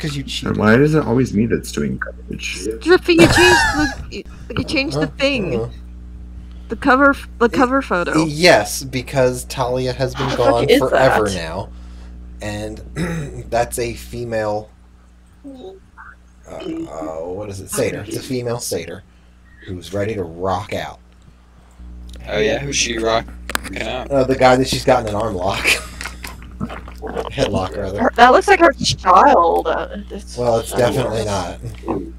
because you And cheated. why is it always me that's doing coverage? The thing you changed the you, you changed the thing, uh, the cover the cover photo. Yes, because Talia has been the gone forever that? now, and that's a female. Uh, uh, what is it? Satyr. It's a female satyr who's ready to rock out. Oh yeah, who's she rocking out? Uh, the guy that she's got in an arm lock, headlock rather. Her- that looks like her child. Uh, it's- Well, it's definitely not. You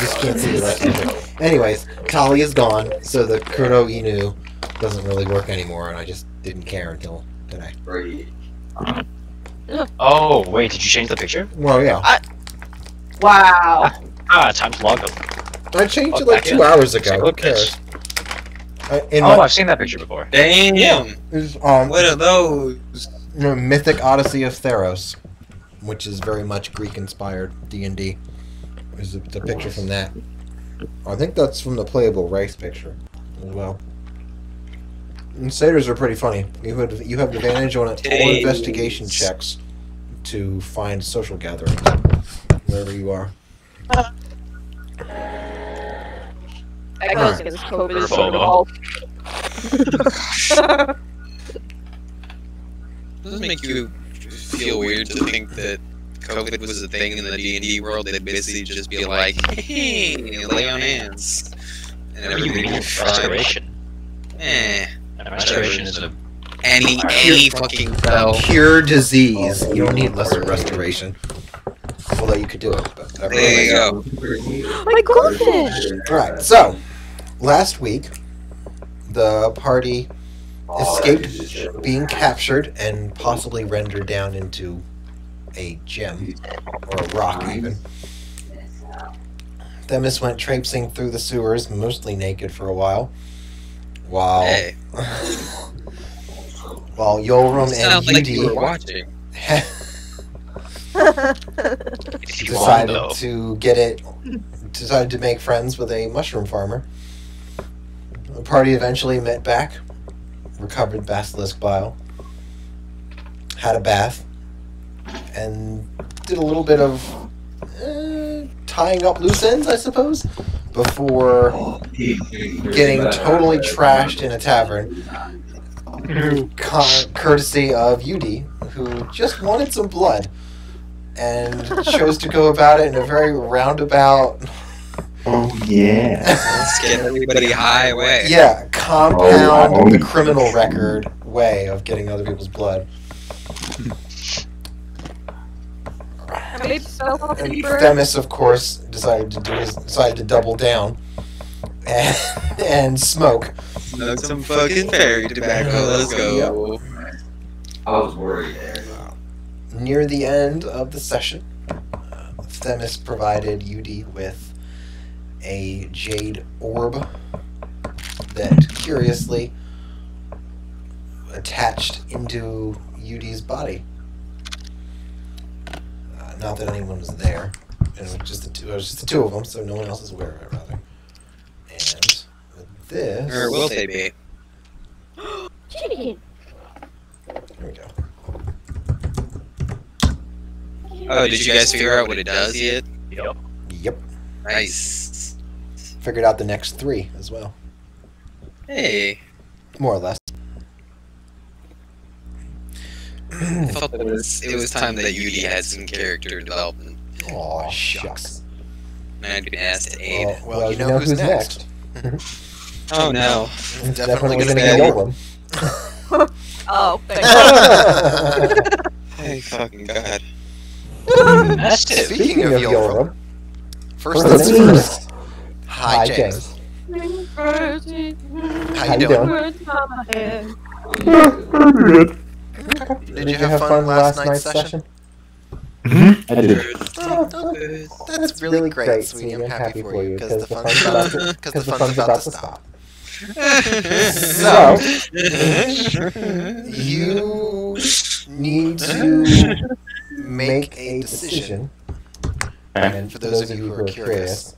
just can't see the rest of it. Anyways, Kali is gone, so the Kudo Inu doesn't really work anymore, and I just didn't care until today. Oh, wait, did you change the picture? Well, yeah. Wow. Ah, time to log up. I changed Log it like two in. hours ago. Who look, cares? I, in Oh, my, I've seen that picture before. Damn, is, um, what are those? You know, Mythic Odyssey of Theros, which is very much Greek-inspired D and D. Is the, the picture from that? I think that's from the playable race picture as well. And satyrs are pretty funny. You have you have advantage on all Titties. investigation checks to find social gatherings wherever you are. Echoes against COVID Her protocol. Does it make you feel weird to think that COVID was a thing in the D and D world? They'd basically just be like, "Hey, lay on hands," and everybody would be fine. Restoration. Eh, restoration is a. any any fucking spell. Cure disease. You don't need lesser restoration. Although you could do it. But There you go. My goldfish. Alright, so last week the party escaped being captured and possibly rendered down into a gem or a rock even. Themis went traipsing through the sewers, mostly naked for a while. While Hey, while Yolrum and sounds like you were Yudi watching. If want, decided though. to get it decided to make friends with a mushroom farmer. The party eventually met back, recovered basilisk bile, had a bath, and did a little bit of uh, tying up loose ends, I suppose, before getting totally trashed in a tavern. Courtesy of Yudi, who just wanted some blood and chose to go about it in a very roundabout, Oh yeah. Let's get everybody high away. yeah, compound Oh, the criminal record way of getting other people's blood. Maybe And deeper. Themis, of course, decided to do his, decided to double down and, and smoke. Smoke some fucking fairy tobacco. Let's go. I was worried there. Near the end of the session, uh, Themis provided Yudi with a jade orb that curiously attached into Yudi's body. Uh, not that anyone was there. It was just the two. It was just the two of them, so no one else is aware of it, rather. And with this, Or will they be? Chicken. Here we go. Oh, did you guys figure out what it does yet? Yep. Yep. Nice. Figured out the next three as well, Hey, more or less. I felt it was it was time that Yudi had some character development. Aw, oh, shucks. And I'd been asked to aid. Well, well, you, know, who's, next. Oh no. It's Definitely definitely gonna gonna be be Oh, thank Hey, fucking god. Mastiff. Speaking of Yoram, First first things things first. First. Hi, James. How How you you doing? doing? Did, you have fun last night's session? Mm-hmm. I did. Oh, that's really great, sweetie. I'm happy for you because the fun's about to, cause the fun's about to stop. So, you need to make a decision. And for those of you who are curious,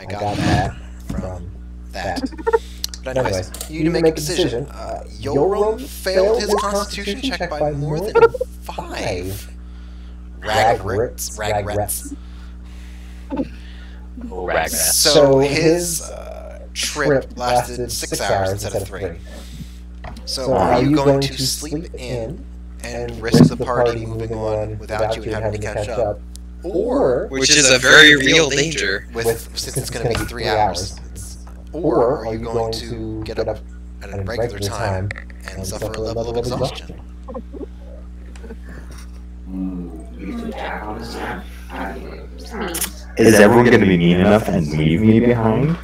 I I got got that. that from that. But Anyways, anyways, you need to make a decision. Uh, Yoram failed his constitution check by more than five, Rag Ritz. Rag Ritz. Oh, Ragrat. So his uh, trip lasted six hours instead of three. So are you going to sleep in and risk the party moving on without you having to catch up? Or Which is a very real danger. with since it's going to be three hours. Or are you going to get up at a regular time and suffer a level of exhaustion? You can tap on his nap. I Is everyone going to be mean enough and leave me behind?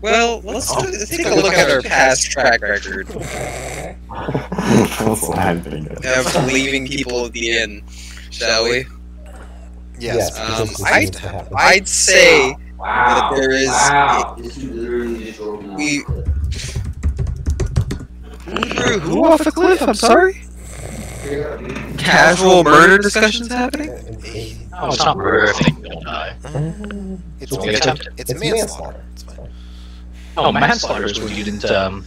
Well, let's let's take a look at our past track record That's what I'm thinking. of leaving people at the end, shall we? Yes. Um, I- needs to happen. I'd say Wow. there is- Wow. This is literally just rolling We- the who off the cliff? I'm sorry. Casual murder discussions happening. Oh, it's not murder if they don't die. It's, Don't it's manslaughter. It's fine. Oh, manslaughter is when you didn't um,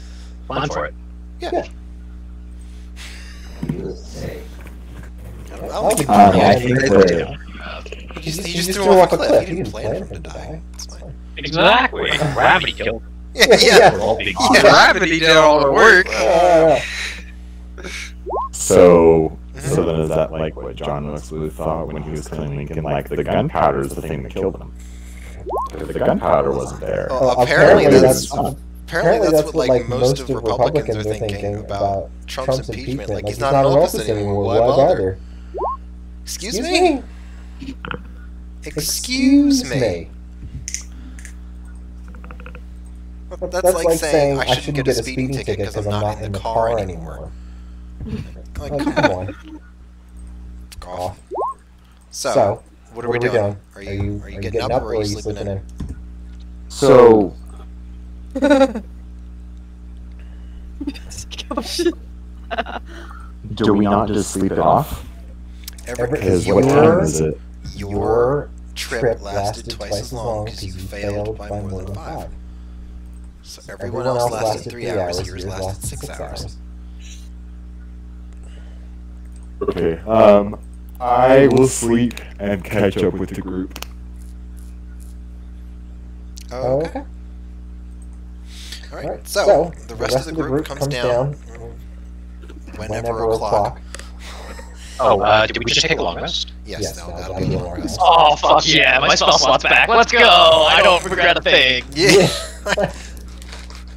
plan for it. I'll give you Um, that. I think that He just, he just threw him off a cliff. He didn't plan for him to die. It's fine. Exactly. Gravity killed. Yeah, yeah. We're all being Yeah. Gravity did all the work. So, so then is that like what John Wilkes thought when he was killing Lincoln? Like the gunpowder is the thing that killed him. If the gunpowder wasn't there, Well, apparently that's uh, apparently that's what like most of Republicans are thinking about Trump's impeachment. Like he's not in office anymore. Why bother? Excuse me. Excuse me. That's like saying I shouldn't get a speeding ticket because I'm not in the car anymore. Like, come on. Fuck off. So, what are we doing? Are you are you getting up or are you sleeping in? so do we not just sleep it off? Every, Because what time is it? Your trip lasted twice as long because you failed by more than five. So everyone else lasted three hours. Yours lasted six hours. Okay. Um, I will sleep and catch up with the group. Oh, okay. All right. So the rest of the group comes down whenever o'clock. Oh, uh, did we just take a long rest? Yes, that'll, that'll be a long rest. Oh, fuck yeah, my spell slot's back. Let's go! I don't regret a thing. Yeah.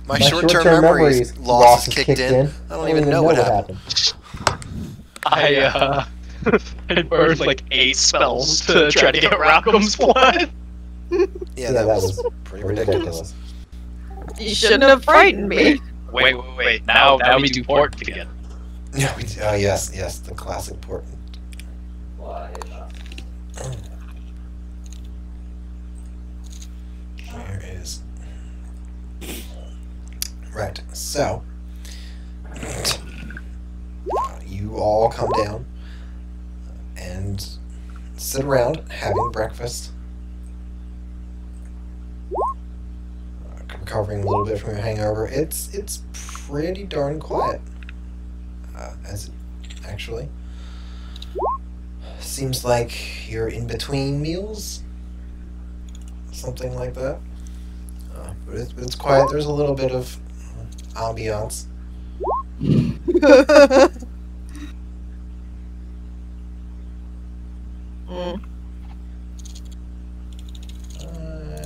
My short-term memory loss is kicked in. I don't even know what happened. I, uh, I burned like eight spells to try to get Rackham's blood. Yeah, that was pretty ridiculous. You shouldn't have frightened me. Wait, wait, wait. Now, now we do port again. Yeah, we do. Oh, yes, yes, the classic port. Where is. Right, so. You all come down and sit around having breakfast. Recovering a little bit from your hangover. It's it's pretty darn quiet. Uh, as it actually seems like you're in between meals, something like that. Uh, but it's, it's quiet. There's a little bit of ambiance. Mm.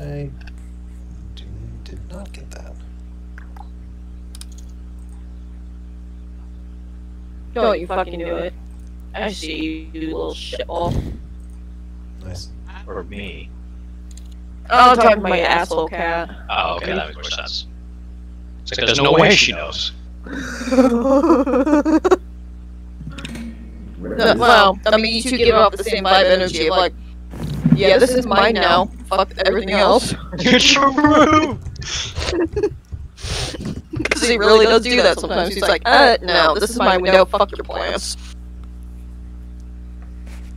I do, did not get that. Don't you fucking do it. I see you, you little shitball. Nice. Or me. Oh, I'm talking about my asshole cat. Oh, okay, that makes more sense. It's like, there's no way she knows. No, well, I mean, you two give off the same vibe energy of like, yeah, this is mine now. Fuck everything else. True! Because he really does do that sometimes. He's like, uh, no, this is my window. Fuck your plans.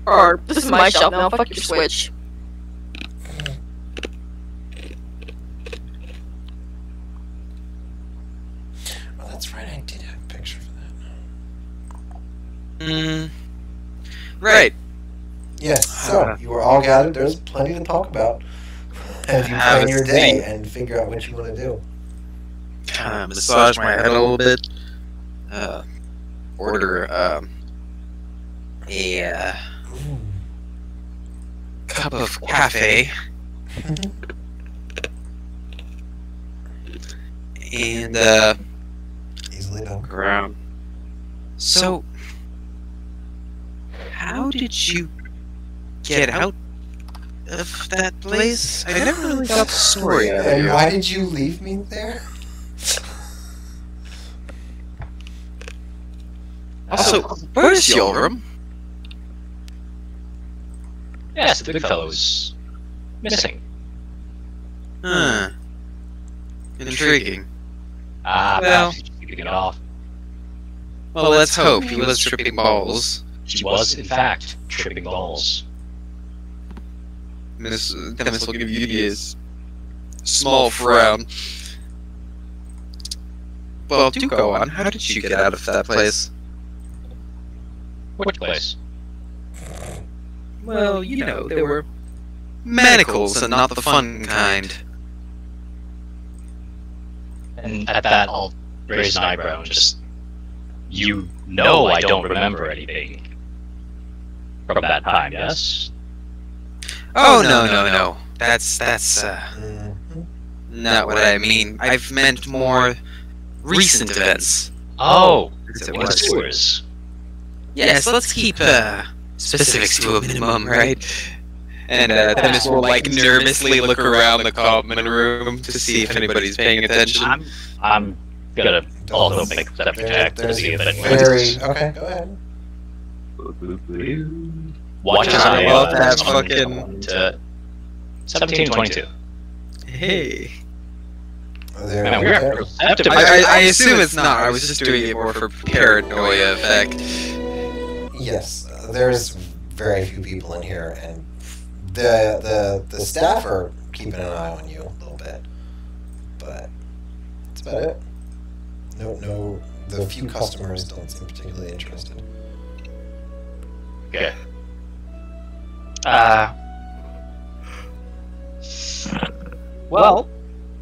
Or this is my shelf now. Fuck your switch. Oh, that's right. I did have a picture for that. Mm, right. Yes. So you are all gathered. There's plenty to talk about as you plan your day seat. and figure out what you want to do. kind of massage my head a little bit. Uh, order um, a uh, cup of cafe. and uh, Easily done. look around. So, how did you get out of that place? I never really got the story out And why did you leave me there? Also, where's Yolram? Yes, the big fellow's missing. Huh. Intriguing. Ah, Well- perhaps keeping it off. Well, let's hope he was tripping balls. He was, in fact, tripping balls. Miss Dennis will give you this small frown. Well, do go on. How did you get out of that place? Which place? Well, you know, there were manacles and not the fun kind. And at that, I'll raise an eyebrow and just. You know I don't remember anything from that time, yes? Oh no no no. That's that's uh, not what I mean. I've meant more recent events. Oh, it the was. sewers. Yes, let's keep uh, specifics to a minimum, right? And uh, Dennis will like nervously look around the common room to see if anybody's paying attention. I'm, I'm gonna also Don't- make a perception There- check to see if a anyone very okay. Go ahead. Watch as I I love uh, that on- fucking- to 17 22. Hey. There Man, we we're go. I, I, I assume it's not. I was just doing it more for paranoia effect. Yes, uh, there's very few people in here, and the the the staff are keeping an eye on you a little bit, but that's about it. No, no, the few customers don't seem particularly interested. Okay. Uh. Well,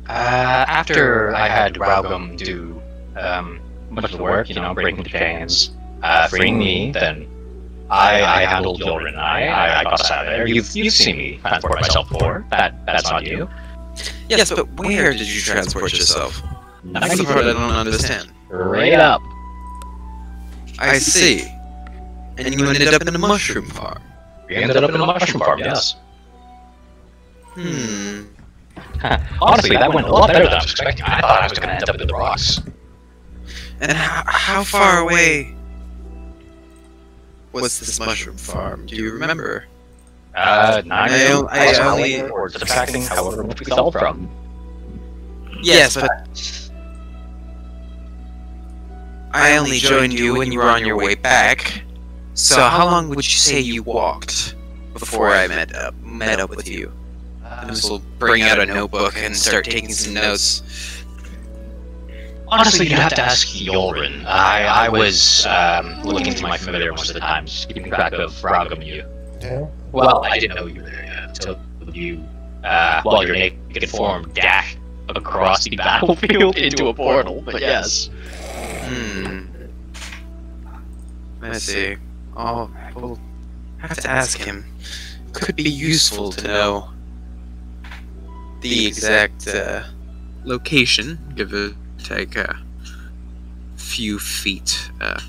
uh, after I had Raugum do um, much of the work, you know, breaking the chains, uh, freeing me, then I, I handled Yorin. I, I, I got us out of there. You've, you've seen me transport myself before. That that's not you. Yes, but where did you transport yourself? That's the part I don't understand. Straight up. I see. And you ended up in a mushroom farm. We ended up in a mushroom farm. Yes. Hmm. Honestly, that went a lot better than I was expecting. I thought I was going to end up in the rocks. And how, how far away was this mushroom farm? Do you remember? Uh, nine I on- I plus only- however, or subtracting however much we fell from. Yes, but I only joined you when you were on your way back. So how long would you say you walked before I met up met up with you? Dennis will bring out a notebook and start taking some notes. Honestly, you'd have to ask Yorin. I, I was um, looking through my familiar most of the time, just keeping track of Frogum and you. Yeah. Well, I didn't know you were there yet until you, uh, while your naked form dashed across the battlefield into a portal. But yes. Hmm. I see. Oh, I will have to ask him. Could be useful to know the exact uh, location. Give it take a few feet. Uh,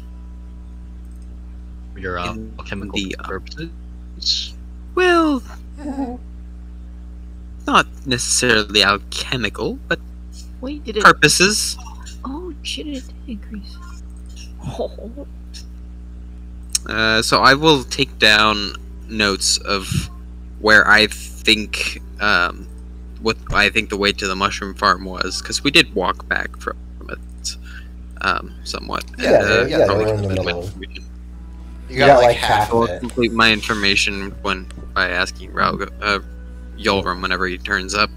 Your uh, In chemical the, uh, purposes. well, not necessarily alchemical, but Wait, did it? purposes. Oh shit! It did increase. Oh. Uh, so I will take down notes of where I think um, what I think the way to the mushroom farm was, because we did walk back from it um, somewhat. Yeah, uh, they- yeah, they probably in the middle my of- information. You got like half I'll of it. complete my information when by asking Raul, uh, Yolram whenever he turns up.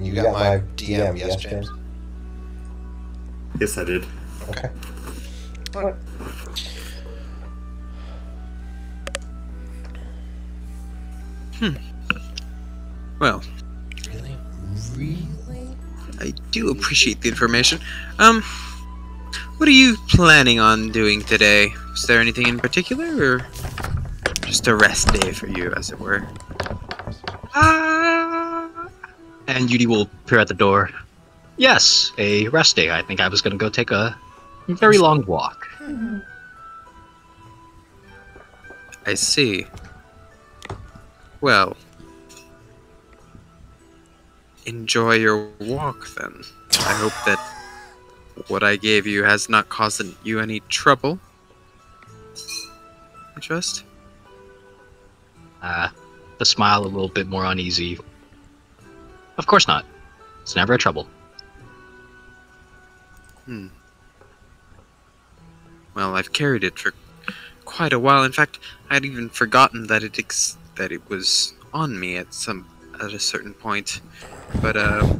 You got my DM, yes, James. Yes, I did. Okay. Well, Really? Really? I do appreciate the information. Um, what are you planning on doing today? Is there anything in particular, or just a rest day for you, as it were? Ah. And Yudi will appear at the door. Yes, a rest day. I think I was going to go take a very long walk. I see. Well, enjoy your walk then. I hope that what I gave you has not caused you any trouble. I trust. Uh, the smile a little bit more uneasy. Of course not. It's never a trouble. Hmm. Well, I've carried it for quite a while. In fact, I'd even forgotten that it ex- that it was on me at some at a certain point. But uh,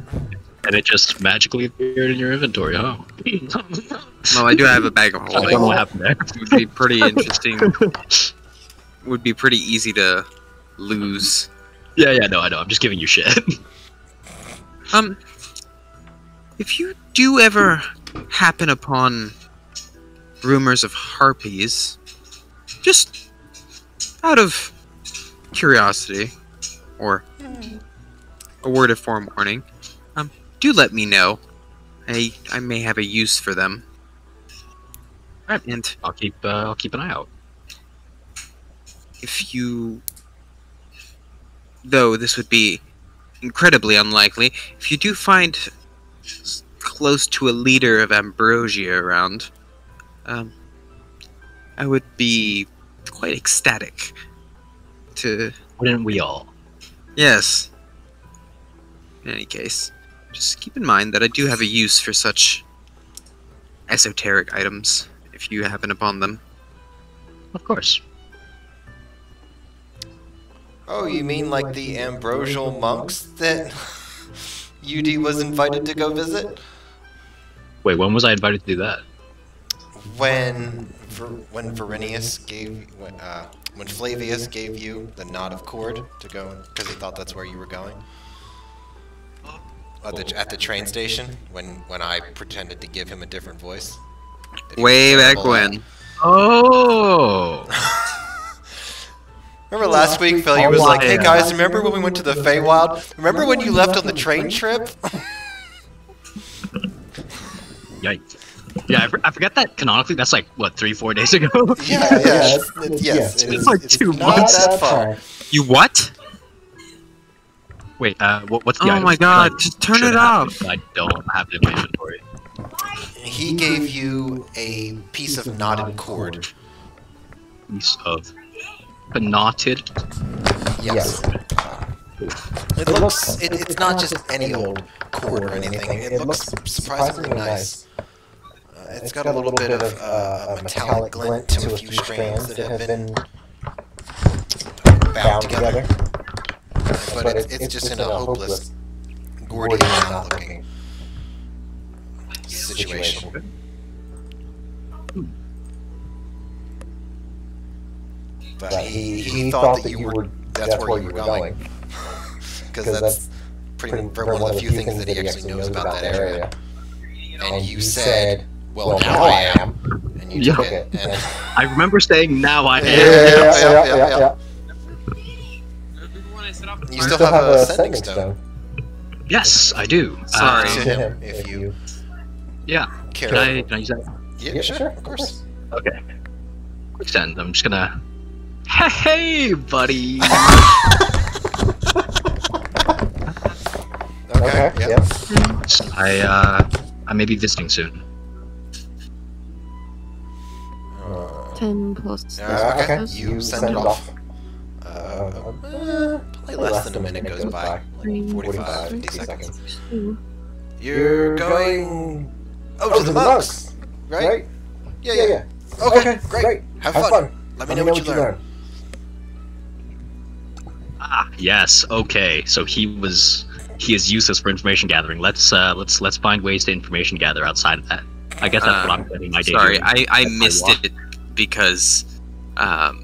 And it just magically appeared in your inventory, Oh, well, I do have a bag of I don't know what happened there. It would be pretty interesting. would be pretty easy to lose. Yeah, yeah, no, I know. I'm just giving you shit. Um, if you do ever happen upon rumors of harpies, just out of curiosity, or a word of forewarning, um, do let me know. I I may have a use for them. Alright. And I'll keep uh, I'll keep an eye out. if you though this would be incredibly unlikely if you do find close to a leader of ambrosia around um, i would be quite ecstatic to Wouldn't we all? yes in any case just keep in mind that i do have a use for such esoteric items if you happen upon them Of course. Oh, you mean like the ambrosial monks that Yudi was invited to go visit? Wait, when was I invited to do that? When Ver- when Verinius gave when, uh, when Flavius gave you the knot of cord to go because he thought that's where you were going. At the, at the train station when when I pretended to give him a different voice. That he was way back terrible at. when Oh! Remember last week, Phil, you was like, "Hey guys, remember when we went to the Feywild? Remember when you left on the train trip?" Yikes. Yeah, I, for- I forgot that canonically that's like, what, three, four days ago? yeah, yeah, it's, it's, yes, it It's is, like it's two not months. that far. you what Wait, uh, what, what's the Oh item? my God, I just turn it off. I don't have it in my inventory. He gave you a piece of knotted cord. Piece of knotted. Yes. It looks. It, it's not just any old cord or anything. It looks surprisingly nice. Uh, it's got a little bit of uh, a metallic glint to a few strands that have been bound together. But it's, it's just in a hopeless, Gordian knot looking situation. But he, he thought that you were. That's where you were going. Because that's pretty one of the few things that he actually knows about that area. And you said, "Well, now I am," and you took it. And I remember saying now I am. yeah, yeah, yeah, yeah. You still have a sending stone. Yes, I do. Sorry. Uh, To him, if you yeah. care. Can I, can I use that? Yeah, sure, of course. Okay. Quick send. I'm just gonna. Hey, buddy. Okay. Yeah. I uh, I may be visiting soon. Ten plus. Uh, okay. plus You send it off. Uh, uh, probably less than a minute goes by. Like 45, 50 seconds. two. You're going. Oh, to the monks, right? right? Yeah, yeah, yeah. Okay, great. Have fun. Let me know what you learn. Ah, yes. Okay. So he was he is useless for information gathering. Let's uh let's let's find ways to information gather outside of that. I guess that's Uh, what I'm spending my day Sorry. I, I missed walk. it because um,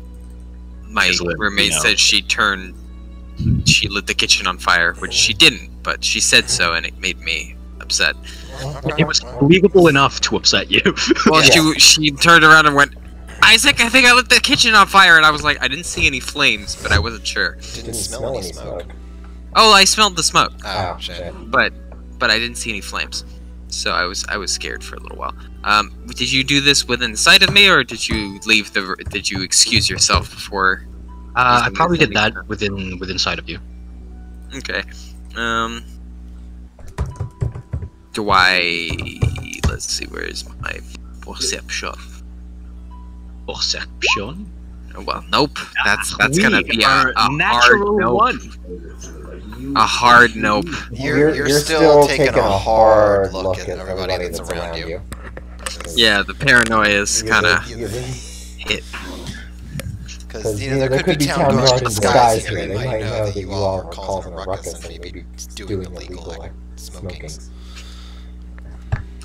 my Just let me roommate know. said she turned she lit the kitchen on fire, which she didn't, but she said so, and it made me upset. It was believable enough to upset you. Well, Yeah. she she turned around and went, Isaac, I think I lit the kitchen on fire, and I was like, I didn't see any flames, but I wasn't sure. Didn't smell any smoke. Oh, I smelled the smoke, Oh, Oh, shit. shit. but but I didn't see any flames, so I was I was scared for a little while. Um, did you do this within sight of me, or did you leave the? Did you excuse yourself before? Uh, I probably did that within within sight of you. Okay. Um. Do I? Let's see. Where is my perception? Perception. Well, nope. That's that's gonna be a, a hard natural nope. one. A hard nope. You're, you're, still, taking, a hard look at everybody that's around you. Yeah, the paranoia is kind of Because you know, there could be town guards in disguise here. They might know that you all are causing a ruckus and maybe doing illegal like, smoking.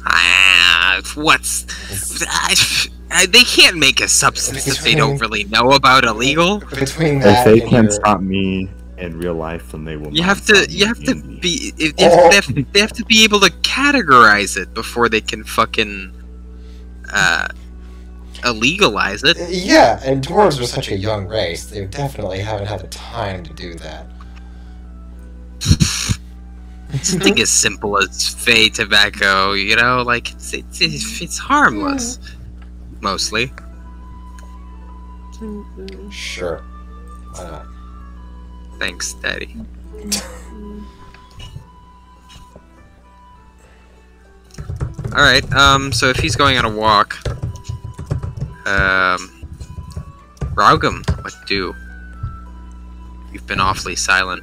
Ah, what's? I, they can't make a substance if they don't really know about illegal. Between If they can't stop me in real life, then they will. You have to. You have to in be. If, if Oh. they, have, they have to be able to categorize it before they can fucking uh, illegalize it. Yeah, and dwarves are such a young race. They definitely haven't had the time to do that. Something as simple as Fey tobacco, you know, like it's it's, it's, it's harmless, mostly. Sure. Why not? Thanks, Daddy. All right. Um. So if he's going on a walk, um, Raugum, what do? You've been awfully silent.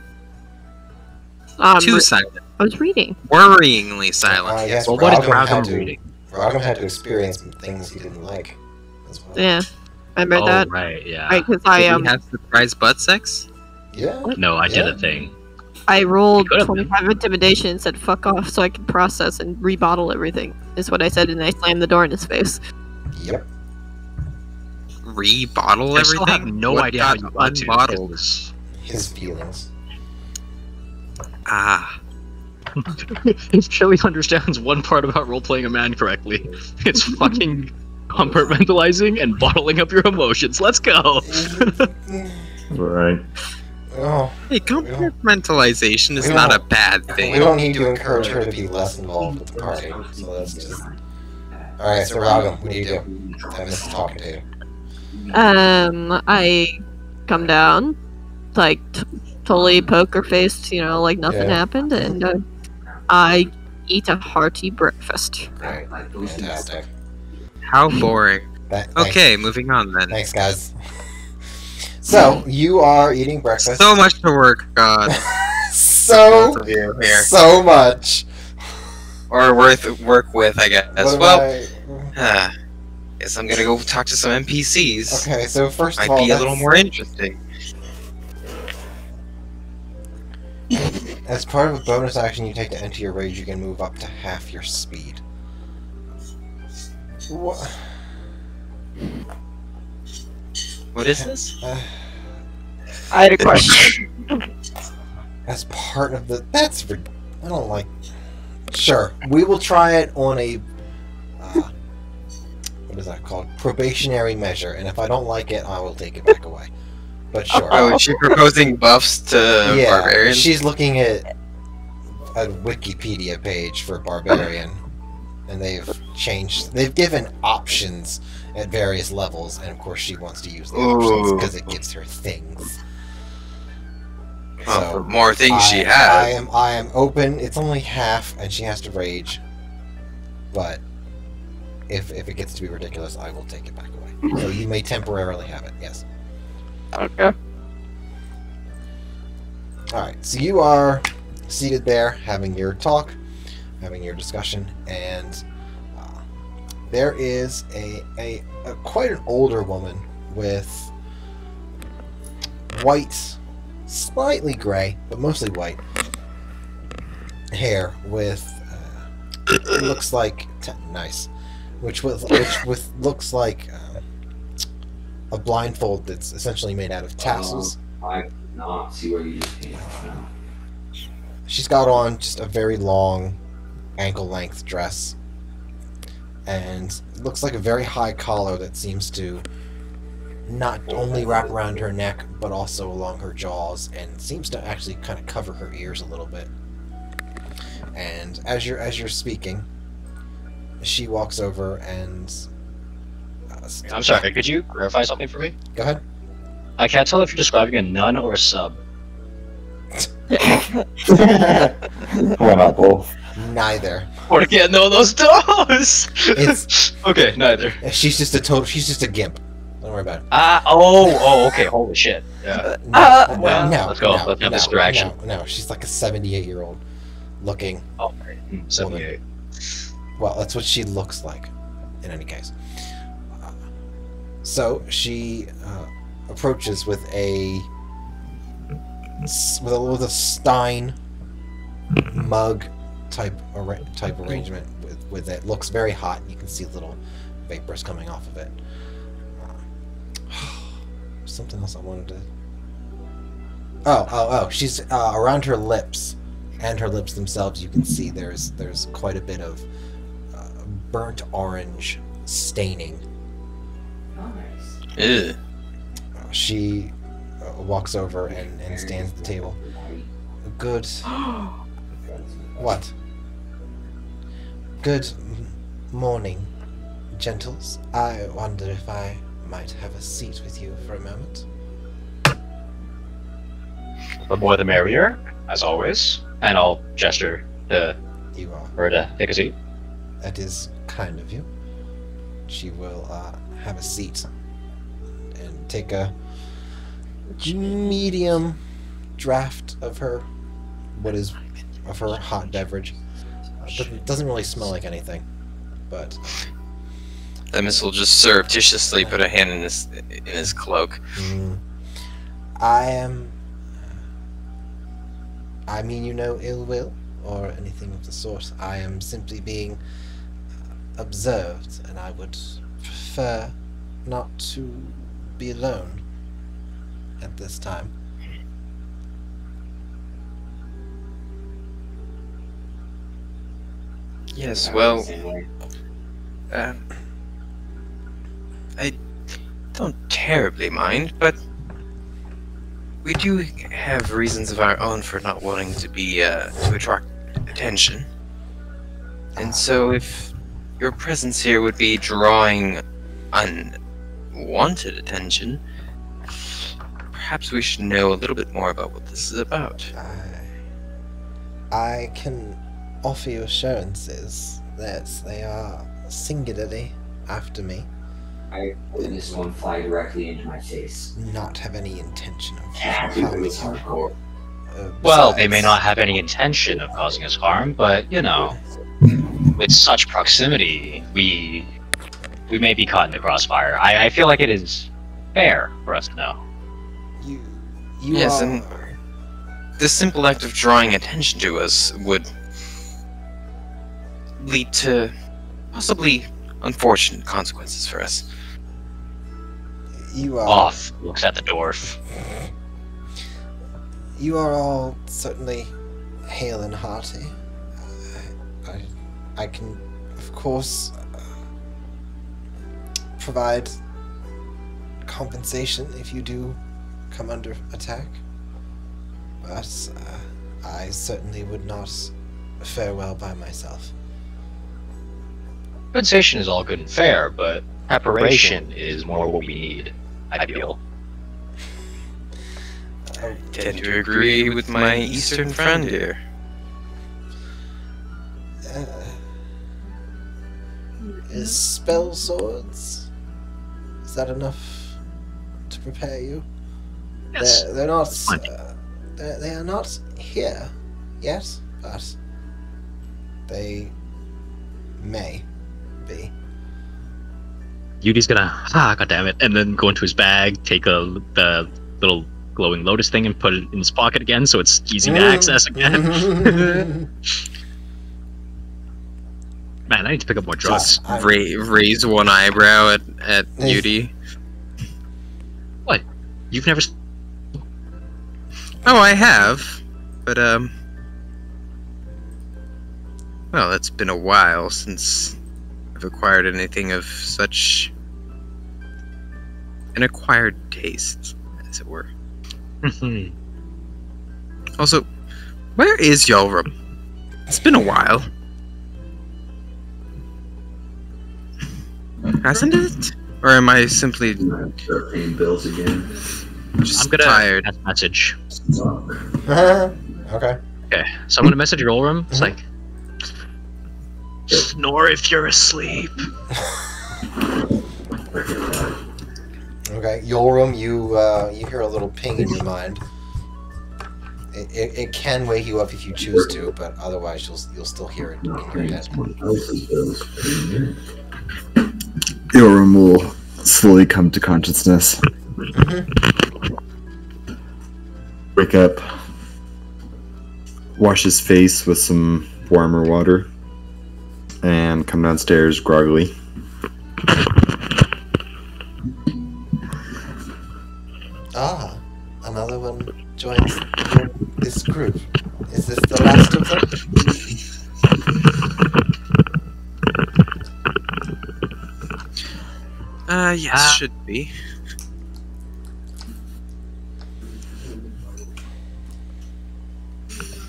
Um, Too silent. I was reading. Worryingly silent. I guess Well, what is Rogum had Ragam to- reading? Rogum had to experience some things he didn't like. As well. Yeah, I read oh, that. right, yeah. Right, because I Did um he have surprise butt sex? Yeah. no, I did Yeah. a thing. I rolled Could've been. 25 intimidation and said fuck off so I could process and rebottle everything. Is what I said, and I slammed the door in his face. Yep. Rebottle I still everything? have no What idea how got you got to. unbottled? because- His feelings. Ah. if Shelly understands one part about role playing a man correctly, it's fucking compartmentalizing and bottling up your emotions. Let's go. Right. Oh, Hey, compartmentalization is not a don't- bad we thing. don't need to encourage her to be less involved with the party. So let's just. All right, so Rogum, what do you do? I miss talking to you. Um, I come down, like t- totally poker faced, you know, like nothing Yeah. happened, and uh, I eat a hearty breakfast. Great, fantastic. How boring. That, Okay, moving on then. Thanks, guys. So you are eating breakfast. So much to work on. so both of you here. so much. Or worth work with, I guess. What well, uh, guess I'm gonna go talk to some NPCs. Okay, so first Might of all, be a little more interesting. As part of a bonus action you take to enter your rage, you can move up to half your speed. What? What is this? Uh, I had a question. as part of the that's rid- I don't like. Sure, we will try it on a uh, what is that called? Probationary measure, and if I don't like it, I will take it back away. But sure. Oh, is she proposing buffs to yeah, barbarians? she's looking at a Wikipedia page for barbarian, and they've changed. They've given options at various levels, and of course, she wants to use the oh. options because it gives her things. Oh, So, more things she has. I am I am open. It's only half, and she has to rage. But if if it gets to be ridiculous, I will take it back away. So you may temporarily have it. Yes. Okay. All right. So you are seated there, having your talk, having your discussion, and there is a, a a quite an older woman with white, slightly gray, but mostly white hair with uh, looks like nice, which with which with looks like um, a blindfold that's essentially made out of tassels. not see where you just came from. She's got on just a very long, ankle length dress. And it looks like a very high collar that seems to not only wrap around her neck, but also along her jaws, and seems to actually kind of cover her ears a little bit. And as you're as you're speaking, she walks over and. Uh, I'm sorry, could you clarify something for me? Go ahead. I can't tell if you're describing a nun or a sub. Why not both? Neither. Or can't know those toes! It's- okay, neither. She's just a total. She's just a gimp. Don't worry about it. Ah, oh, oh, okay, holy shit. Yeah. No, Uh, no, well, no, let's go. no, Let's have no, this direction. No, no, she's like a 78 year old looking. Oh, right. Hmm, 78. Well, that's what she looks like, in any case. Uh, so she uh, approaches with a with a with a Stein mug type arra- type arrangement with with it. Looks very hot, and you can see little vapors coming off of it. Uh, something else I wanted to. Oh, oh, oh! She's uh, around her lips and her lips themselves. You can see there's there's quite a bit of uh, burnt orange staining. Ew. Uh, she uh, walks over and, and stands at the table. Good. What? Good morning, gentles. I wonder if I might have a seat with you for a moment. The more the merrier, as always. And I'll gesture to You are. her to take a seat. That is kind of you. She will uh, have a seat and take a medium draft of her what is of her hot beverage. Uh, doesn't, doesn't really smell like anything, but Themis will just surreptitiously put a hand in his in his cloak. mm, I am. I mean, you no ill will or anything of the sort. I am simply being observed, and I would prefer not to be alone at this time. Yes, well, um, I don't terribly mind, but we do have reasons of our own for not wanting to be uh, to attract attention. And so, if your presence here would be drawing unwanted attention, perhaps we should know a little bit more about what this is about. I, I can offer you assurances that they are singularly after me, I witnessed one fly directly into my face. not have any intention of Yeah, it harming was you. hardcore. Uh, Well, they may not have any intention of causing us harm, but you know, with such proximity, we we may be caught in the crossfire. I, I feel like it is fair for us to know. You, you Yes, are, and- this simple act of drawing attention to us would lead to possibly unfortunate consequences for us. you are Off looks at the dwarf. You are all certainly hale and hearty. I, I, I can, of course, uh, provide compensation if you do come under attack. But uh, I certainly would not fare well by myself. Compensation is all good and fair, but preparation is more what we need. I feel. Uh, Tend to agree with my eastern friend here. uh, is spell swords? Is that enough to prepare you? Yes. They're, they're not. Uh, they're, they are not here yet, but they may be. Yudi's gonna ah god damn it, and then go into his bag, take a the little glowing lotus thing, and put it in his pocket again, so it's easy to access again. Man, I need to pick up more drugs. I- Ra- raise one eyebrow at, at Hey. Yudi. You've never. Oh, I have, but um, well, it's been a while since I've acquired anything of such an acquired taste, as it were. Also, where is Yalrum? It's been a while. Hasn't it? Or am I simply Start paying bills again. just I'm gonna tired? message. okay. Okay, so I'm gonna message Rolrum. It's Mhm. like, snore if you're asleep. Okay. Yolrum, you uh, you hear a little ping in your mind. It, it, it can wake you up if you choose to, but otherwise you'll you'll still hear it in your head. Yolrum will slowly come to consciousness. Wake up. Wash his face with some warmer water. And come downstairs groggily. Ah, another one joins this group. Is this the last of them? Uh, yes, Ah. should be.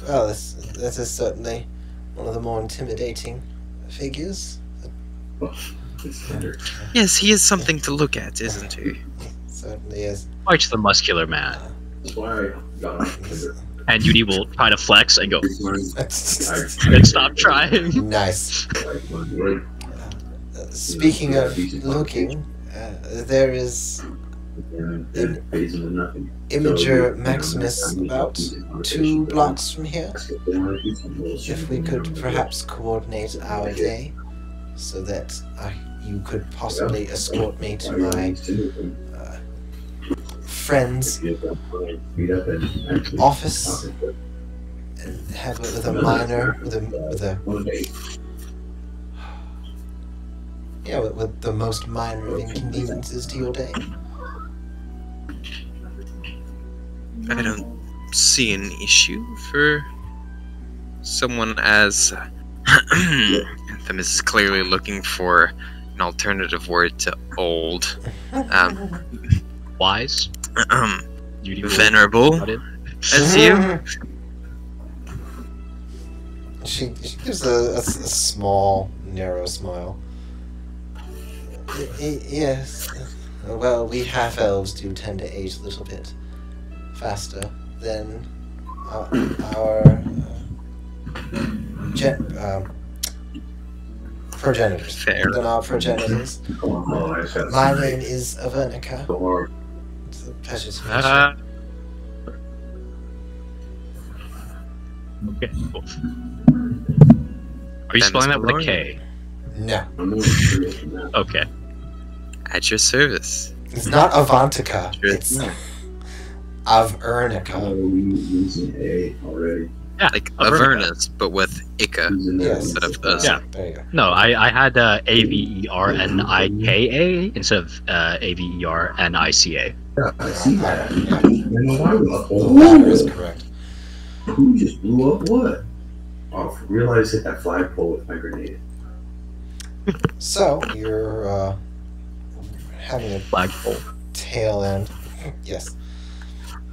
Well, this this is certainly one of the more intimidating figures. Yes, he is something to look at, isn't he? Certainly is. Quite the muscular man. That's why I got And Yudi will try to flex and go, and stop trying. Uh, speaking of looking, uh, there is Imager Maximus about two blocks from here. If we could perhaps coordinate our day so that I, you could possibly escort me to my uh, friend's office and have it with a minor, with a, with a yeah, with, with the most minor of inconveniences to your day. I don't see an issue for someone as Anthem is clearly looking for an alternative word to old. Um, Wise. um, Yudi will venerable nod as you. She, she gives a small, narrow smile. Y- y- yes. Well, we half elves do tend to age a little bit faster than our, our uh, gen, um, progenitors. Fair. Than our progenitors. My name is Avernica. It's a pleasure to meet you. Uh, okay. Cool. Are you spelling that with a Malone. K? No, Okay. At your service. it's not Avantika. Sure. It's Avernica. already. Yeah. Like Avernica. Avernus, but with Ika. Yes. Instead of us. Yeah. There you go. No, I, I had uh, A V E R N I K A instead of uh, A V E R N I C A. I see that. Yeah, Oh, the latter is correct. Who just blew up what? Oh, I realized hit that flagpole with my grenade. So you're uh, having a Flagpole. tail end. Yes,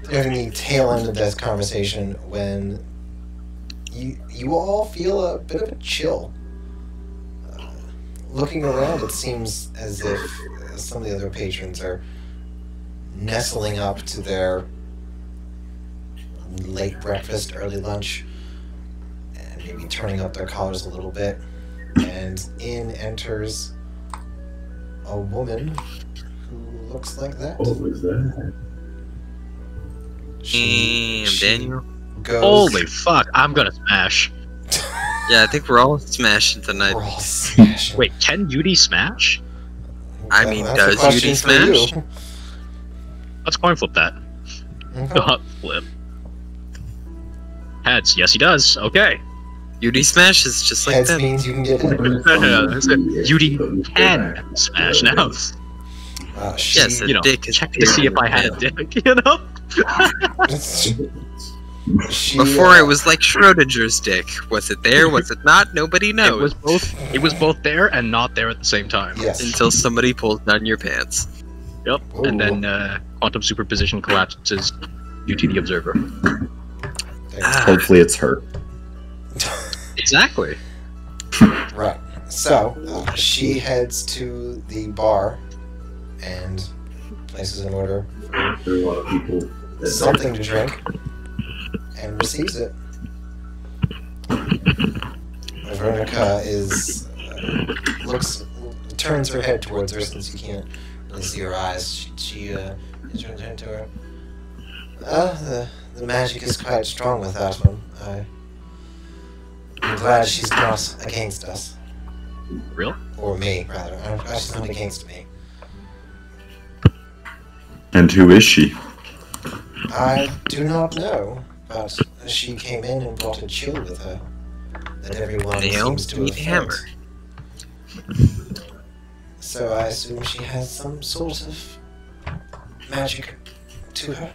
you're having the tail end of this conversation when you you all feel a bit of a chill. Uh, looking around, it seems as if uh, some of the other patrons are nestling up to their late breakfast, early lunch, and maybe turning up their collars a little bit. And in enters a woman who looks like that. What was that? She, Damn, she Daniel. goes. Holy fuck! I'm gonna smash. Yeah, I think we're all smashing tonight. We're all smashing. Wait, can Yudi smash? I mean, that's does question Yudi you. smash? Let's coin flip that. Okay. Flip. Heads. Yes, he does. Okay. Yudi smashes just like Heads that. means you can get in. Yudi can smash now. Uh, she, Yes, You know, dick is check to see if I had a dick. You know. She Before uh, it was like Schrodinger's dick. Was it there? Was it not? Nobody knows. It was both. It was both there and not there at the same time. yes. Until somebody pulls down your pants. Yep. And then uh, quantum superposition collapses due to the observer. Ah, Hopefully, it's her. Exactly. Right. So uh, she heads to the bar and places an order There are a lot of people that something to drink and receives it. Avernica is uh, looks turns her head towards her since you can't really see her eyes. She, she uh, turns her head to her. Uh, the the magic is quite strong with that one. I, I'm glad she's not against us. Real? Or me, rather. I'm glad she's not against me. And who is she? I do not know, but she came in and brought a chill with her that everyone Nail seems to have hammer. So I assume she has some sort of magic to her.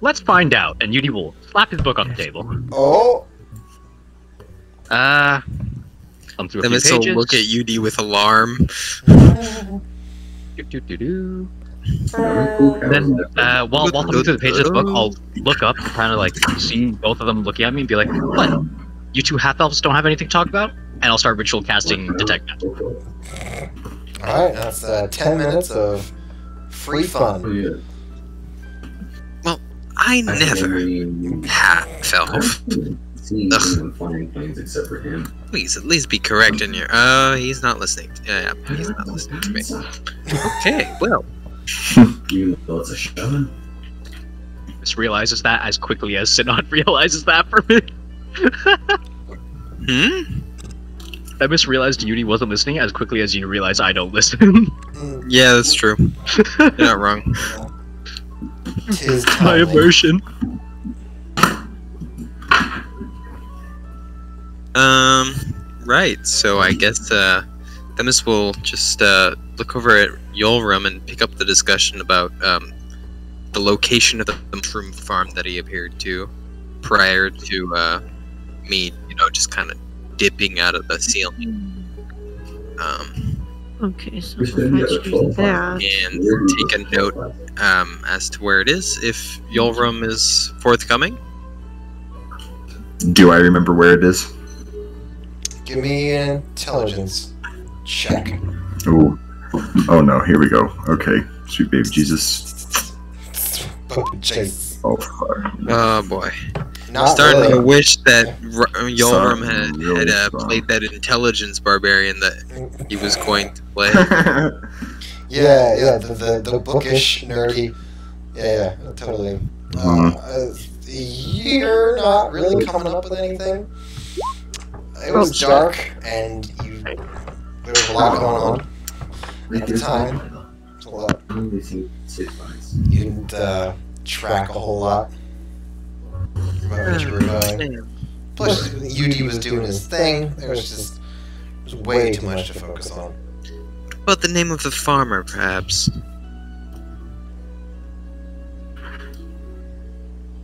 Let's find out. And Yudi will slap his book on the table. Oh, Ah, Come through a the few missile pages. look at Yudi with alarm. Do, do, do, do. Very cool Then, uh, while, walking through the pages of the book, I'll look up, and kind of like see both of them looking at me and be like, "What? You two half elves don't have anything to talk about?" And I'll start ritual casting detect magic. alright, that's uh, 10 minutes of free fun. Well, I I never mean, half elf. Ugh. anyone flying planes except for him. Please, at least be correct in your. Oh, he's not listening. Yeah, yeah, he's not listening to me. Okay, well, Even though it's a shaman. Just realizes that as quickly as Synod realizes that for me. hmm. I misrealized Yudi wasn't listening as quickly as you realize I don't listen. Yeah, that's true. You're not wrong. My timely. emotion. Um, right. So I guess uh, Themis will just uh, look over at Yolrum and pick up the discussion about um, the location of the mushroom farm that he appeared to prior to uh, me, you know, just kind of dipping out of the ceiling. Um, Okay, so Which if I you got a choose that, and take a note um, as to where it is if Yolrum is forthcoming. Do I remember where it is? Give me an intelligence check. Ooh. Oh no, here we go. Okay. Sweet baby Jesus. Chase. Oh fuck. Oh boy. Not starting really. to wish that R- Yolrum had, really had uh, played that intelligence barbarian that he was going to play. Yeah, yeah, the, the, the bookish, nerdy. Yeah, yeah, totally. Mhm. Uh, you're not really coming up with anything. It was dark, and you there was a lot going on. At the time, it was a lot. Only seen six lines. You didn't uh, track a whole lot about you were doing. Plus, Yudi was doing his thing. There was just there was way too much to focus on. About the name of the farmer, perhaps.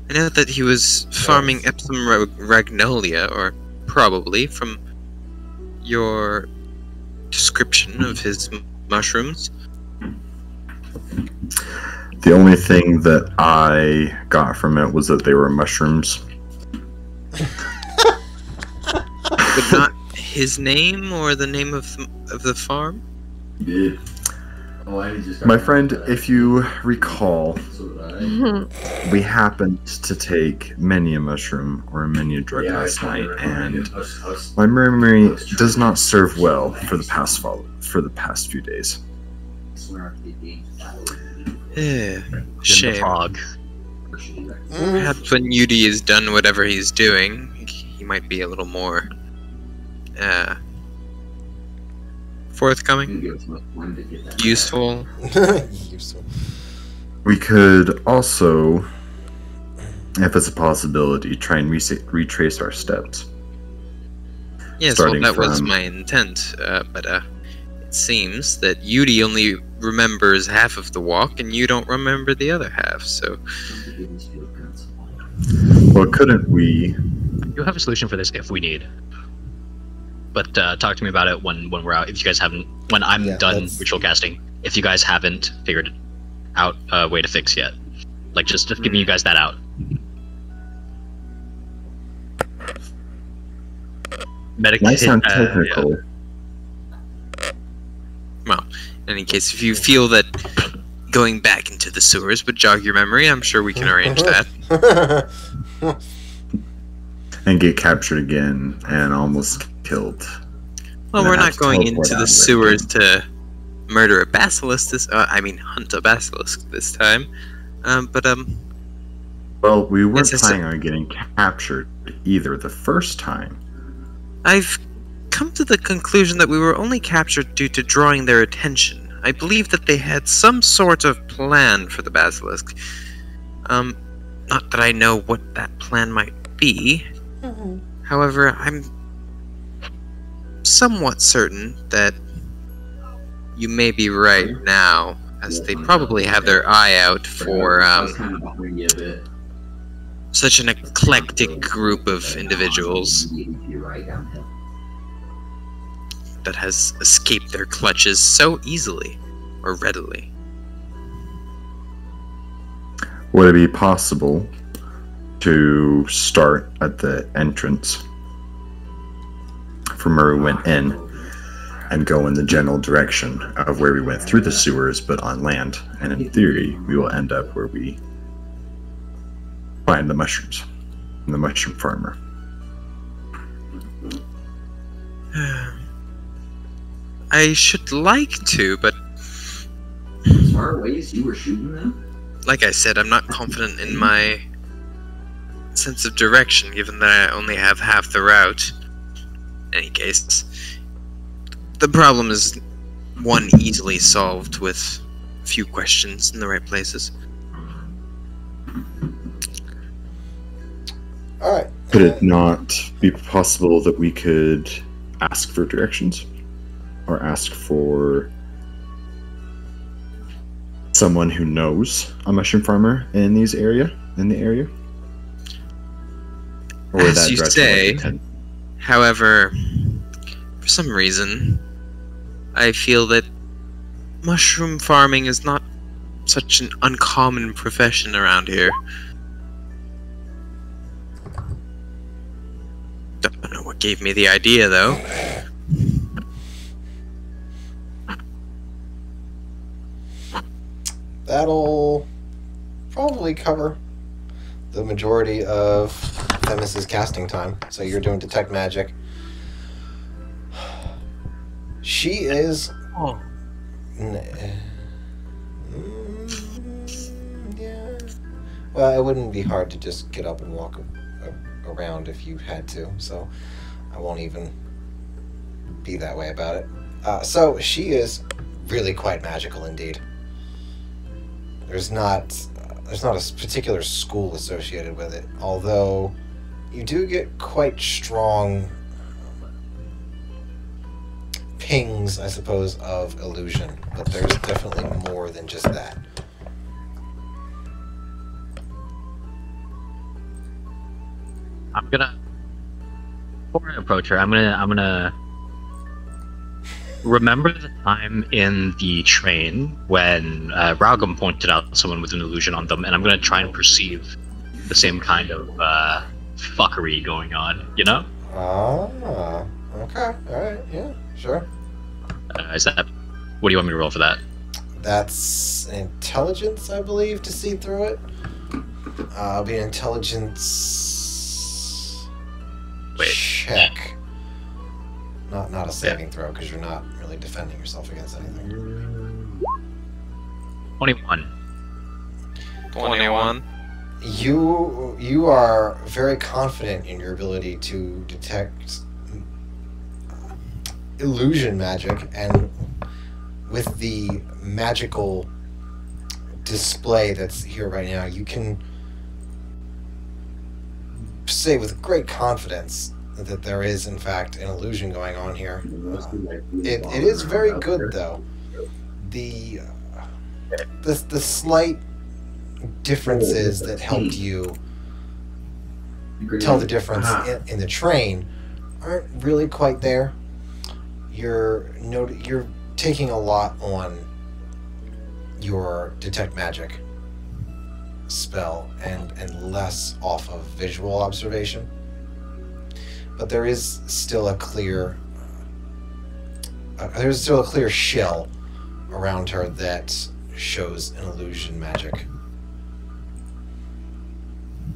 I know that he was farming Epsom Ragnolia, or probably from your description of his m- mushrooms. The only thing that I got from it was that they were mushrooms. But not his name or the name of the, of the farm? Yeah. My friend, if you recall, So we happened to take many a mushroom or many a drug Yeah, last night, and us- us- my memory does not serve well for the past follow for the past few days. swear I did being Eh, shame. Mm, Perhaps when Yudi is done whatever he's doing, he might be a little more uh, that. useful. Useful. We could also, if it's a possibility, try and re- retrace our steps. Yes, well, Starting that was my intent, uh, but uh, it seems that Yudi only remembers half of the walk, and you don't remember the other half. So Some forgiveness for the principle. Well, couldn't we? You have a solution for this if we need. But uh, talk to me about it when when we're out. If you guys haven't, when I'm Yeah, done that's- ritual casting, if you guys haven't figured out a way to fix yet, like just, just giving you guys that out. Medic. Might sound uh, yeah. technical. In any case, if you feel that going back into the sewers would jog your memory, I'm sure we can arrange that. and get captured again and almost killed. Well, we're not going into the of it. sewers to murder a basilisk this. Uh, I mean, hunt a basilisk this time. Um, but um, Well, we weren't Yes, yes, planning on getting captured either the first time. I've come to the conclusion that we were only captured due to drawing their attention. I believe that they had some sort of plan for the basilisk. Um, not that I know what that plan might be. However, I'm somewhat certain that you may be right now, as they probably have their eye out for um, kind of behind you a bit. such an eclectic group of individuals You're right downhill. that has escaped their clutches so easily or readily. Would it be possible to start at the entrance from where we went in and go in the general direction of where we went through the sewers but on land? And in theory, we will end up where we find the mushrooms and the mushroom farmer. I should like to, but As far away as you were shooting them? like I said, I'm not confident in my sense of direction, given that I only have half the route. In any case, the problem is one easily solved with a few questions in the right places. All right. Could it not be possible that we could ask for directions? Or ask for someone who knows a mushroom farmer in these area in the area? Or would As you say, ten- However, for some reason, I feel that mushroom farming is not such an uncommon profession around here. Don't know what gave me the idea, though. That'll probably cover the majority of Themis's casting time. So you're doing detect magic. She is. Oh. N- Mm, yeah. Well, it wouldn't be hard to just get up and walk a- a- around if you had to. So I won't even be that way about it. Uh, so she is really quite magical indeed. There's not there's not a particular school associated with it, although you do get quite strong pings, I suppose, of illusion. But there's definitely more than just that. I'm gonna before I approach her, I'm gonna I'm gonna remember the time in the train when uh, Raugum pointed out someone with an illusion on them, and I'm gonna try and perceive the same kind of uh, fuckery going on. You know, Ah, okay, all right, yeah, sure. uh, is that what do you want me to roll for that? That's intelligence, I believe, to see through it. Uh, it'll be an intelligence Wait. check. Not not a saving throw because you're not really defending yourself against anything. Twenty-one. 21. You you are very confident in your ability to detect uh, illusion magic, and with the magical display that's here right now, you can say with great confidence that there is, in fact, an illusion going on here. It, it is very good, though. The, uh, the the slight differences that helped you tell the difference Ah. in, in the train aren't really quite there. You're not- you're taking a lot on your detect magic spell and and less off of visual observation. But there is still a clear uh, there's still a clear shell around her that shows an illusion magic.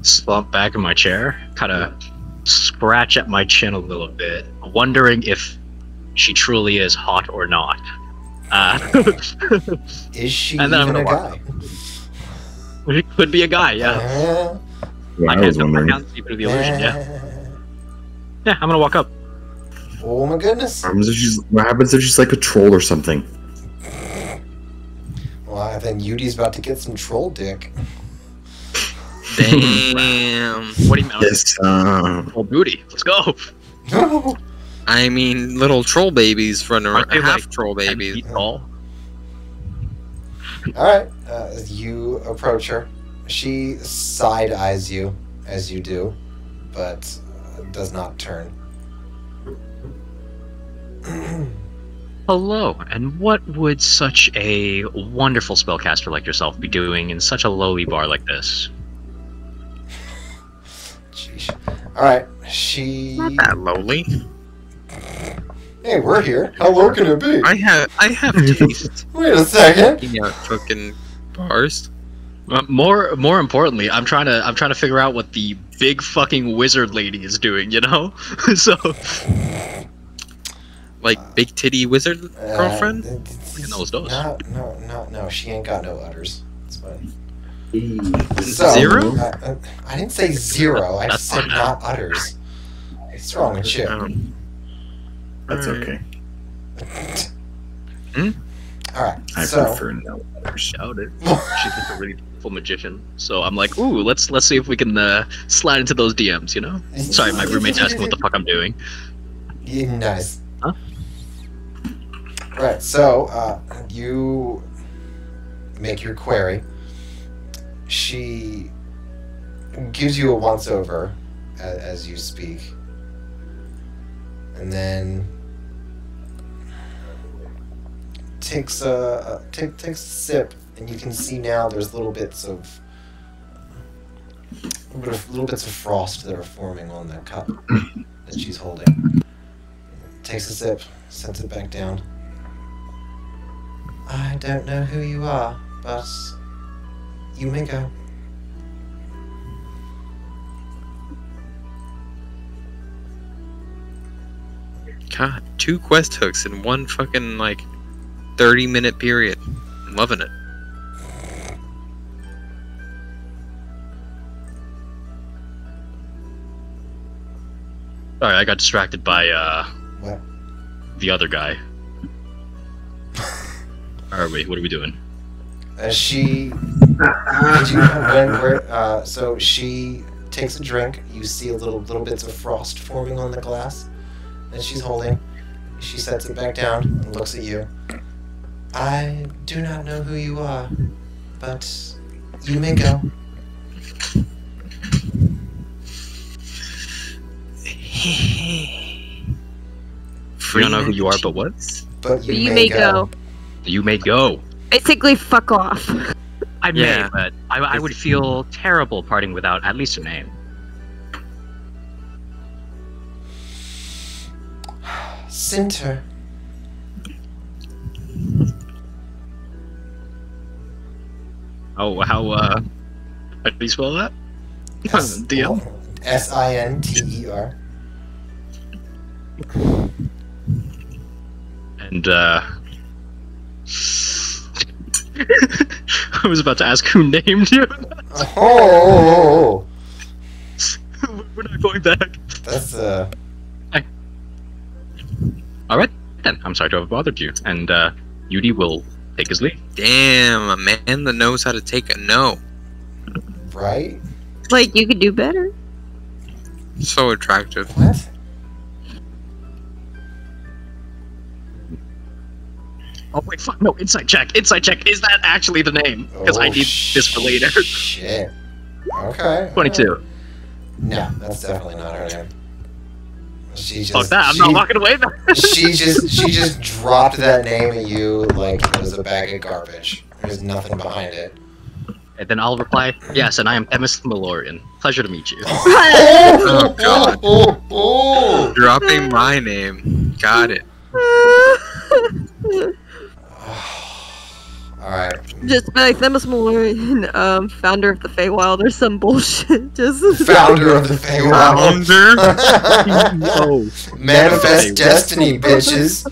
Slump back in my chair, kind of scratch at my chin a little bit, wondering if she truly is hot or not. Uh, Is she And then I'm gonna guy? it could be a guy, yeah. Uh, Yeah, I I can't was I can't see through the illusion, yeah. Yeah, I'm gonna walk up. Oh my goodness. What happens if she's, what happens if she's like a troll or something? Well, I think Yudi's about to get some troll dick. Damn. What do you mean? Yes. Uh, Oh, booty. Let's go. I mean, little troll babies running around. Half like, troll 10 babies. All right, uh, you approach her. She side eyes you as you do, but does not turn. Hello, and what would such a wonderful spellcaster like yourself be doing in such a lowly bar like this? Sheesh. All right, she. Not that lowly. Hey, we're here. How low can it be? I have I have taste. Wait a second. Eating out fucking bars. Uh, more, more importantly, I'm trying to, I'm trying to figure out what the big fucking wizard lady is doing. You know, so Like big titty wizard Uh, girlfriend. You know those does. No, no, no, no. She ain't got no udders. It's fine. So, Zero? uh, uh, I didn't say zero. I That's said fine. not udders. It's wrong with you. Um, that's Alright. okay. All right. I so, prefer no letters. doubt it. She's just a really magician. So I'm like, ooh, let's let's see if we can uh, slide into those DMs. You know? Sorry, my roommate's asking what the fuck I'm doing. Yeah, nice. Huh? Right. So uh, you make your query. She gives you a once over as, as you speak, and then takes a, a take, takes a sip, and you can see now there's little bits of little, bit of, little bits of frost that are forming on the cup that she's holding. Takes a sip, sets it back down. I don't know who you are, but you may go. God, two quest hooks in one fucking like thirty minute period. I'm loving it. Sorry, I got distracted by uh, What? the other guy. Are we? What are we doing? As she, you, when, where, uh, so she takes a drink. You see a little little bits of frost forming on the glass that she's holding. She sets it back down and looks at you. I do not know who you are, but you may go. We don't know who you are, but what? But you, You may, may go. go. You may go. Basically, fuck off. I may, Yeah. but I, I would feel terrible parting without at least a name. Sinter. Oh, how uh, how do you spell that? DL. S I N T E R. And uh, I was about to ask who named you. Oh, We're not going back. that's uh. All right, then. I'm sorry to have bothered you. And uh, Yudi will take his leave. Damn, a man that knows how to take a no. Right? Like, you could do better. So attractive. What? Oh wait, fuck no! Insight check. Insight check. Is that actually the name? Because I Oh, need this for later. Shit. Okay. Twenty-two. No, that's definitely not her name. She just Fuck that! I'm she, not walking away. Then. she just she just dropped that name at you like it was a bag of garbage. There's nothing behind it. and then I'll reply, "Yes, and I am Themis Malorian. Pleasure to meet you." Oh, God. Oh oh, oh, oh, Dropping my name. Got it. All right. Just be like Themis Malorian, um, founder of the Feywild or some bullshit. Just Founder of the Feywild. Founder. no. Manifest destiny, bitches.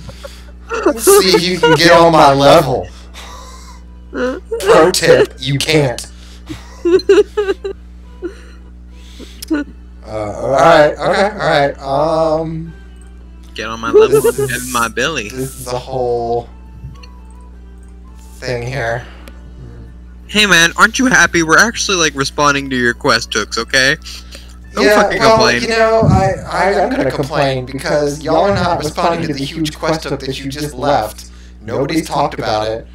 Let's see if you can get on my level. Pro tip: You can't. Uh, all right. Okay. All right. Um. Get on my level and my belly. This is a whole thing here. Hey man, aren't you happy? We're actually like responding to your quest hooks, okay? Don't yeah, fucking well, complain. you know, I, I am gonna complain because y'all are not responding to the huge quest hook that you just left. Nobody's talked about it.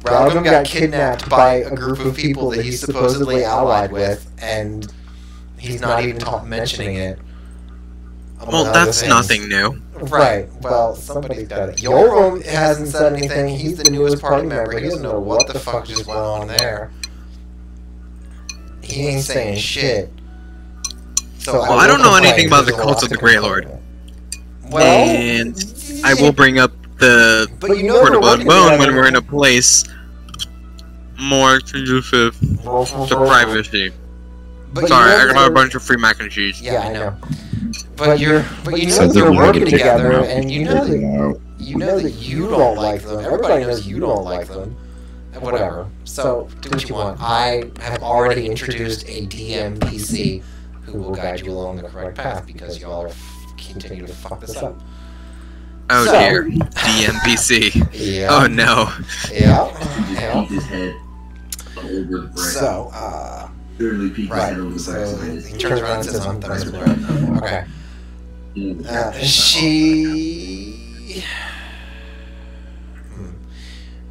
Ralgum got kidnapped by a group of people that he's supposedly allied with, and he's not even ta- mentioning it. Among Well, other that's things. nothing new. Right. Well, somebody's done it. Yolrum hasn't said anything. He's the newest party member. He doesn't know what the fuck just went on there. He ain't saying shit. So Well, I will don't know complain anything about the because Cult of the Grey Lord. Well, and I will bring up the But you know Court we're of working Unbone when we're in a place more conducive to privacy. But you Sorry, know I got a bunch of free mac and cheese. Yeah, I know. But you're, but you know Said they're they're working working together, together. and you know that you know that you don't like them. Everybody knows you don't like them. And Whatever. So do what you want. I have already introduced a DM PC who will guide you along the correct path because y'all are f- continue to fuck this up. Oh So- dear, DMPC. Yeah. Oh no. Yeah. Just Yeah. his head over the. So, uh, Literally peeked his right. head over the So of his he turns around and says, "I'm Themis Okay. Uh, she.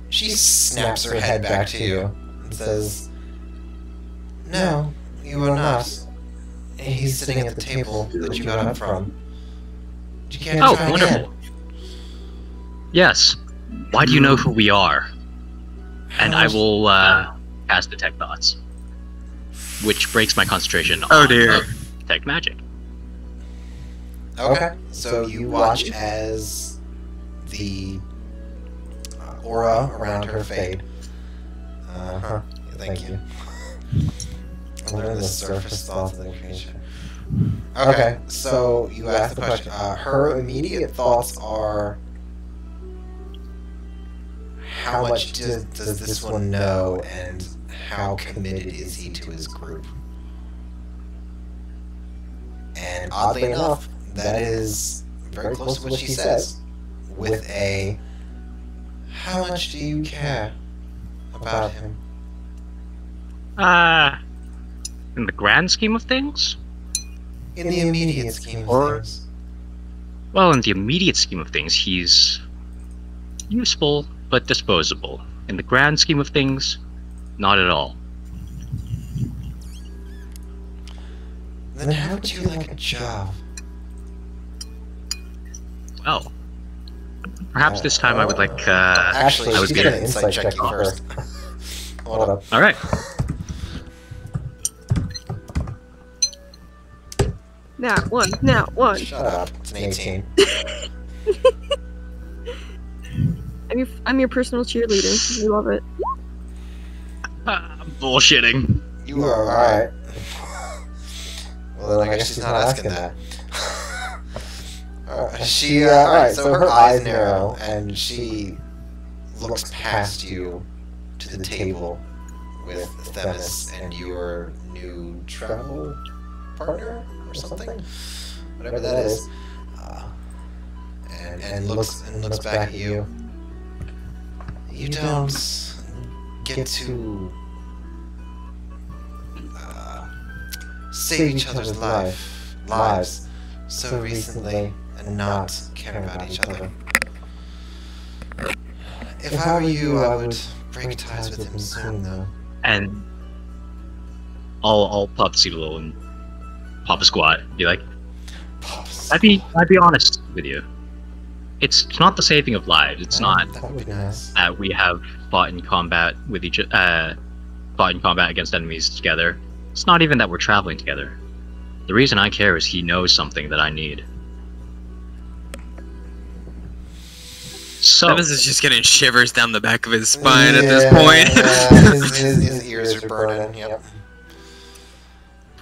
She snaps her head back to you and says, No, you are not. And he's sitting at the table that you got up from. You can't Oh, try wonderful. again. Yes. Why do you know who we are? And I will uh, cast detect thoughts, which breaks my concentration. Oh, on, dear. detect magic. Okay, so you watch as the uh, aura around her fade. Uh huh. Thank you. Learn the surface thoughts of the creature. Okay, so you ask the question. Uh, her immediate thoughts are how much does, does this one know and how committed is he to his group? And oddly enough, that is very close to what she says. With a, how much do you care about him? Uh, in the grand scheme of things? In the immediate scheme of Or- things. Well, in the immediate scheme of things, he's useful but disposable. In the grand scheme of things, not at all. Then how would you like a job? Well, perhaps this time I would like. Uh, Actually, I would she's be- gonna insight check you first. Hold up. all right. Now one, now one. Shut up. It's an 18. I'm your, I'm your personal cheerleader. I love it. I'm bullshitting. You are alright. Well, then I guess she's not asking that. Alright, she, uh, alright, so her eyes narrow and she looks past you to the table with Themis and your new travel partner or something? Whatever that is. Uh, and, and looks and looks back at you. You don't get to uh, save each other's life, lives so recently and not care about each other. If I were you, I would break ties with him soon, though. And I'll I'll pop the seat a and pop a squat. Be like, Pops. I'd be I'd be honest with you. It's not the saving of lives. It's not That would be nice. that we have fought in combat with each uh fought in combat against enemies together. It's not even that we're traveling together. The reason I care is he knows something that I need. So Evans is just getting shivers down the back of his spine at this Yeah, point. his, his, his ears are burning. Yep.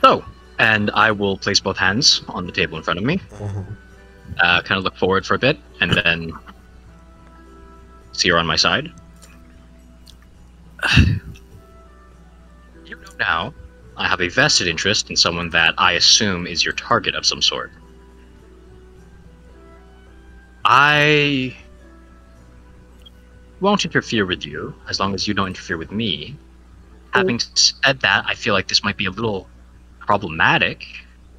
so and I will place both hands on the table in front of me. Mhm. Uh, kind of look forward for a bit, and then see her on my side. You know now, I have a vested interest in someone that I assume is your target of some sort. I won't interfere with you as long as you don't interfere with me. Having said that, I feel like this might be a little problematic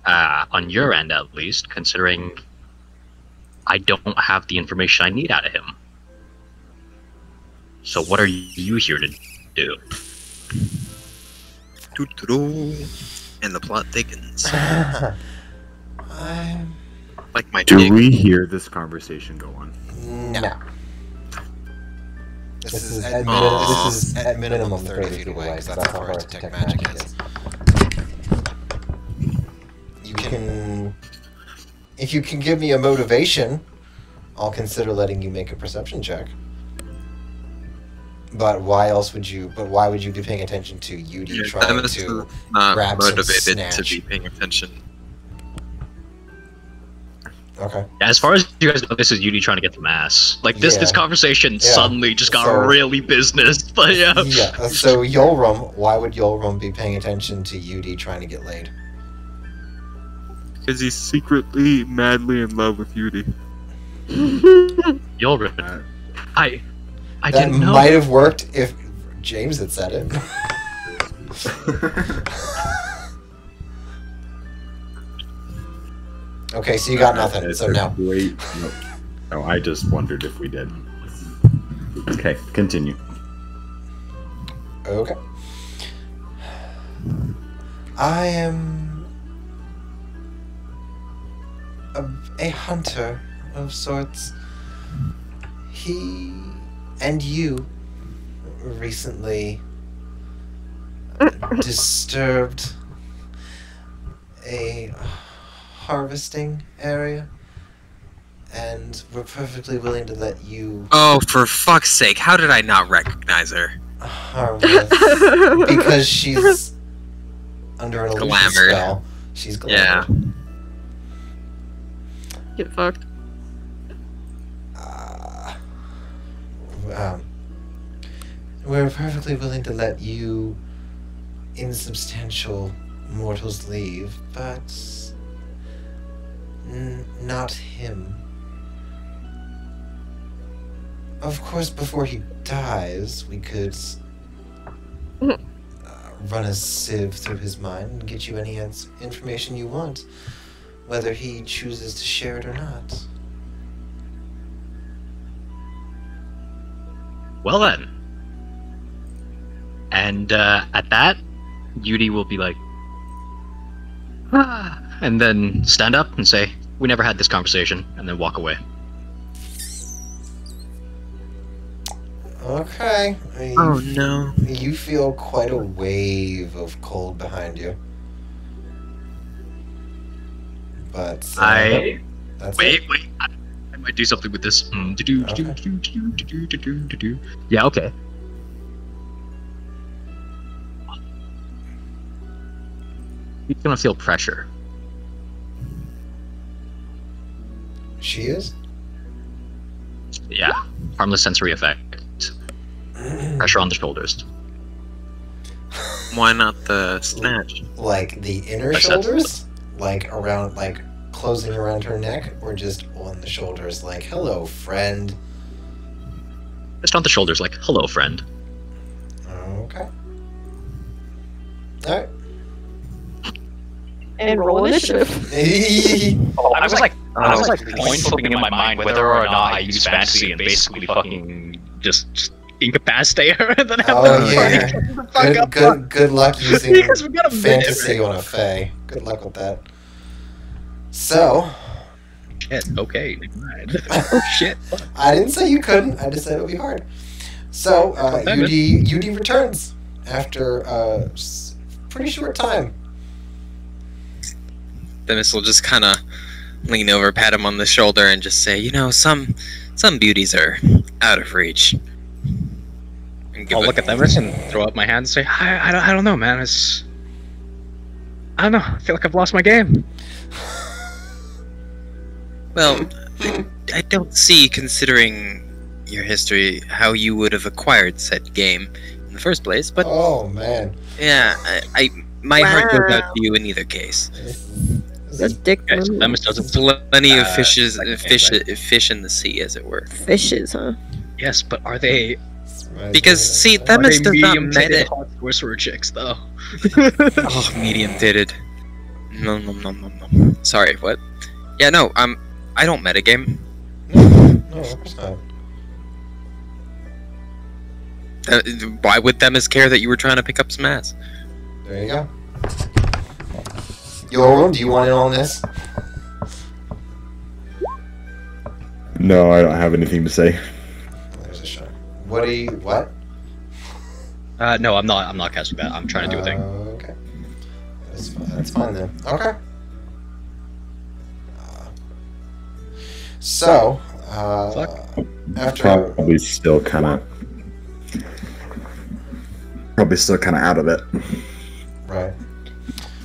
uh, on your end, at least, considering I don't have the information I need out of him. So, what are you here to do? And the plot thickens. I'm Like my Do jig. we hear this conversation go on? no. This, is, at at min- minimum, this is at minimum 30 feet away, because that's how hard detect magic is. You can. If you can give me a motivation, I'll consider letting you make a perception check. But why else would you? But why would you be paying attention to Yudi Yeah, trying Evans to? is not grab some motivated to be paying attention. Okay. As far as you guys know, this is Yudi trying to get the mass. Like this, this Yeah. conversation suddenly just got So- really business. But yeah, Yeah. uh, So Yolrum, why would Yolrum be paying attention to Yudi trying to get laid? Because he's secretly madly in love with Yudi. Yulgrin, I, I that didn't know. might have worked if James had said it. okay, so you got nothing. Uh, So no. Wait, no. No, I just wondered if we did. Okay, continue. Okay. I am a, a hunter of sorts. He and you recently disturbed a harvesting area, and we're perfectly willing to let you Oh, for fuck's sake! How did I not recognize her? harm with because she's under an illusion Glamored. spell. She's Yeah. Get fucked. Uh, um, we're perfectly willing to let you insubstantial mortals leave, but n- not him. Of course, before he dies, we could uh, run a sieve through his mind and get you any information you want, whether he chooses to share it or not. Well then. And uh, at that, Yudi will be like, ah, and then stand up and say, "We never had this conversation," and then walk away. Okay. You, Oh no! you feel quite a wave of cold behind you. But uh, I that's wait, it. wait. I, I might do something with this. Mm, do-do, do-do, Okay. Yeah. Okay. He's gonna feel pressure. She is. Yeah. Harmless sensory effect. Pressure on the shoulders. Why not the snatch? like the inner Biceps. shoulders, like around, like closing around her neck, or just on the shoulders, like "Hello, friend." Just on the shoulders, like, hello, friend. Okay. All right. And roll initiative. Oh, I was like, I was like coin flipping in my mind whether or not I use fantasy and basically fucking Just, just incapacitate her and then have Oh, them yeah. the fuck good, up. good, good luck using Because we got a fantasy right? on a fae. Good luck with that. So, Shit. Okay. oh shit. I didn't say you couldn't. I just said it would be hard. So, uh, Yudi. Yudi returns after a s- pretty short time. Themis will just kind of lean over, pat him on the shoulder, and just say, "You know, some some beauties are out of reach." And give I'll it- look at them and throw up my hand and say, I, I, don't, I don't know, man. It's. I don't know. I feel like I've lost my game. Well, I don't see, considering your history, how you would have acquired said game in the first place. But Oh man, yeah, I, I my heart goes out to you in either case. That's dick Okay, so move. Themis doesn't. Plenty of Uh, fishes, second fish, hand, fish in the sea, as it were. Fishes, huh? Yes, but are they. Because see, Are Themis they does not medium titted meta. hot sorcerer chicks, though? Oh, medium titted. No, no, no, no, no. Sorry, what? Yeah, no, um, I don't metagame. No, of course not. Uh, why would Themis care that you were trying to pick up some ass? There you go. Yolrum, do you want in on this? No, I don't have anything to say. There's a shot. What do you? What? Uh, no, I'm not. I'm not casting that. I'm trying to do a thing. Uh, okay. That's fine, that's fine then. Okay. Uh, so, uh, Fuck. after Probably still kind of. Probably still kind of out of it. right.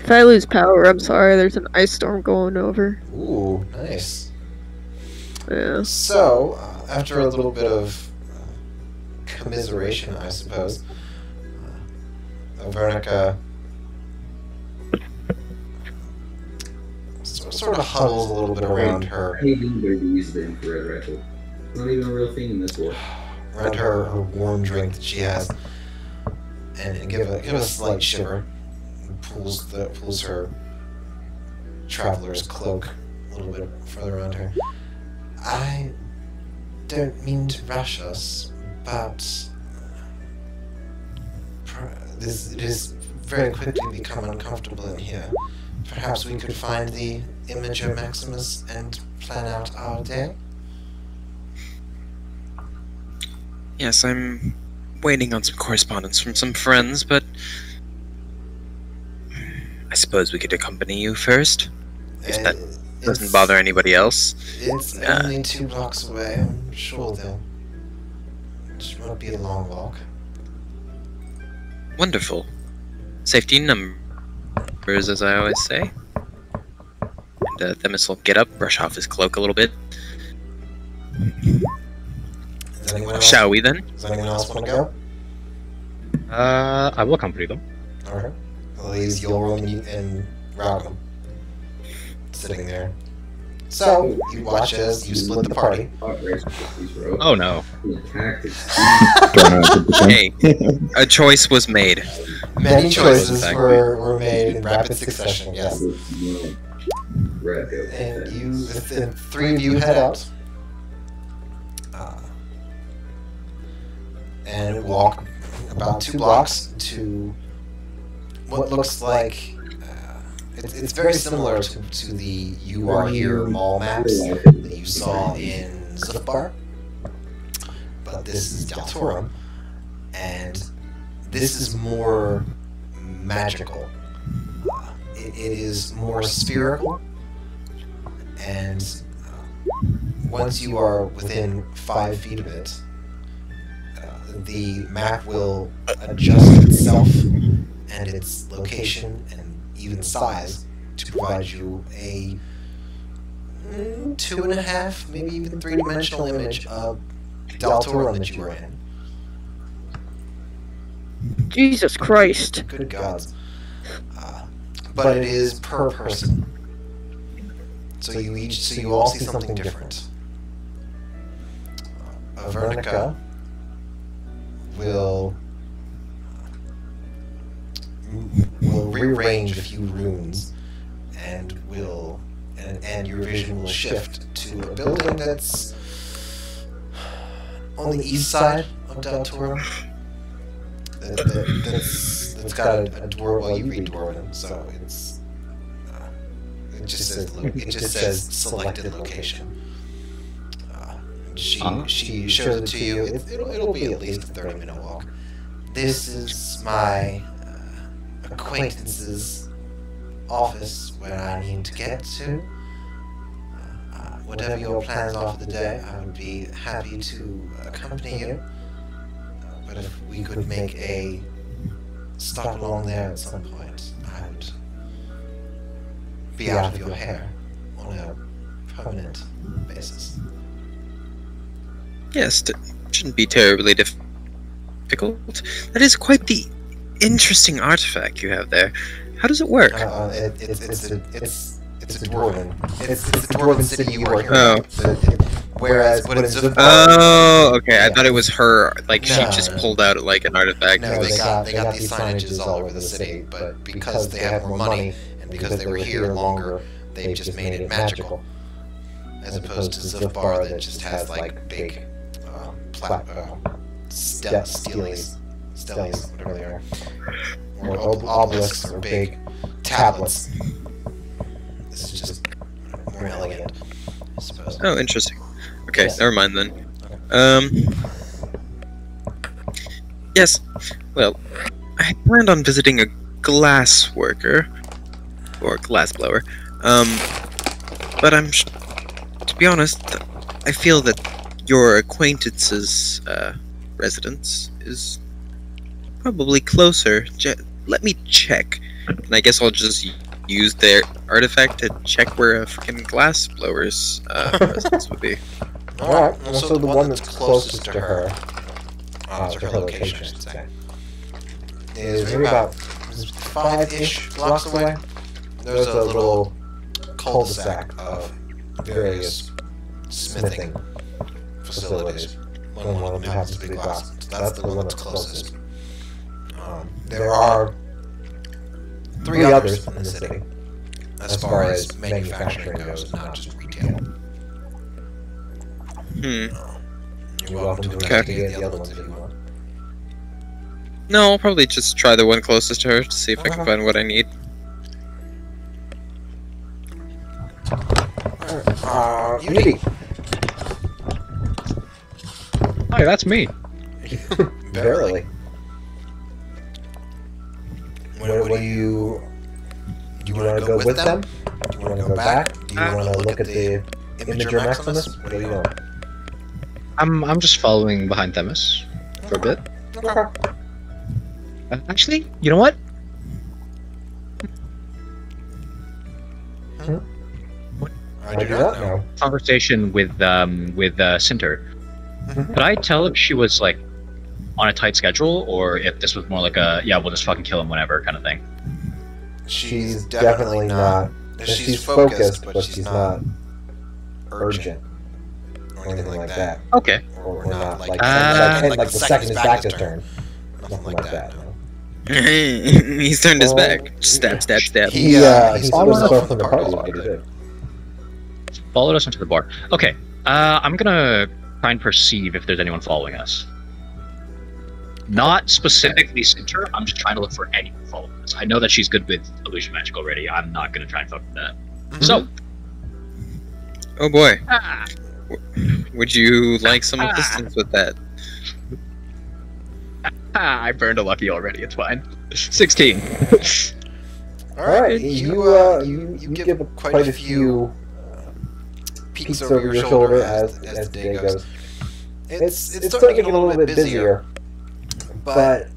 If I lose power, I'm sorry. There's an ice storm going over. Ooh, nice. Yeah. So, uh, after a little bit of uh, commiseration, I suppose, uh, Avernica s- sort of huddles a little bit around her, I hate being there to use the infrared rifle. It's not even a real thing in this war. around her, her warm drink that she has, and, and give a give a slight shiver. Pulls the pulls her traveler's cloak a little bit further around her. I don't mean to rush us, but this it is very quickly become uncomfortable in here. Perhaps we could find the Imager Maximus and plan out our day. Yes, I'm waiting on some correspondence from some friends, but I suppose we could accompany you first. If that Uh, doesn't bother anybody else. It's Uh, only two blocks away. I'm sure they'll. It won't be a long walk. Wonderful. Safety in numbers, as I always say. And uh, Themis will get up, brush off his cloak a little bit. Else? Shall we then? Does anyone else want to go? Uh, I will accompany them. All right. Well, leaves Yolrum and, you- and Ragam sitting there. So you watch as you split the party. Oh no. Hey, a choice was made. Many choices were, were made in rapid succession. Yes. And you, and three of you head out. Uh, and walk about two blocks to what looks like uh, it's, it's very similar to, to the You Are Here mall maps that you saw in Zilfbar. But this is Deltorum, and this is more magical. Uh, it, it is more spherical, and uh, once you are within five feet of it, uh, the map will adjust itself and its location and even size to provide you a two and a half, maybe even three dimensional image of Deltorum that you are in. Jesus Christ. Good gods. Uh, but it is per person. So you each, so you all see something different. Uh, Vernica will will rearrange a few runes, and will and, and your vision will shift to a building that's on the east side of Deltorum. That, that, that's, that's got a, a dwarf. Well, you read Dwarven, so it's uh, It just says lo- it just says selected location. Uh, she Uh-huh. she shows it to you. It, it'll it'll be at least a thirty minute walk. This is my acquaintance's office where I need to get to. Uh, whatever your plans are for the day, I would be happy to accompany you. Uh, but if we could make a stop along there at some point, I would be out of your hair on a permanent basis. Yes, it shouldn't be terribly difficult. That is quite the interesting artifact you have there. How does it work? Uh, it, it's it's a it's it's a dwarven. It's, it's the dwarven city you were Oh. hearing. But it- Whereas what in Zufbar, Oh, okay. I thought it was her. Like she No. just pulled out like an artifact. no, they got they got these signages all over the city, but because they have more money and because they were here longer, they've just made it magical. As opposed to Zufbar that just has like big um, pla- uh, ste- steelies, stellies, whatever they are, or ob- obelisks or big tablets. This is just more elegant, I suppose. Oh, interesting. Okay, Yes. never mind then. Um. Yes. Well, I planned on visiting a glass worker or glass blower. Um, but I'm, sh- to be honest, I feel that your acquaintance's uh, residence is probably closer. Je- let me check, and I guess I'll just use their artifact to check where a freaking glass blower's uh, residence would be. Alright, well, so the one that's closest to her, uh, to her location, I should say, is maybe about five-ish blocks away. There's a little cul-de-sac of various smithing facilities. One of them happens to be glass. So that's the one that's closest. Um, there are three others in the city, as far as manufacturing goes, not just retail. Hmm. You're welcome to Okay. investigate the other ones if you want. No, I'll probably just try the one closest to her to see if I can find what I need. Uh, Beauty. Hi, that's me. Barely. What, what do you? Do you want to go with them? Do you want to go back? Do you want to look at the Imager Maximus? What do you know? I'm I'm just following behind Themis for a bit. Uh, actually, you know what? I do not know. Conversation with um with uh, Sinter. Could I tell if she was like on a tight schedule, or if this was more like a yeah, we'll just fucking kill him whenever kind of thing? She's definitely not. She's focused, but she's not urgent or anything like that. Okay. Or, or not like, Uh, like, like the second his back is turned. Nothing like that. no. He's turned his back. Stab, stab, stab. He, uh, he split himself from the party. What he. Followed us into the bar. Okay. Uh, I'm gonna try and perceive if there's anyone following us. Not specifically Sinter. I'm just trying to look for any following us. I know that she's good with illusion magic already. I'm not gonna try and fuck with that. So, Oh boy. Ah. Would you like some Ah. assistance with that? ah, I burned a lucky already. It's fine. Sixteen. All right, you uh, you you give quite a few peeks over your shoulder as as the day goes. It's it's starting to get a little bit busier, but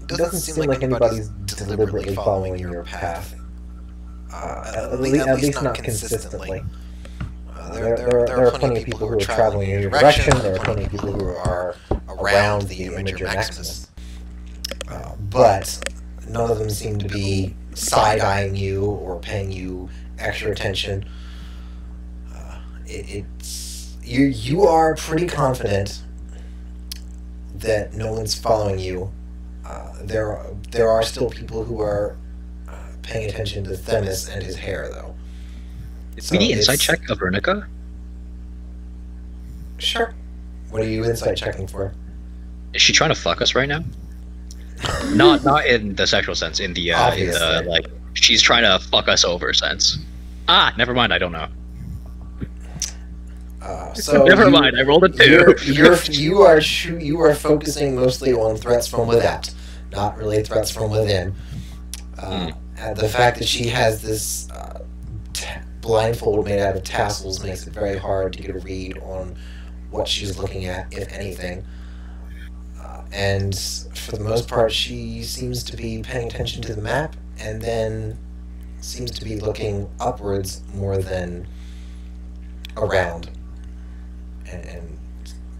it doesn't seem like anybody's deliberately following your path. Uh, at, le- at least not consistently. Uh, there, there, are, there are plenty of people who are traveling in your direction. There are plenty of people who are around the Imager Maximus. Uh, but none of them seem to be side-eyeing you or paying you extra attention. Uh, it, it's you. You are pretty confident that no one's following you. Uh, there, are, there are still people who are uh, paying attention to Themis and his hair, though. So we need insight check of Vernica. Sure. What are you insight checking for? Is she trying to fuck us right now? not not in the sexual sense. In the uh, in the like she's trying to fuck us over sense. Ah, never mind. I don't know. Uh, so never you- mind. I rolled a 2 You're, you're, you are you are focusing mostly on threats from without, not really threats from within. Uh, and the fact that she has this uh, t- blindfold made out of tassels makes it very hard to get a read on what she's looking at, if anything. Uh, and for the most part, she seems to be paying attention to the map, and then seems to be looking upwards more than around and, and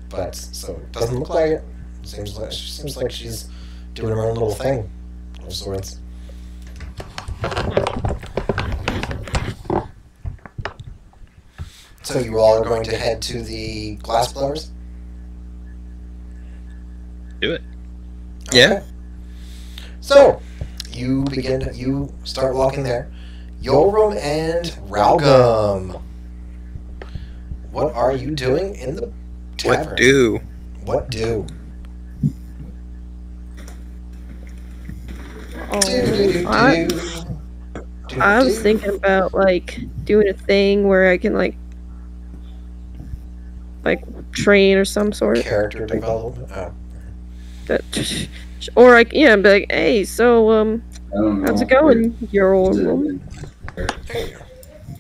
but so it doesn't look like it. Seems like she seems like she's doing her own little thing of sorts. So you all are going to head to the glass blowers. Do it. Yeah. So you begin. You start walking there. Yolrum and Ralgum. What are you doing in the tavern? What do? What do? Oh, Do, I, do, do, I was thinking about like doing a thing where I can like like train or some sort character development. Oh. that, or like yeah, be like, hey, so um, I don't know. how's it going, your old woman?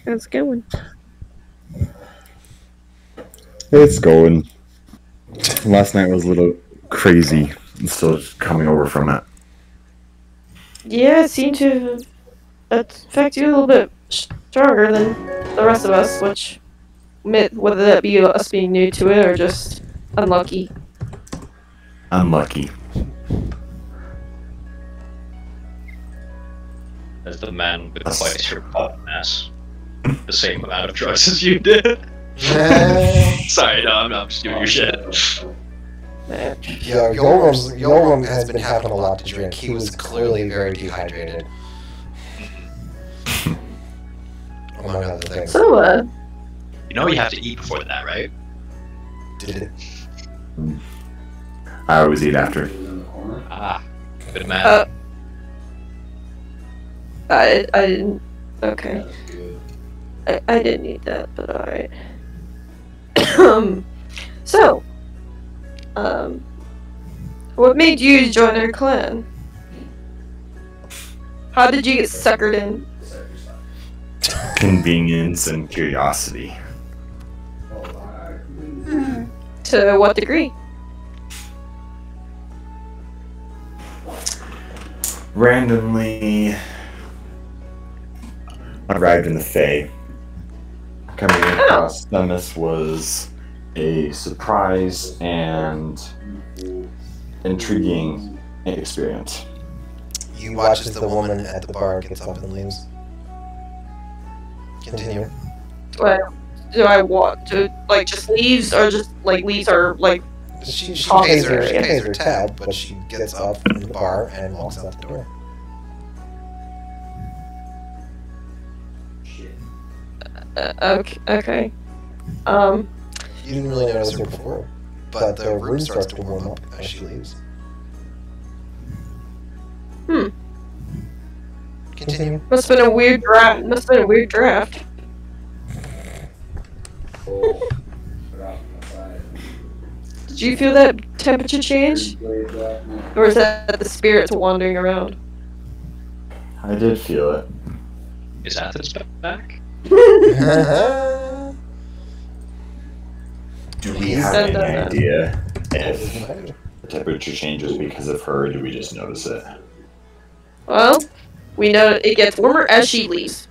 How's it going? It's going. Last night was a little crazy. I'm still coming over from it. Yeah, it seemed to affect you a little bit stronger than the rest of us, which whether that be us being new to it or just unlucky. Unlucky. As the man with twice your pop mass, the same amount of drugs as you did. Sorry, no, I'm, I'm just doing your shit. Yeah, Yolrum Yolrum has been having a lot to drink. He was clearly very dehydrated. Among other things. So, uh, You know you have to eat before that, right? Did it? I always eat after. Ah, good man. Uh, I I didn't. Okay. I, I didn't eat that, but alright. Um, so, um, what made you join our clan? How did you get suckered in? Convenience and curiosity. To what degree? Randomly arrived in the Fae. Coming oh. across Themis was a surprise and intriguing experience. You watch as the woman at the bar gets up and leaves. Continue. Do I, do I want to, like, just leaves, or just, like, leaves or, like, She, she pays her she pays her tab, but she gets up from the bar and walks out the door. Uh, okay, okay. Um, You didn't really notice her before, but the room starts to warm up as she leaves. Hmm. Continue. must have been a weird draft. Must have been a weird draft. Did you feel that temperature change? Or is that the spirits wandering around? I did feel it. Is Athens back? Do we He's have any that. idea if the temperature changes because of her, or do we just notice it? Well, we know it gets warmer as she leaves.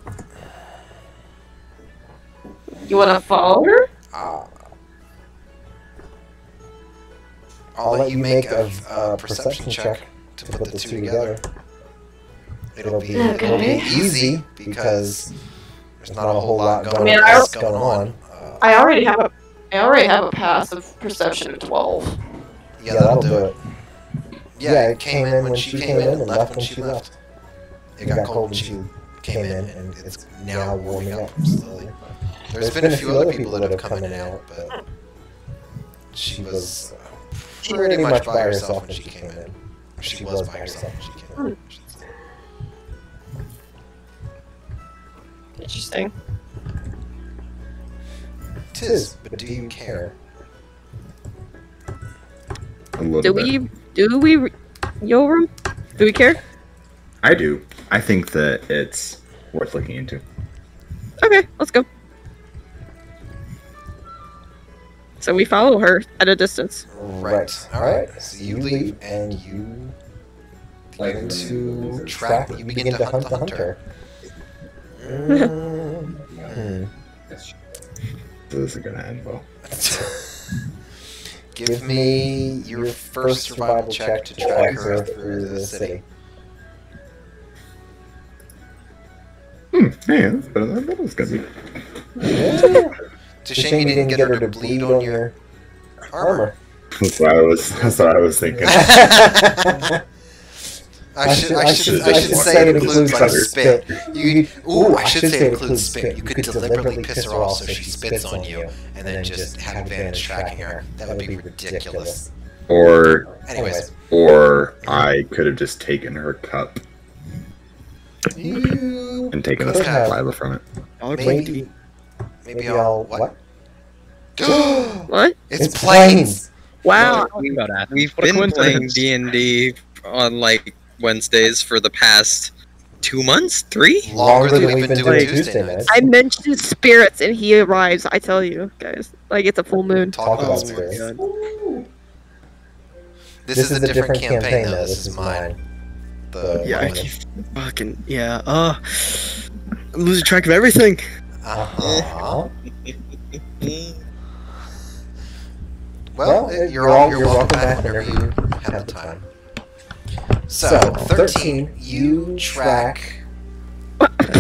You wanna follow her? Uh, I'll let you make a, a perception check to put the two together. It'll be it'll be easy because there's not a whole lot going, I mean, I- else going on. Uh, I already have a I already have a passive perception of twelve. yeah, that'll do it. Yeah, it came in when she came in and left when she left. It got cold when she came in, and it's now warming up slowly. There's been a few other people that have come in and out, but she was uh, pretty much by herself when she came in. She was by herself when she came in. Interesting. Tis, but do you care? A little Do bit. we? Do we? re- Yolrum? Do we care? I do. I think that it's worth looking into. Okay, let's go. So we follow her at a distance. Right. All right. So you leave and you begin to track. You begin to hunt the hunter. This is gonna end well. Give me your first survival check to track her through the city. Hmm. Yeah, that's better than I thought it was gonna be. It's a shame you didn't get her to bleed on your armor. That's what I was. That's what I was thinking. I should, I should, I should say it includes like spit. You, ooh, I should say it includes spit. You could deliberately piss her off so she spits on you, and then just have advantage tracking her. That would be ridiculous. Or, Anyways, or I could have just taken her cup you and taken the could have. saliva from it. maybe, maybe I'll what? What? It's planes. Wow. We've about we've been playing. D and D on like Wednesdays for the past two months, three. Longer than we've been doing Tuesday nights. I mentioned spirits and he arrives. I tell you, guys. Like it's a full moon. Talk about Oh my spirits. God. This, is, a different campaign, though. This is mine. The Yeah, I keep fucking yeah. Uh, I'm losing track of everything. Uh-huh. Well, uh, you're all you're welcome back whenever you have the time. So, thirteen, you track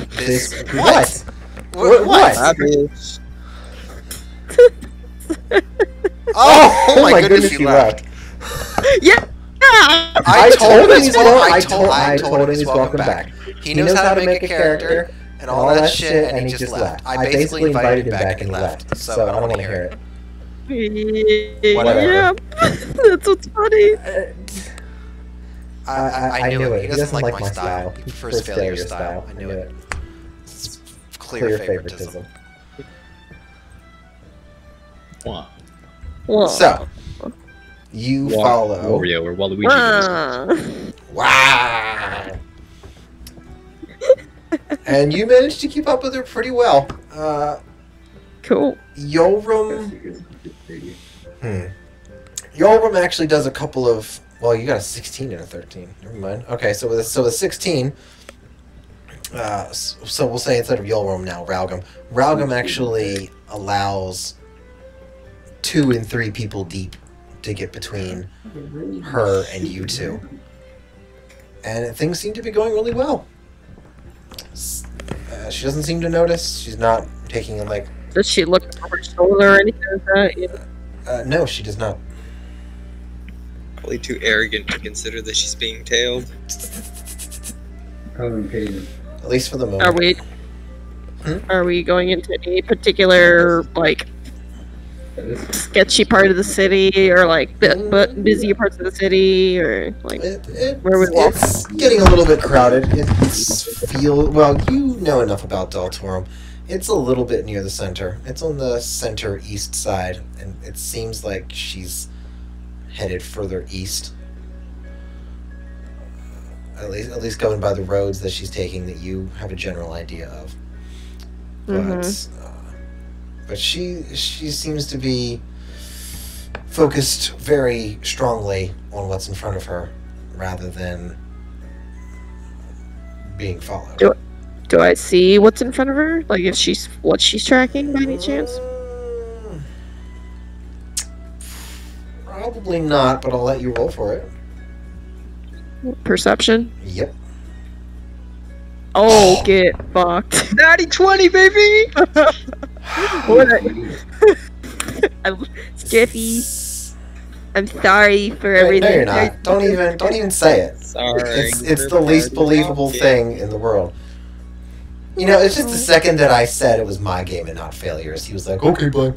this. What? What? What? Oh, oh my goodness, You left. Yeah. I told him he's welcome. I told I told him he's welcome back. He knows how to make a character and all that shit, and he just left. I basically invited him back and left. So I don't want to hear it. Whatever. Yeah. That's what's funny. Uh, I, I, I knew it. He doesn't like my style. He prefers failure style. I knew it. It's clear favoritism. Wow. Whoa. So, you Wa- follow. Wario or Waluigi. Wow. Wow. and you managed to keep up with her pretty well. Uh, Cool. Yolrum. Hmm. Yolrum actually does a couple of. Well, you got a 16 and a 13. Never mind. Okay, so with so with 16. Uh, so we'll say instead of Yolrum now, Ralgam. Ralgam actually allows two and three people deep to get between her and you two. And things seem to be going really well. Uh, she doesn't seem to notice. She's not taking like. Does she look over her shoulder or anything like that? Uh, no, she does not. Probably too arrogant to consider that she's being tailed. At least for the moment. Are we? Hmm? Are we going into any particular like sketchy part of the city, or like bu- bu- busy mm. parts of the city, or like where we walk? It's getting a little bit crowded. It's feel well. You know enough about Deltorum. It's a little bit near the center. It's on the center east side, and it seems like she's headed further east. At least, at least going by the roads that she's taking, that you have a general idea of. But, Mhm. uh, but she she seems to be focused very strongly on what's in front of her, rather than being followed. Do, do I see what's in front of her? Like if she's what she's tracking by any chance? Probably not, but I'll let you roll for it. Perception. Yep. Oh, get fucked. Natty twenty, baby. what? I'm Skippy. I'm sorry for Wait, everything. no, you're not. Don't even don't even say it. Sorry. It's it's the least believable thing in the world. You know, it's just the mm-hmm. second that I said it was my game and not failures. He was like, "Okay, bye."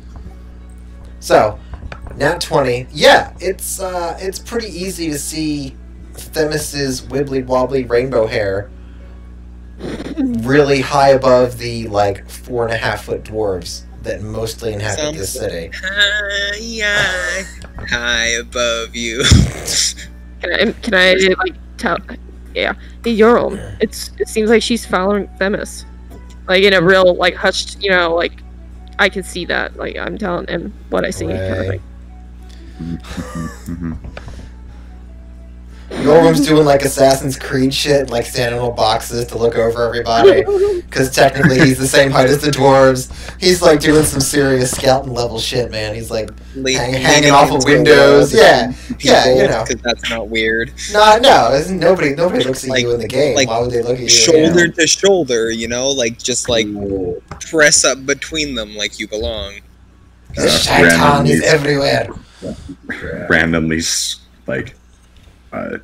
So, nat twenty. Yeah, it's uh, it's pretty easy to see Themis's wibbly wobbly rainbow hair really high above the like four and a half foot dwarves that mostly inhabit Sounds- this city. Hi, yeah, high above you. Can I, can I like tell? Yeah, hey, Yorl. It's it seems like she's following Themis, like in a real like hushed, you know, like I can see that. Like I'm telling him what I see. Kind of Right. Thing. Yorm's doing like Assassin's Creed shit, like standing on boxes to look over everybody. Because technically he's the same height as the dwarves. He's like doing some serious skeleton level shit, man. He's like Le- hang, hanging off of into windows. other Yeah, yeah, you people, know. 'cause that's not weird. No, no, nobody, nobody looks at Like- you in the game. like Why would they look at you? Shoulder to shoulder, you know, like just like press up between them like you belong. The uh, shaitan randomly- is everywhere. Randomly like uh,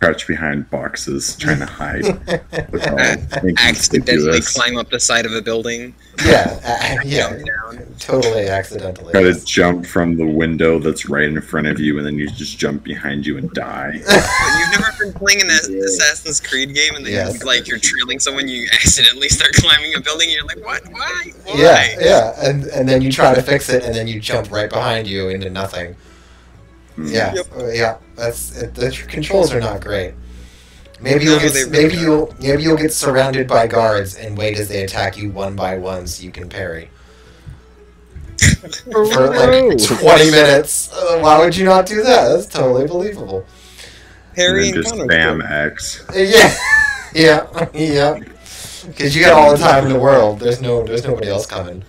crouch behind boxes trying to hide. Accidentally climb up the side of a building. Yeah, uh, yeah, Jump down. totally accidentally. Try to jump from the window that's right in front of you, and then you just jump behind you and die. You've never been playing an Ass- Assassin's Creed game and then Yes. like you're trailing someone, you accidentally start climbing a building, and you're like, what? Why? Why? Yeah, yeah, and and then you try to fix it, and then you jump right behind you into nothing. Yeah, uh, yeah, that's it, the controls are not great. Maybe you'll No, get maybe really you'll maybe you'll get surrounded by guards and wait as they attack you one by one so you can parry for like twenty minutes. Uh, why would you not do that? That's totally believable. Harry and then and just Connor. spam X. Uh, Yeah, yeah, yeah. Because you got all the time in the world. There's no there's nobody else coming.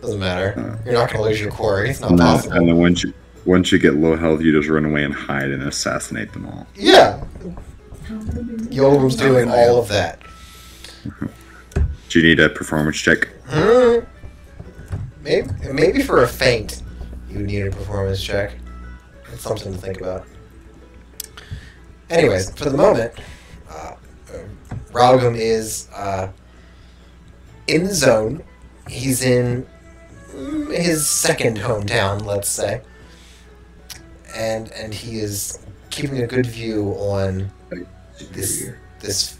Doesn't matter. You're not gonna lose your quarry. It's not And then, possible. and then once you once you get low health, you just run away and hide and assassinate them all. Yeah. Yolrum's doing all of that. Do you need a performance check? Hmm. Maybe, maybe for a feint, you need a performance check. That's something to think about. Anyways, for the moment, uh, uh, Raugum is uh, in the zone. He's in mm, his second hometown, let's say, and and he is keeping a good view on this this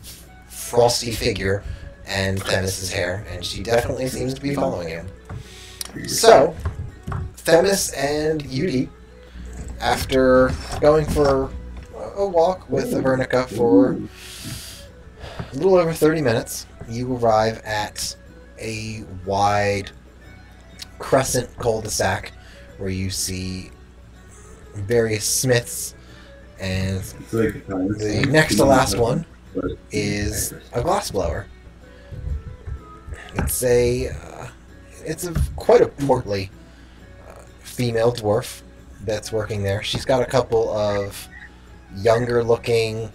frosty figure and Themis's hair, and she definitely seems to be following him. So, Themis and Yudi, after going for a walk with Vernica for a little over 30 minutes, you arrive at a wide crescent cul-de-sac where you see various smiths and the next to last one is a glassblower. It's a uh, it's a quite a portly uh, female dwarf that's working there. She's got a couple of younger looking,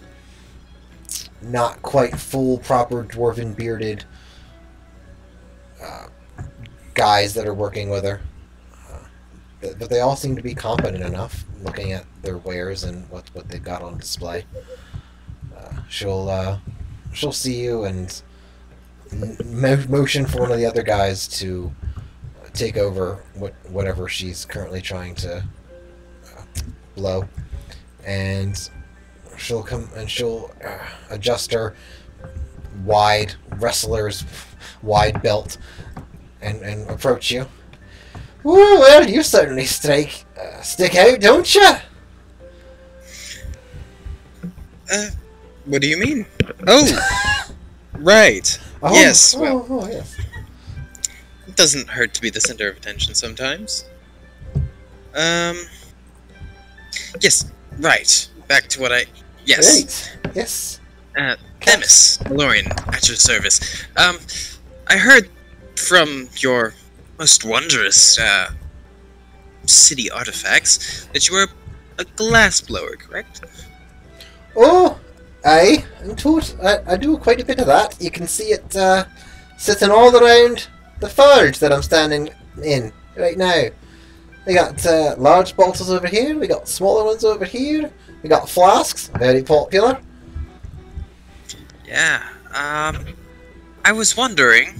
not quite full proper dwarven bearded uh, guys that are working with her. But, but they all seem to be competent enough, looking at their wares and what what they've got on display. Uh, she'll uh, she'll see you and mo- motion for one of the other guys to take over what whatever she's currently trying to uh, blow, and she'll come and she'll uh, adjust her wide wrestler's wide belt and and approach you. Ooh, well, you certainly strike uh, stick out, don't you? Uh, what do you mean? Oh, right. Oh, yes. oh, Well, oh, yes. it doesn't hurt to be the center of attention sometimes. Um. Yes. Right. Back to what I. Yes. Great. Yes. Uh, Themis, at your service. Um, I heard from your most wondrous, uh, city artifacts that you were a glassblower, correct? Oh, aye, I'm told I, I do quite a bit of that. You can see it uh, sitting all around the forge that I'm standing in right now. We got uh, large bottles over here, we got smaller ones over here, we got flasks, very popular. Yeah. Um, I was wondering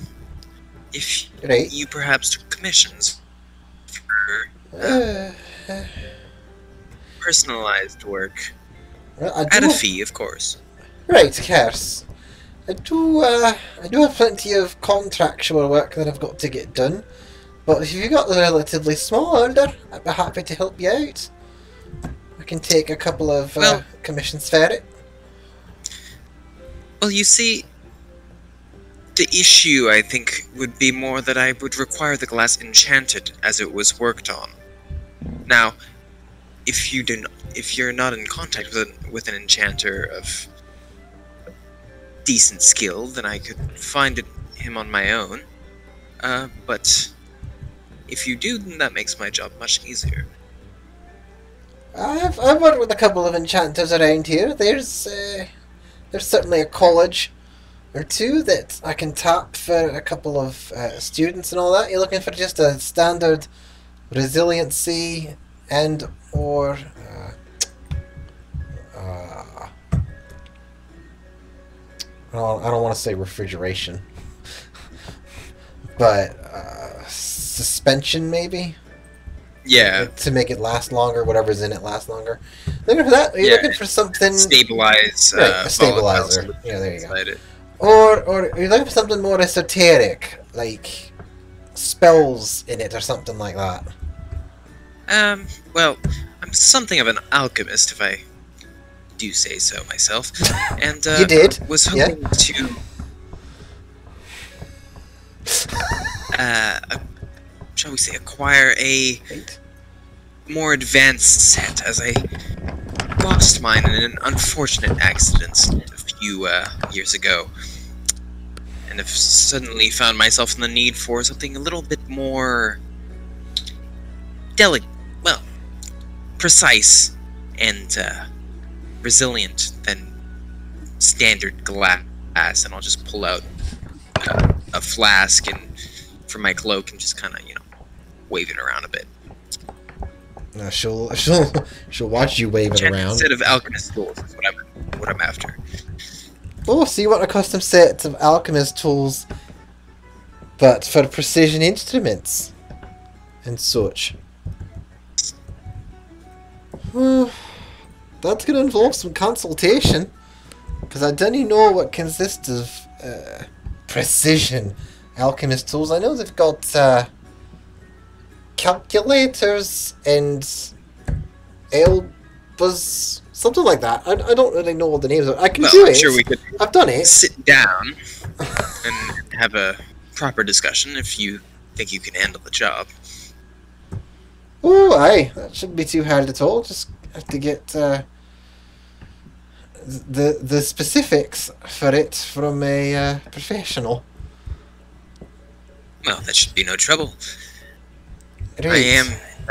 if Right. you perhaps took commissions for Uh, uh, personalized work well, at do a fee, of course. Right, of course. I do, uh, I do have plenty of contractual work that I've got to get done. But if you've got the relatively small order, I'd be happy to help you out. I can take a couple of uh, Well- commissions for it. Well, you see, the issue I think would be more that I would require the glass enchanted as it was worked on. Now, if you do not, if you're not in contact with an, with an enchanter of decent skill, then I could find it, him on my own. Uh, but if you do, then that makes my job much easier. I've, I've worked with a couple of enchanters around here. There's uh, there's certainly a college or two that I can tap for a couple of uh, students and all that. You're looking for just a standard resiliency and or uh, uh, I don't, don't want to say refrigeration, but uh, suspension maybe Yeah, to make it last longer. Whatever's in it lasts longer. Looking for that? Are you Yeah. looking for something? stabilize. Right, uh, a stabilizer. Yeah, there you go. it. Or or are you looking for something more esoteric, like spells in it or something like that? Um, well, I'm something of an alchemist, if I do say so myself. And uh, You did, Was yeah. hoping to, uh, uh, shall we say, acquire a more advanced set, as I lost mine in an unfortunate accident a few uh, years ago, and have suddenly found myself in the need for something a little bit more delicate, well, precise and uh, resilient than standard glass. And I'll just pull out uh, a flask and from my cloak and just kind of, you know, wave it around a bit. No, she'll she'll she'll watch you wave it around. Instead of alchemist tools is what I'm what I'm after. Oh, so you want a custom set of alchemist tools, but for precision instruments and such. That's gonna involve some consultation, because I don't even know what consists of uh, precision alchemist tools. I know they've got uh, calculators and elbas, something like that. I, I don't really know what the names are. I can Well, do I'm it. sure we could I've done it. sit down and have a proper discussion if you think you can handle the job. Oh, aye, that shouldn't be too hard at all. Just have to get uh, the the specifics for it from a uh, professional. Well, that should be no trouble. I am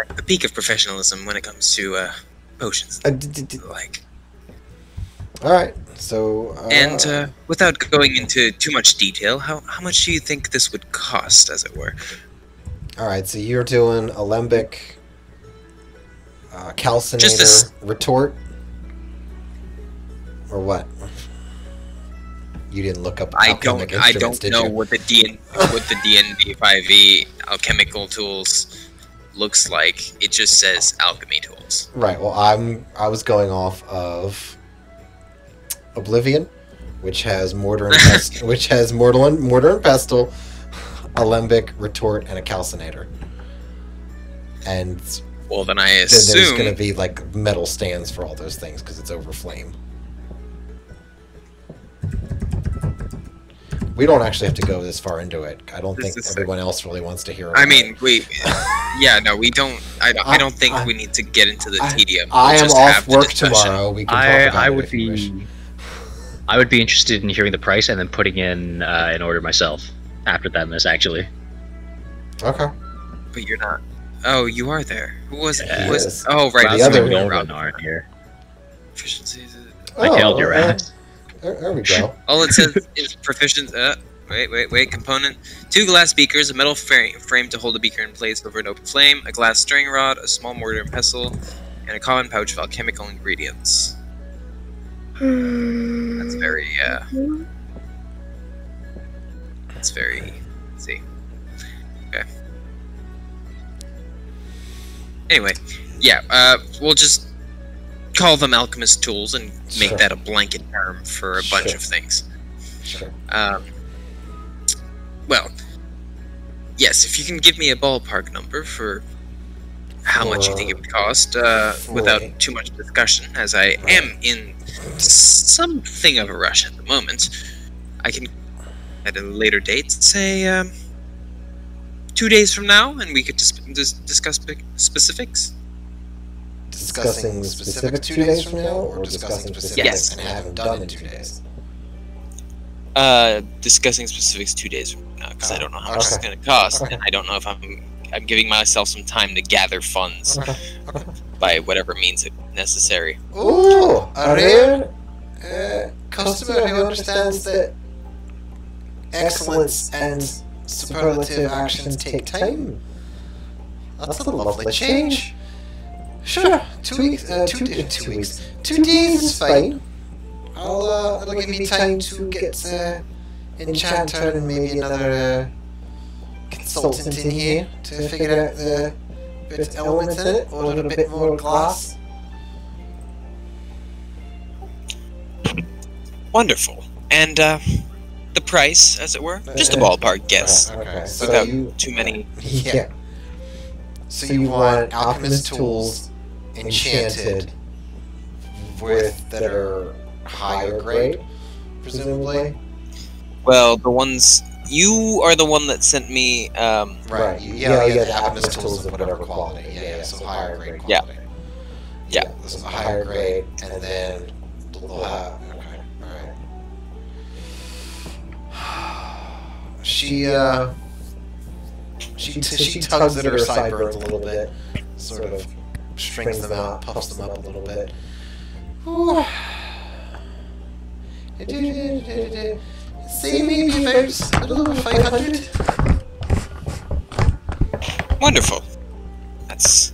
at the peak of professionalism when it comes to uh, potions. Uh, d- d- d- like, all right, so uh, and uh, without going into too much detail, how how much do you think this would cost, as it were? all right, so you're doing alembic, uh, calcinator, this- retort, or what? You didn't look up. I don't I don't know what the DN what the DND five E alchemical tools looks like. It just says alchemy tools. Right. Well, I'm I was going off of Oblivion, which has mortar and pest- which has mortar and, mortar and pestle, alembic, retort, and a calcinator. And Well, then I then there's going to be like metal stands for all those things because it's over flame. We don't actually have to go this far into it. I don't This think is- everyone else really wants to hear. I about it. mean, we, yeah, no, we don't. I, don't- I I- don't think I- we need to get into the I- tedium. I We'll am off work tomorrow. We can I talk about I it would if you wish. be I would be interested in hearing the price and then putting in uh, an order myself after that miss actually. Okay. But you're not. Oh, you are there. Who was it? Who was? Oh, right. The it's other- Rob- Golden Rob- aren't here. Proficiencies. I Oh, killed your uh, ass. There, there we go. All it says is proficient. Uh, wait, wait, wait. Component: two glass beakers, a metal frame, frame to hold the beaker in place over an open flame, a glass stirring rod, a small mortar and pestle, and a common pouch of alchemical ingredients. That's very. Uh, that's very. See. Okay. Anyway, yeah. Uh, we'll just call them alchemist tools and make Sure. that a blanket term for a bunch of things. Sure. Um, well, yes, if you can give me a ballpark number for how much you think it would cost, uh, without too much discussion, as I am in something of a rush at the moment, I can, at a later date, say um, two days from now, and we could dis- dis- discuss specifics. Discussing specific two days from now, or discussing specifics Yes. and having done in two days? Uh, discussing specifics two days from now, because I don't know how much it's going to cost, Okay. and I don't know if I'm I'm giving myself some time to gather funds by whatever means necessary. Ooh, a rare uh, customer who understands that excellence and superlative actions take time. That's a lovely change. Sure, two weeks, uh, two, uh, two weeks, two days is fine. I'll, uh, it'll give me time to get uh, Enchanter and maybe another uh, consultant in here to figure out the bit of elements in it, or a little bit more glass. Wonderful. And uh, the price, as it were, just a ballpark guess, Okay, so without you- too many. Yeah. So you want alchemist tools enchanted with that are higher grade, presumably. Well, the ones you are the one that sent me. Um, Right. you- Yeah, yeah, the alchemist tools of whatever quality. Yeah, yeah. So higher grade Yeah. quality. Yeah. This is a higher grade, and then they'll have. Okay. All right. She uh. She, t- she tugs at her sideburns a little bit, sort of strings them out, puffs them up a little bit. Ooh. Say maybe about a little over 500. wonderful. That's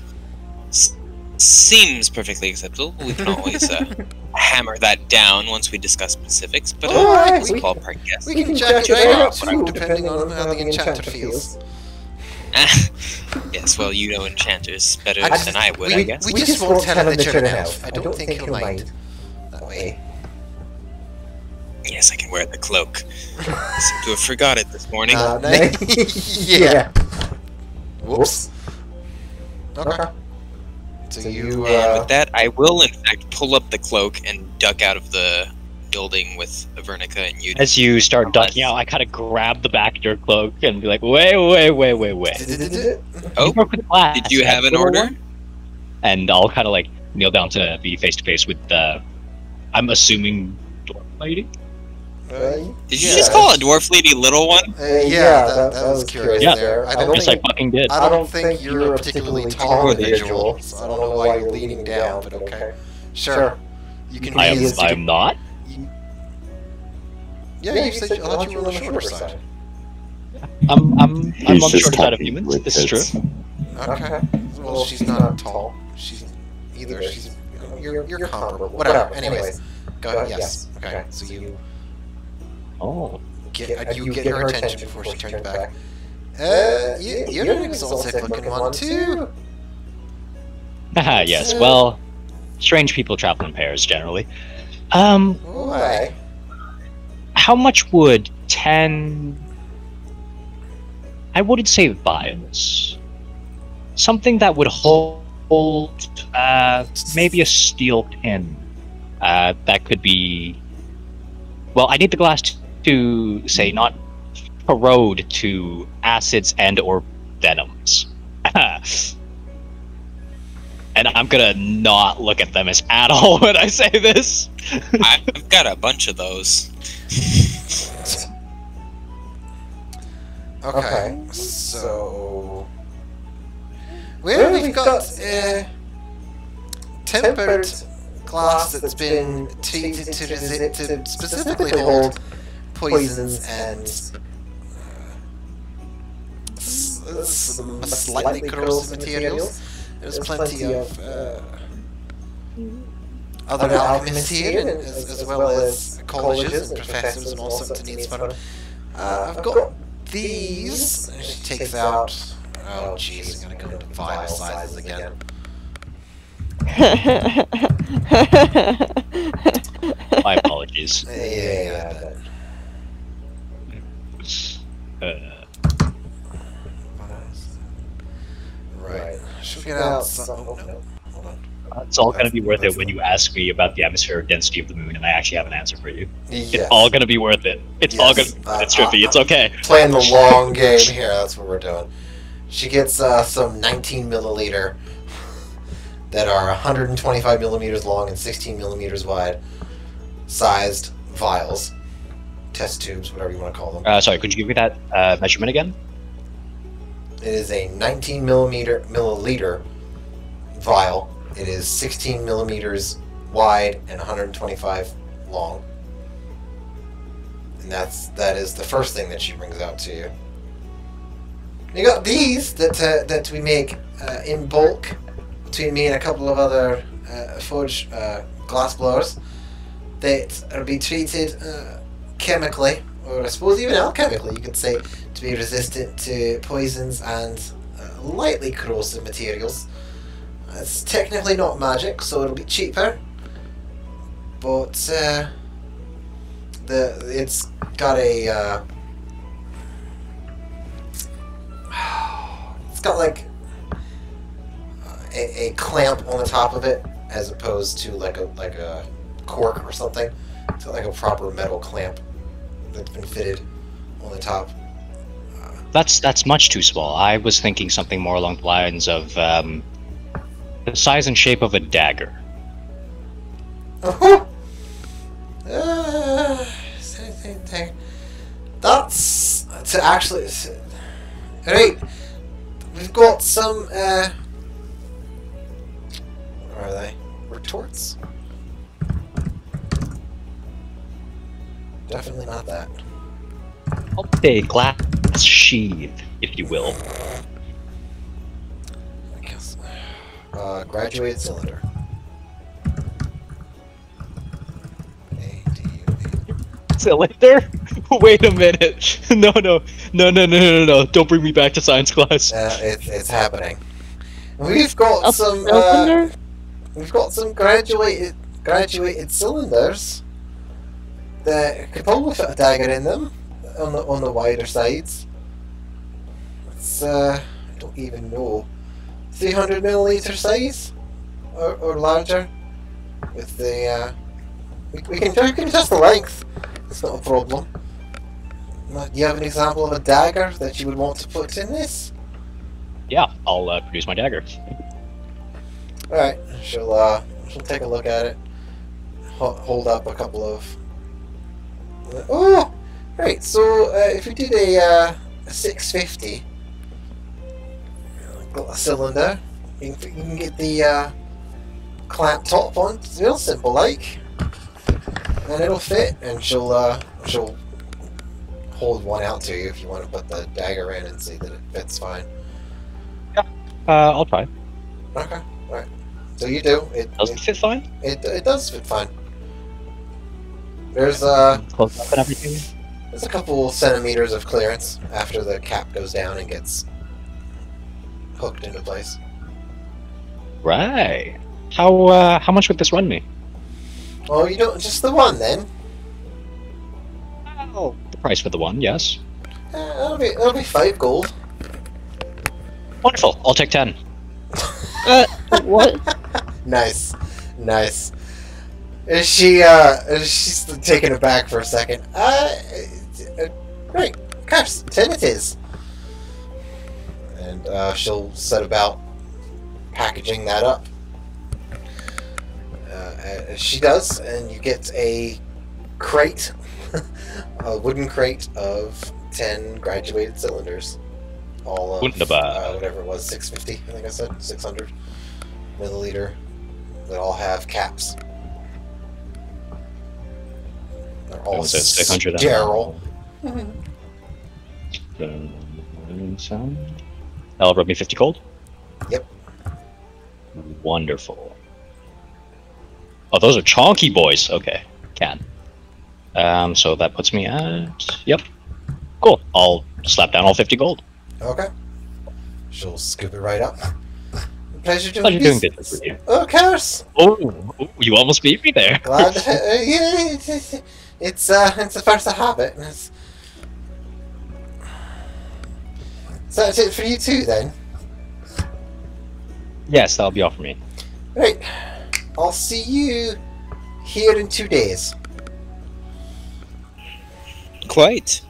seems perfectly acceptable. We can always uh, hammer that down once we discuss specifics. But uh, Alright, it's a we- ballpark guess. We can jack it right up too, depending on how the enchanter feels. yes, well, you know enchanters better I just- than I would, we, I guess. We, just won't tell him that you're an elf. I don't think he'll mind that way. Yes, I can wear the cloak. I seem to have forgot it this morning. Uh, yeah. Whoops. Okay. So you, and uh, with that, I will in fact pull up the cloak and duck out of the building with Avernica and you. As you start ducking out, I kind of grab the back of your cloak and be like, wait, wait, wait, wait, wait. Oh, You glass, did you have an order? And I'll kind of like kneel down to be face to face with the, I'm assuming, dwarf lady. Did you just call a dwarf lady little one? Uh, yeah, that, that was curious Yeah, there. I I don't guess I think, fucking did. I don't think you're a particularly tall individual, so I don't know why you're leaning down, but okay. Sure. You can I am, I am not. Yeah, yeah you said I thought you were on the shorter side. I'm, I'm, I'm He's on the just shorter side of humans. This is true. Okay. Well, she's not tall. She's either. She's you're you're comparable. Whatever. Anyways, go ahead. Yes. Okay. So you Oh. get uh, you get her attention before she turns back. Uh, you, you're an exotic looking one too. Haha, yes. Well, strange people travel in pairs generally. Um, Why? How much would ten? I wouldn't say vials. Something that would hold, uh, maybe a steel pin. Uh, that could be. Well, I need the glass to, to say not corrode to acids and or venoms. and I'm gonna not look at them as at all when I say this. I've got a bunch of those. Okay. So. Well, we've got uh, tempered glass that's been treated to, resi- to specifically hold poisons and uh, some slightly corrosive materials. There's plenty of uh, other alchemists here, and as, as well as colleges and professors and all sorts of needs fun. Uh, I've got these. And She takes out. Oh, jeez, I'm gonna go into vial sizes again. My apologies. Yeah, yeah, yeah. Uh, Right. Should we get out some? Oh, no. Hold on. It's all gonna be worth it when you ask me about the atmospheric density of the moon, and I actually have an answer for you. Yes. It's all gonna be worth it. It's all Yes. gonna. It's trippy. It's okay. Playing the long game here. That's what we're doing. She gets uh, some 19 milliliter that are 125 millimeters long and 16 millimeters wide, sized vials, test tubes, whatever you want to call them. Uh, sorry, could you give me that uh, measurement again? It is a 19 millimeter milliliter vial. It is 16 millimeters wide and 125 long. And that's that is the first thing that she brings out to you. You got these that uh, that we make uh, in bulk between me and a couple of other uh, forge uh, glass blowers that are be treated uh, chemically, or I suppose even alchemically, you could say, to be resistant to poisons and uh, lightly corrosive materials. It's technically not magic, so it'll be cheaper, but uh, the it's got a uh, it's got like a, a clamp on the top of it, as opposed to like a like a cork or something. It's got like a proper metal clamp that's been fitted on the top. That's that's much too small. I was thinking something more along the lines of um, the size and shape of a dagger. Uh-huh. Uh, same thing, thing. That's to actually. Right, we've got some. Uh, where are they? Retorts. Definitely not that. I'll say glass sheath, if you will. Uh, graduated cylinder. Cylinder? Wait a minute. No, no, no, no, no, no, no! Don't bring me back to science class. Uh, it's it's happening. We've got A some. Uh, we've got some graduated graduated cylinders that could probably fit a dagger in them on the on the wider sides. It's uh, I don't even know, three hundred milliliter size or, or larger. With the uh, we, we can we can adjust the length. It's not a problem. Uh, Do you have an example of a dagger that you would want to put in this? Yeah, I'll uh, produce my dagger. Alright, she'll uh she'll take a look at it. Ho- hold up a couple of Oh! Right, so uh, if we did a uh a six fifty got a cylinder, you can, you can get the uh clamp top on, it's real simple like. And it'll fit and she'll uh she'll hold one out to you if you want to put the dagger in and see that it fits fine. Uh, I'll try. Okay, alright. So you do. It Does it fit fine? It, it does fit fine. There's uh Close up and everything. there's a couple centimeters of clearance after the cap goes down and gets hooked into place. Right. How uh, how much would this run me? Well, you don't just the one then. Oh, the price for the one, yes. Uh, that'll be that'll be five gold. Wonderful. I'll take ten. Uh, what? Nice, nice. Is she uh is she's taken aback for a second? Uh, uh right, course, ten it is. And uh, she'll set about packaging that up. Uh, she does, and you get a crate, a wooden crate of ten graduated cylinders. All of uh, whatever it was, six fifty. I think I said six hundred milliliter. That all have caps. They're all was it, 600 and- sterile. So, that'll rub me 50 gold? Yep. Wonderful. Oh, those are chonky boys. Okay, can. Um, so that puts me at. Yep. Cool. I'll slap down all 50 gold. Okay. She'll scoop it right up. Pleasure doing, Pleasure doing business. business with you. Of course. Oh, you almost beat me there. Glad. uh, yeah, it's, it's uh, it's the first I have it. It's, So that's it for you too, then. Yes, that'll be all for me. Right. I'll see you here in two days. Quite.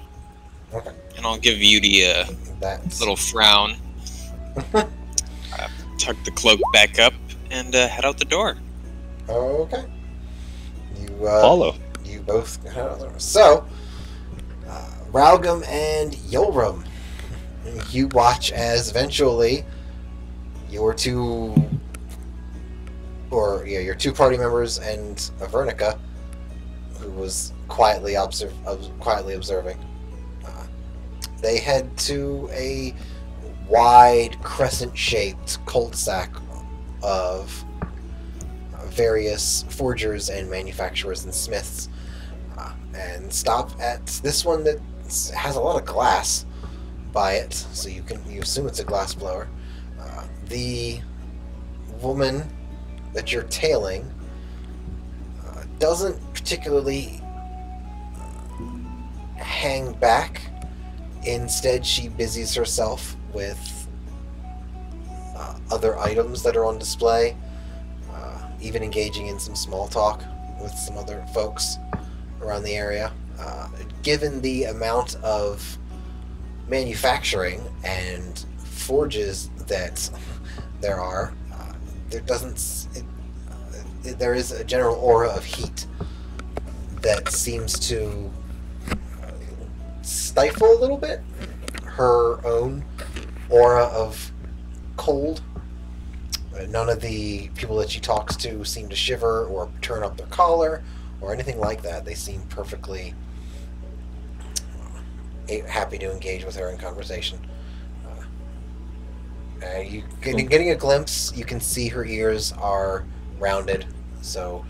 Okay. And I'll give Beauty a That's little frown. uh, tuck the cloak back up and uh, head out the door. okay. You uh, Follow. You both so. Uh, Ralgam and Yolrum, you watch as eventually your two, or yeah, your two party members and Avernica, who was quietly observe, ob- quietly observing, uh, they head to a wide crescent-shaped cul-de-sac of various forgers and manufacturers and smiths, uh, and stop at this one that has a lot of glass by it, so you can you assume it's a glass blower. Uh, the woman that you're tailing uh, doesn't particularly uh, hang back. Instead, she busies herself with uh, other items that are on display, uh, even engaging in some small talk with some other folks around the area. Uh, given the amount of manufacturing and forges that there are, uh, there doesn't. It, uh, there is a general aura of heat that seems to uh, stifle a little bit her own aura of cold. Uh, None of the people that she talks to seem to shiver or turn up their collar or anything like that. They seem perfectly happy to engage with her in conversation. Uh, uh, you getting, getting a glimpse, you can see her ears are rounded, so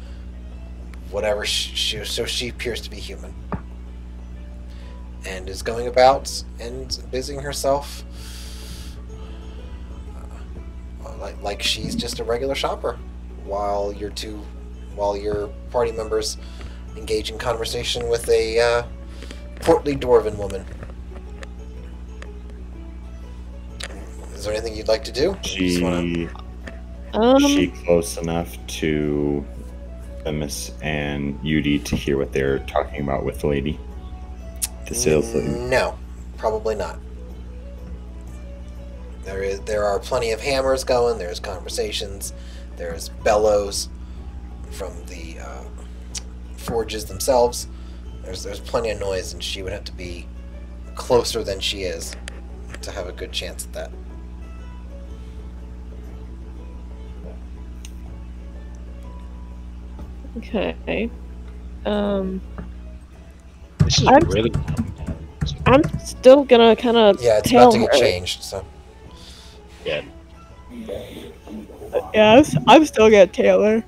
whatever she, she so she appears to be human, and is going about and busying herself uh, like like she's just a regular shopper, while your two, while your party members engage in conversation with a uh, portly dwarven woman. Is there anything you'd like to do? Just wanna- She Um, she close enough to Themis and Yudi to hear what they're talking about with the lady, the sales lady. No, probably not. There is there are plenty of hammers going. There's conversations. There's bellows from the uh, forges themselves. There's there's plenty of noise, and she would have to be closer than she is to have a good chance at that. Okay. Um, This is I'm- really. I'm still gonna kind of Yeah, it's tail about to get her. changed. So Yeah. Yes, I'm still gonna tail her.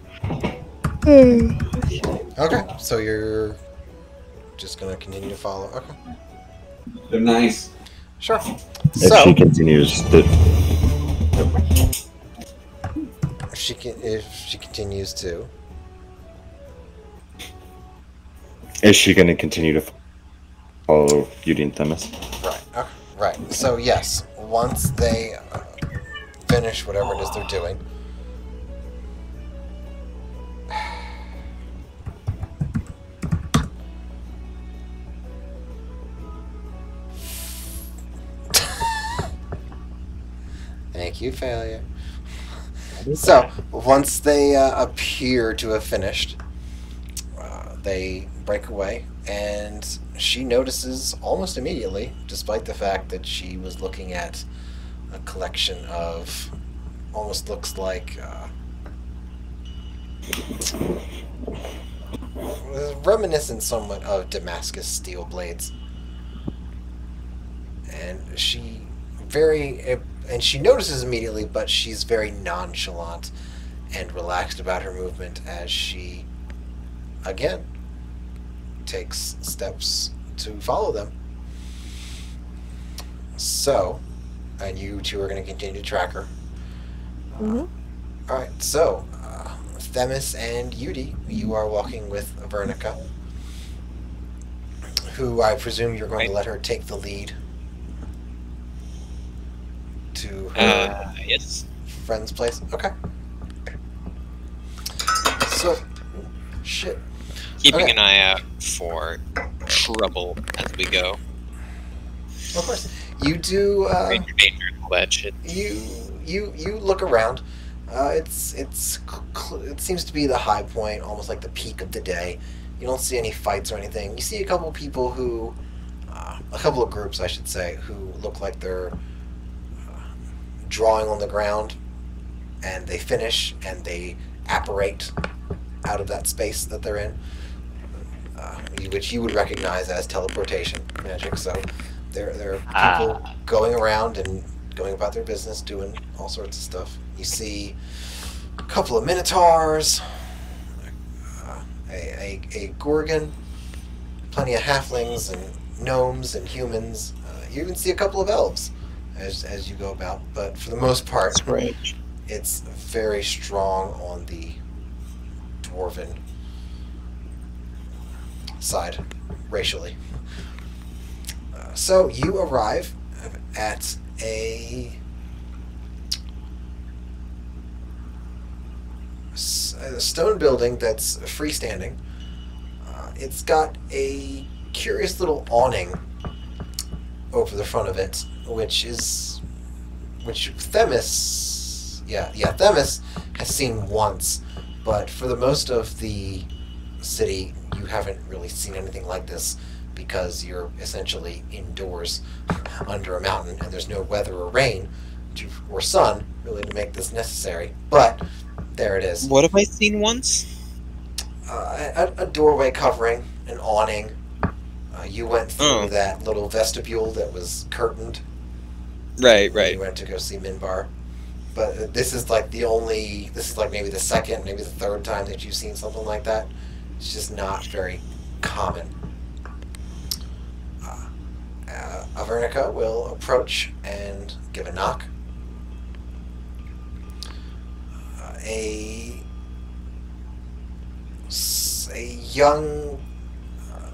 okay, so you're just gonna continue to follow. Okay, They're nice. sure. If So she continues, the, if she can, if she continues to. is she going to continue to follow Yudi and Themis? Right. Okay. Right. So yes, once they uh, finish whatever it is they're doing, Thank you, failure. So once they uh, appear to have finished, uh, they break away, and she notices almost immediately, despite the fact that she was looking at a collection of almost looks like uh, reminiscent somewhat of Damascus steel blades, and she very and she notices immediately, but she's very nonchalant and relaxed about her movement as she again takes steps to follow them. So, and you two are going to continue to track her. Mhm. All right. So, uh, Themis and Yudi, you are walking with Vernica, who I presume you're going to let her take the lead. To her Uh, yes. friend's place. Okay. So, shit. Keeping Okay. an eye out for trouble as we go. Of course, you do. Uh, Danger, danger, shit. you you you look around. Uh, it's it's it seems to be the high point, almost like the peak of the day. You don't see any fights or anything. You see a couple of people who, uh, a couple of groups, I should say, who look like they're drawing on the ground, and they finish and they apparate out of that space that they're in, uh, which you would recognize as teleportation magic. So there there are people going around and going about their business, doing all sorts of stuff. You see a couple of minotaurs, uh, a, a, a gorgon, plenty of halflings and gnomes and humans. Uh, you even see a couple of elves as, as you go about, but for the most part, it's very strong on the dwarven side, racially. Uh, so you arrive at a stone building that's freestanding. Uh, it's got a curious little awning over the front of it, which is which Themis, yeah, yeah, Themis has seen once, but for the most of the city, you haven't really seen anything like this because you're essentially indoors under a mountain and there's no weather or rain to, or sun really to make this necessary. But there it is. What have I seen once? Uh, a, a doorway covering, an awning. Uh, you went through Oh. that little vestibule that was curtained. Right, right. You went to go see Minbar. But this is like the only. This is like maybe the second, maybe the third time that you've seen something like that. It's just not very common. Uh, uh, Avernica will approach and give a knock. Uh, a a young uh,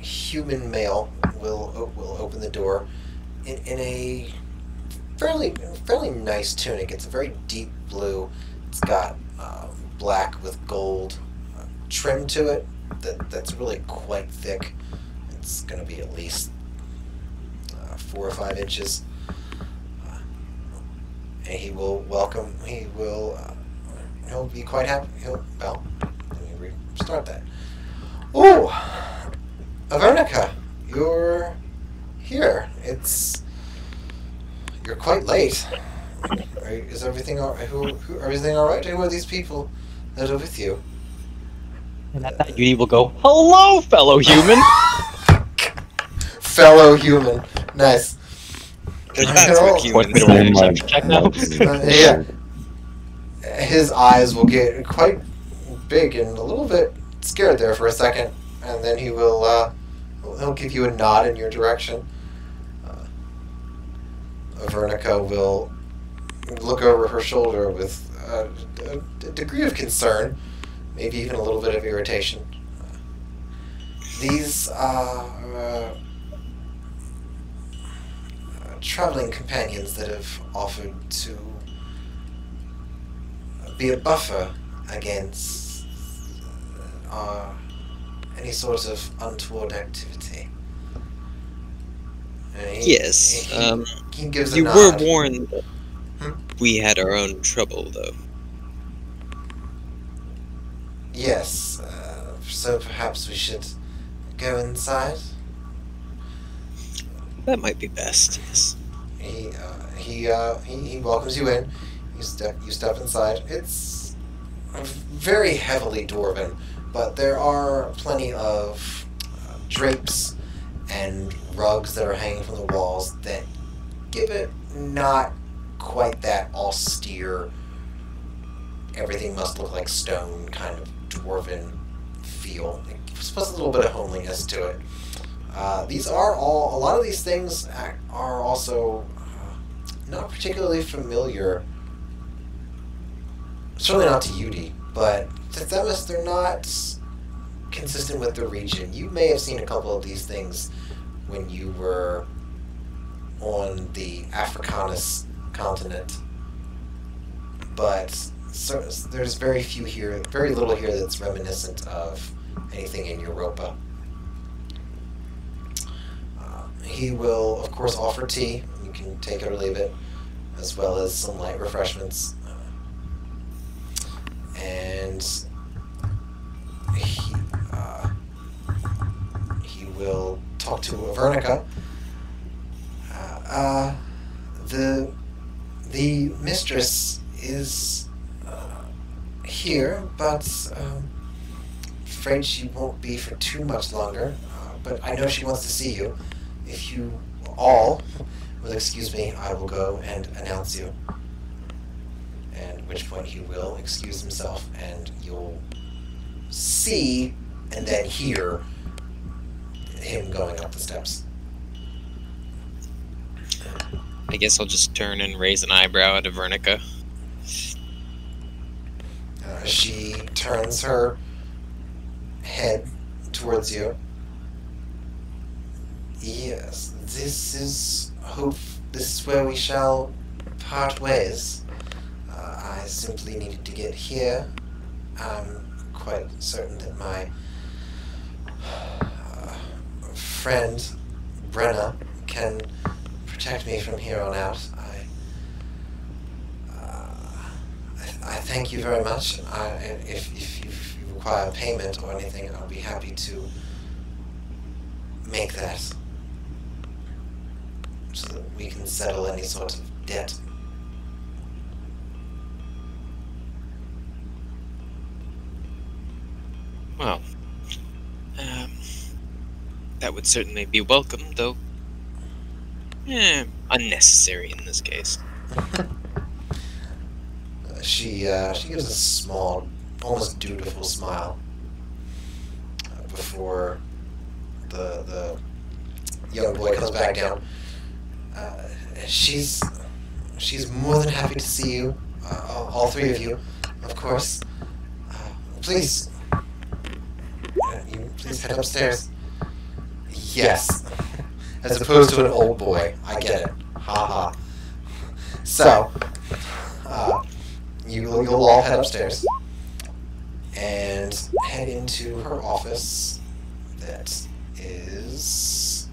human male will will open the door in, in a fairly fairly nice tunic. It's a very deep blue. It's got uh, black with gold uh, trim to it. That that's really quite thick. It's going to be at least uh, four or five inches. Uh, and he will welcome. He will. Uh, he'll be quite happy. He'll well. Let me restart that. Oh, Avernica, you're here. It's you're quite late. Are, is everything all, who, who everything all right? Who are these people that are with you? And at that, Yudi will go, "Hello, fellow human." Fellow human. Nice. That's what humans Point me to say. a perception check now. Uh, yeah. His eyes will get quite big and a little bit scared there for a second, and then he will uh, he'll give you a nod in your direction. Vernica will look over her shoulder with a, a degree of concern, maybe even a little bit of irritation. These are uh, traveling companions that have offered to be a buffer against uh, any sort of untoward activity. He- Yes. he- Um, he you were warned that Hmm? we had our own trouble, though. Yes, uh, so perhaps we should go inside. That might be best. Yes. He uh, he, uh, he he welcomes you in. You step you step inside. It's very heavily dwarven, but there are plenty of uh, drapes and rugs that are hanging from the walls that give it not quite that austere. Everything must look like stone kind of dwarven feel. It gives a little bit of homeliness to it. Uh, these are all, a lot of these things are also uh, not particularly familiar. Certainly not to Yudi, but to Themis, they're not consistent with the region. You may have seen a couple of these things when you were on the Africanus continent, but there's very few here, very little here that's reminiscent of anything in Europa. Uh, he will, of course, offer tea. You can take it or leave it, as well as some light refreshments. and he, uh, he will talk to Avernica. Uh, uh, the the mistress is uh, here, but um, afraid she won't be for too much longer. Uh, but I know she wants to see you. If you all will excuse me, I will go and announce you. And at which point he will excuse himself, and you'll see and then hear him going up the steps. I guess I'll just turn and raise an eyebrow at Avernica. Uh, she turns her head towards you. Yes, this is hope. This is where we shall part ways. Uh, I simply needed to get here. I'm quite certain that my friend Brenna can protect me from here on out. I, uh, I, I thank you very much. I, if, if, if you require payment or anything, I'll be happy to make that so that we can settle any sort of debt. Well, um, that would certainly be welcome, though eh, unnecessary in this case. She uh, she gives a small, almost dutiful smile uh, before the the young boy comes back down. Uh, she's she's more than happy to see you, uh, all, all three of you, of course. Uh, please, you please head upstairs. Yes, as opposed to an old boy. I get it. Ha ha. So, uh, you you'll all head upstairs and head into her office. That is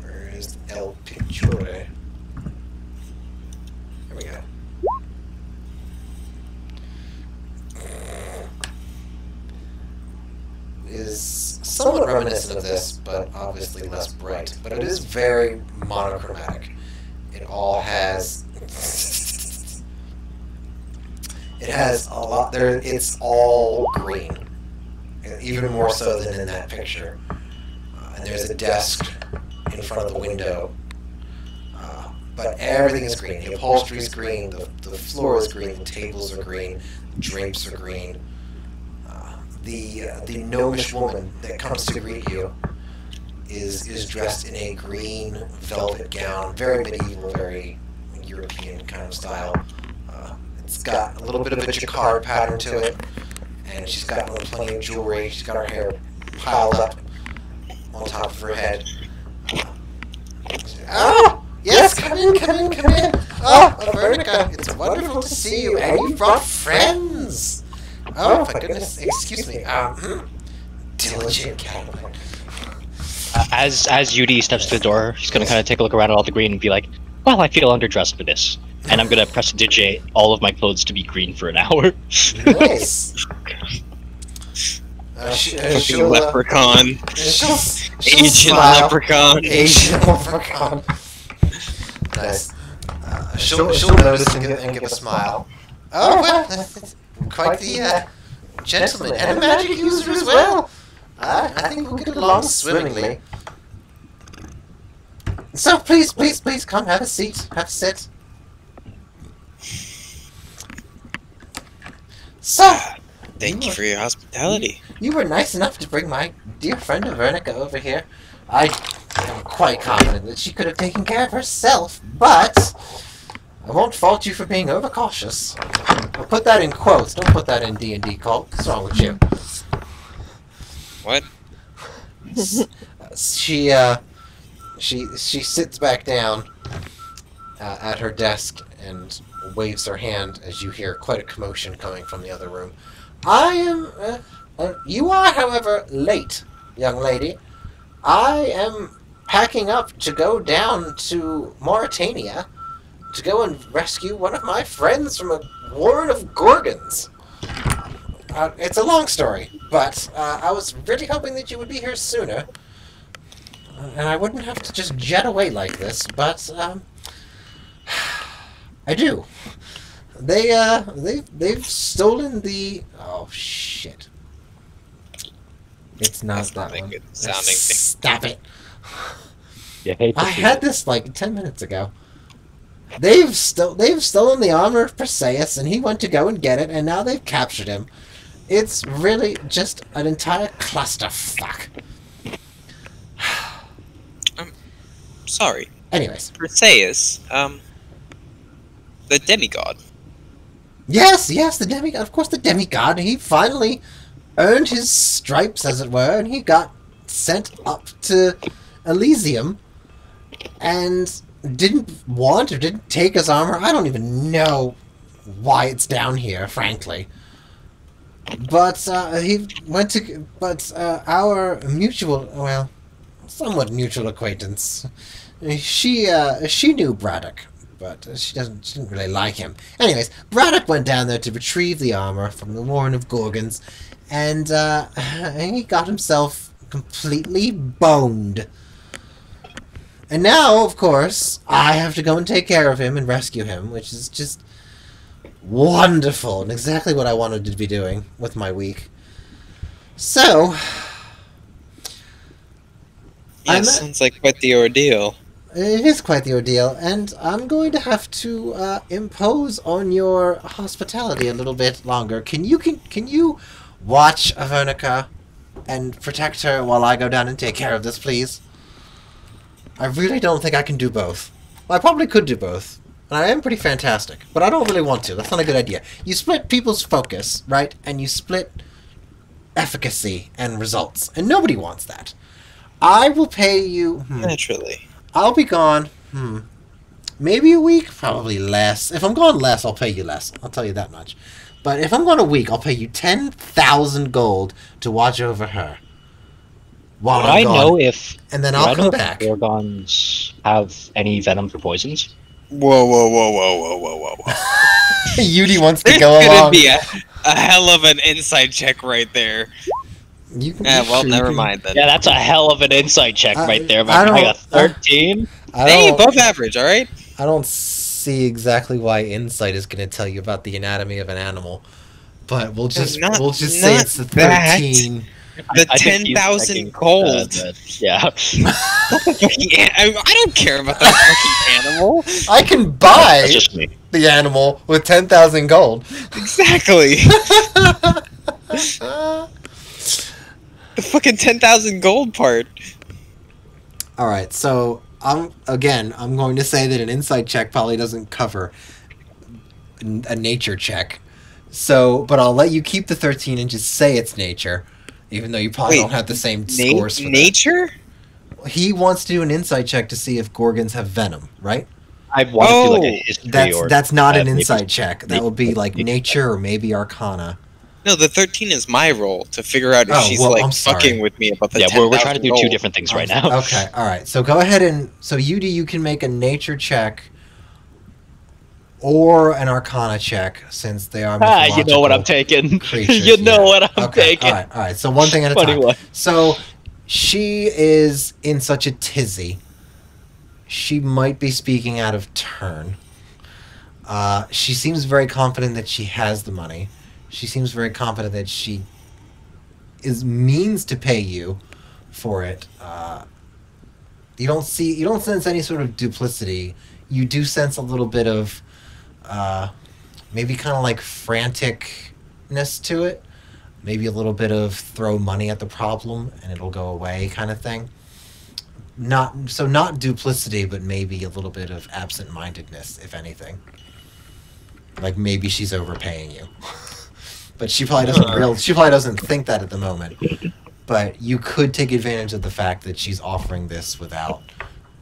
where is El Picture? There we go. Is somewhat reminiscent of this, but obviously less bright. But it is very monochromatic. It all has. It has a lot there. It's all green, even more so than in that picture. Uh, and there's a desk in front of the window, uh, but everything is green. The upholstery is green. The, the floor is green. The tables are green. The drapes are green. Uh, the uh, the gnomish woman that comes to greet you is is dressed in a green velvet gown, very medieval, very European kind of style. Uh, it's got a little bit of a jacquard pattern to it, and she's got plenty of jewelry. She's got her hair piled up on top of her head. Oh, yes, come in, come in, come in. Oh, Avernica, it's wonderful to see you, and you brought friends. Oh, my goodness, excuse me. Um, diligent Catwoman. Uh, as as Yudi steps to the door, she's gonna kind of take a look around at all the green and be like, "Well, I feel underdressed for this," and I'm gonna press digit all of my clothes to be green for an hour. Nice. Uh, she, uh, she'll, uh, leprechaun. she'll, she'll Agent smile. leprechaun. Agent leprechaun. nice. Uh, she'll, she'll notice and give, and give a smile. Oh, well, that's quite the uh, gentleman and a magic user as well. I, I think we'll get along swimmingly. So please, please, please come have a seat, have a sit. So, Thank you for your hospitality. you were nice enough to bring my dear friend Avernica over here. I am quite confident that she could have taken care of herself, but I won't fault you for being overcautious. I'll put that in quotes. Don't put that in D and D cult. What's wrong with you? What? she uh, she she sits back down uh, at her desk and waves her hand as you hear quite a commotion coming from the other room. I am. Uh, uh, you are, however, late, young lady. I am packing up to go down to Mauritania to go and rescue one of my friends from a warren of gorgons. Uh, it's a long story, but uh, I was really hoping that you would be here sooner, uh, and I wouldn't have to just jet away like this. But um, I do. They uh, they they've stolen the. Oh shit! It's not that not one. good sounding thing. Stop it! You hate to I had it. this like ten minutes ago. They've sto- they've stolen the armor of Perseus, and he went to go and get it, and now they've captured him. It's really just an entire clusterfuck. I'm Sorry. Anyways, Perseus, um, the demigod. yes, yes, the demigod. Of course, the demigod. He finally earned his stripes, as it were, and he got sent up to Elysium, and didn't want or didn't take his armor. I don't even know why it's down here, frankly. But uh, he went to. But uh, our mutual, well, somewhat mutual acquaintance, she uh, she knew Braddock, but she doesn't. She didn't really like him. Anyways, Braddock went down there to retrieve the armor from the Warren of Gorgons, and uh, he got himself completely boned. And now, of course, I have to go and take care of him and rescue him, which is just wonderful and exactly what I wanted to be doing with my week. So, Yeah, I'm- sounds like quite the ordeal. it is quite the ordeal, and I'm going to have to uh, impose on your hospitality a little bit longer. Can you can can you watch Avernica and protect her while I go down and take care of this, please? I really don't think I can do both. Well, I probably could do both. And I am pretty fantastic, but I don't really want to. That's not a good idea. You split people's focus, right? And you split efficacy and results. And nobody wants that. I will pay you. hmm, Naturally. I'll be gone. Hmm. Maybe a week? Probably less. If I'm gone less, I'll pay you less. I'll tell you that much. But if I'm gone a week, I'll pay you 10,000 gold to watch over her. While Would I'm I gone. know if And then I'll I know come if back. Gorgons have any venom for poisons? Whoa, whoa, whoa, whoa, whoa, whoa, whoa, whoa. Yudi wants to There's go gonna along. be a, a hell of an insight check right there. You can Yeah, well, sure you never can- mind then. Yeah, that's a hell of an insight check I- right there. I don't- I got 13. I Hey, don't, above average, alright? I don't see exactly why insight is going to tell you about the anatomy of an animal. But we'll just Not- we'll just say it's the that. 13. The I think 10,000 gold. uh, the- yeah. I, I don't care about the fucking animal. I can buy That's just me. the animal with 10,000 gold. Exactly. the fucking 10,000 gold part. All right, so I'm again. I'm going to say that an insight check probably doesn't cover a nature check. So, but I'll let you keep the 13 and just say it's nature, even though you probably Wait, don't have the same Na- scores for nature? that. He wants to do an insight check to see if gorgons have venom, right? I want to do like Oh, a history That's or that's not uh, an maybe- insight check. That maybe- would be like nature or maybe arcana. No, the 13 is my role to figure out if Oh, she's well, like fucking with me about the Yeah, we're, we're trying to 10,000 do two different things right now. Okay, all right. So go ahead and so Yudi, you can make a nature check or an arcana check since they are. Ah, you know what I'm taking. creatures, you know yeah. what I'm okay, taking. All right, all right. So one thing at a Funny time. one. So she is in such a tizzy. She might be speaking out of turn. Uh, she seems very confident that she has the money. She seems very confident that she is means to pay you for it. Uh, you don't see, you don't sense any sort of duplicity. You do sense a little bit of, uh, maybe kind of like franticness to it. Maybe a little bit of throw money at the problem and it'll go away kind of thing. Not so not duplicity, but maybe a little bit of absent-mindedness, if anything. Like maybe she's overpaying you, but she probably doesn't real. She probably doesn't think that at the moment. But you could take advantage of the fact that she's offering this without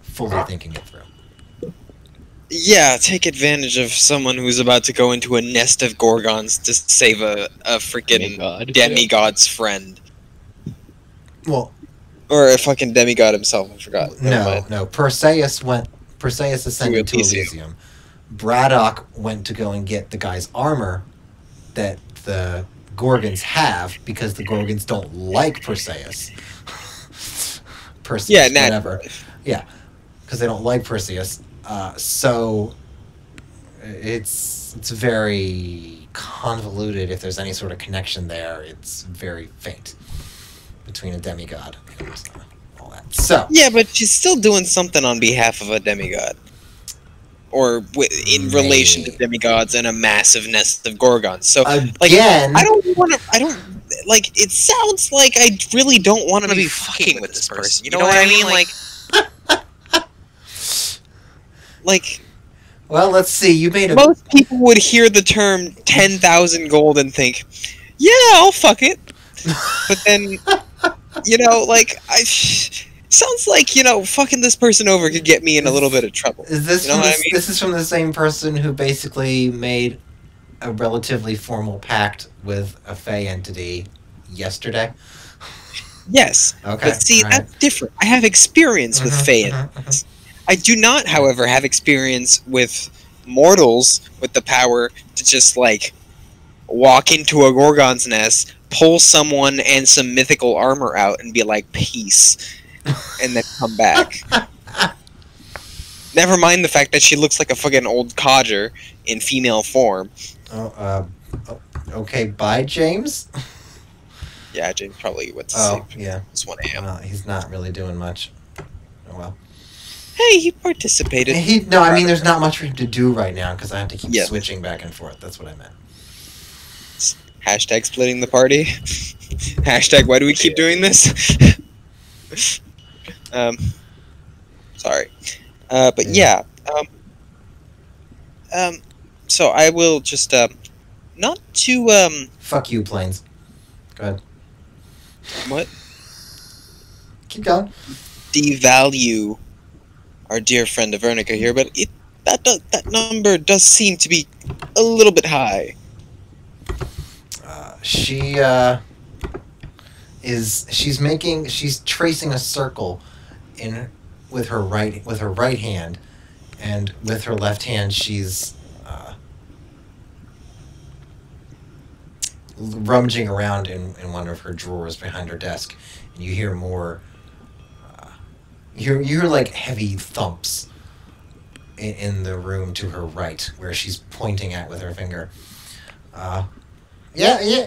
fully thinking it through. Yeah, take advantage of someone who's about to go into a nest of gorgons to save a, a freaking Demigod. demigod's friend. Well, Or a fucking demigod himself, I forgot. Never no, mind. no. Perseus went. Perseus ascended to Elysium. Elysium. Braddock went to go and get the guy's armor that the Gorgons have because the Gorgons don't like Perseus. Perseus, Yeah, nat- whatever. Yeah, because they don't like Perseus. Uh, so it's it's very convoluted. If there's any sort of connection there, it's very faint between a demigod and all that. So Yeah, but she's still doing something on behalf of a demigod. Or in relation to demigods and a massive nest of gorgons. So, like, Again- I don't want to. I don't like. It sounds like I really don't want to be fucking with this person. You know, what I mean? Like, like Like, well, let's see. You made a most people would hear the term ten thousand gold and think, "Yeah, I'll fuck it," but then, you know, like I. Sounds like you know, fucking this person over could get me in a little bit of trouble. Is this you know the, I mean? this is from the same person who basically made a relatively formal pact with a Fey entity yesterday? Yes. Okay, But see, alright. that's different. I have experience with Mhm, Fey. mhm, entities. I do not, however, have experience with mortals with the power to just like walk into a Gorgon's nest, pull someone and some mythical armor out, and be like, "Peace," and then come back. Never mind the fact that she looks like a fucking old codger in female form. Oh, uh, okay, bye, James. Yeah, James probably went to Oh, sleep. yeah. It's 1 a.m. Well, he's not really doing much. Oh well. Hey, he participated. He no, I mean, there's not much for him to do right now because I have to keep Yeah. switching back and forth. That's what I meant. Hashtag splitting the party. Hashtag why do we keep doing this? um, sorry. Uh, but yeah. Um, um, so I will just um, not to um. Fuck you, planes. Go ahead. What? Keep going. Devalue our dear friend Avernica here, but it that that number does seem to be a little bit high. she uh, is she's making she's tracing a circle in with her right with her right hand and with her left hand she's uh, rummaging around in, in one of her drawers behind her desk and you hear more uh, you hear, you hear like heavy thumps in, in the room to her right where she's pointing at with her finger uh, yeah, yeah,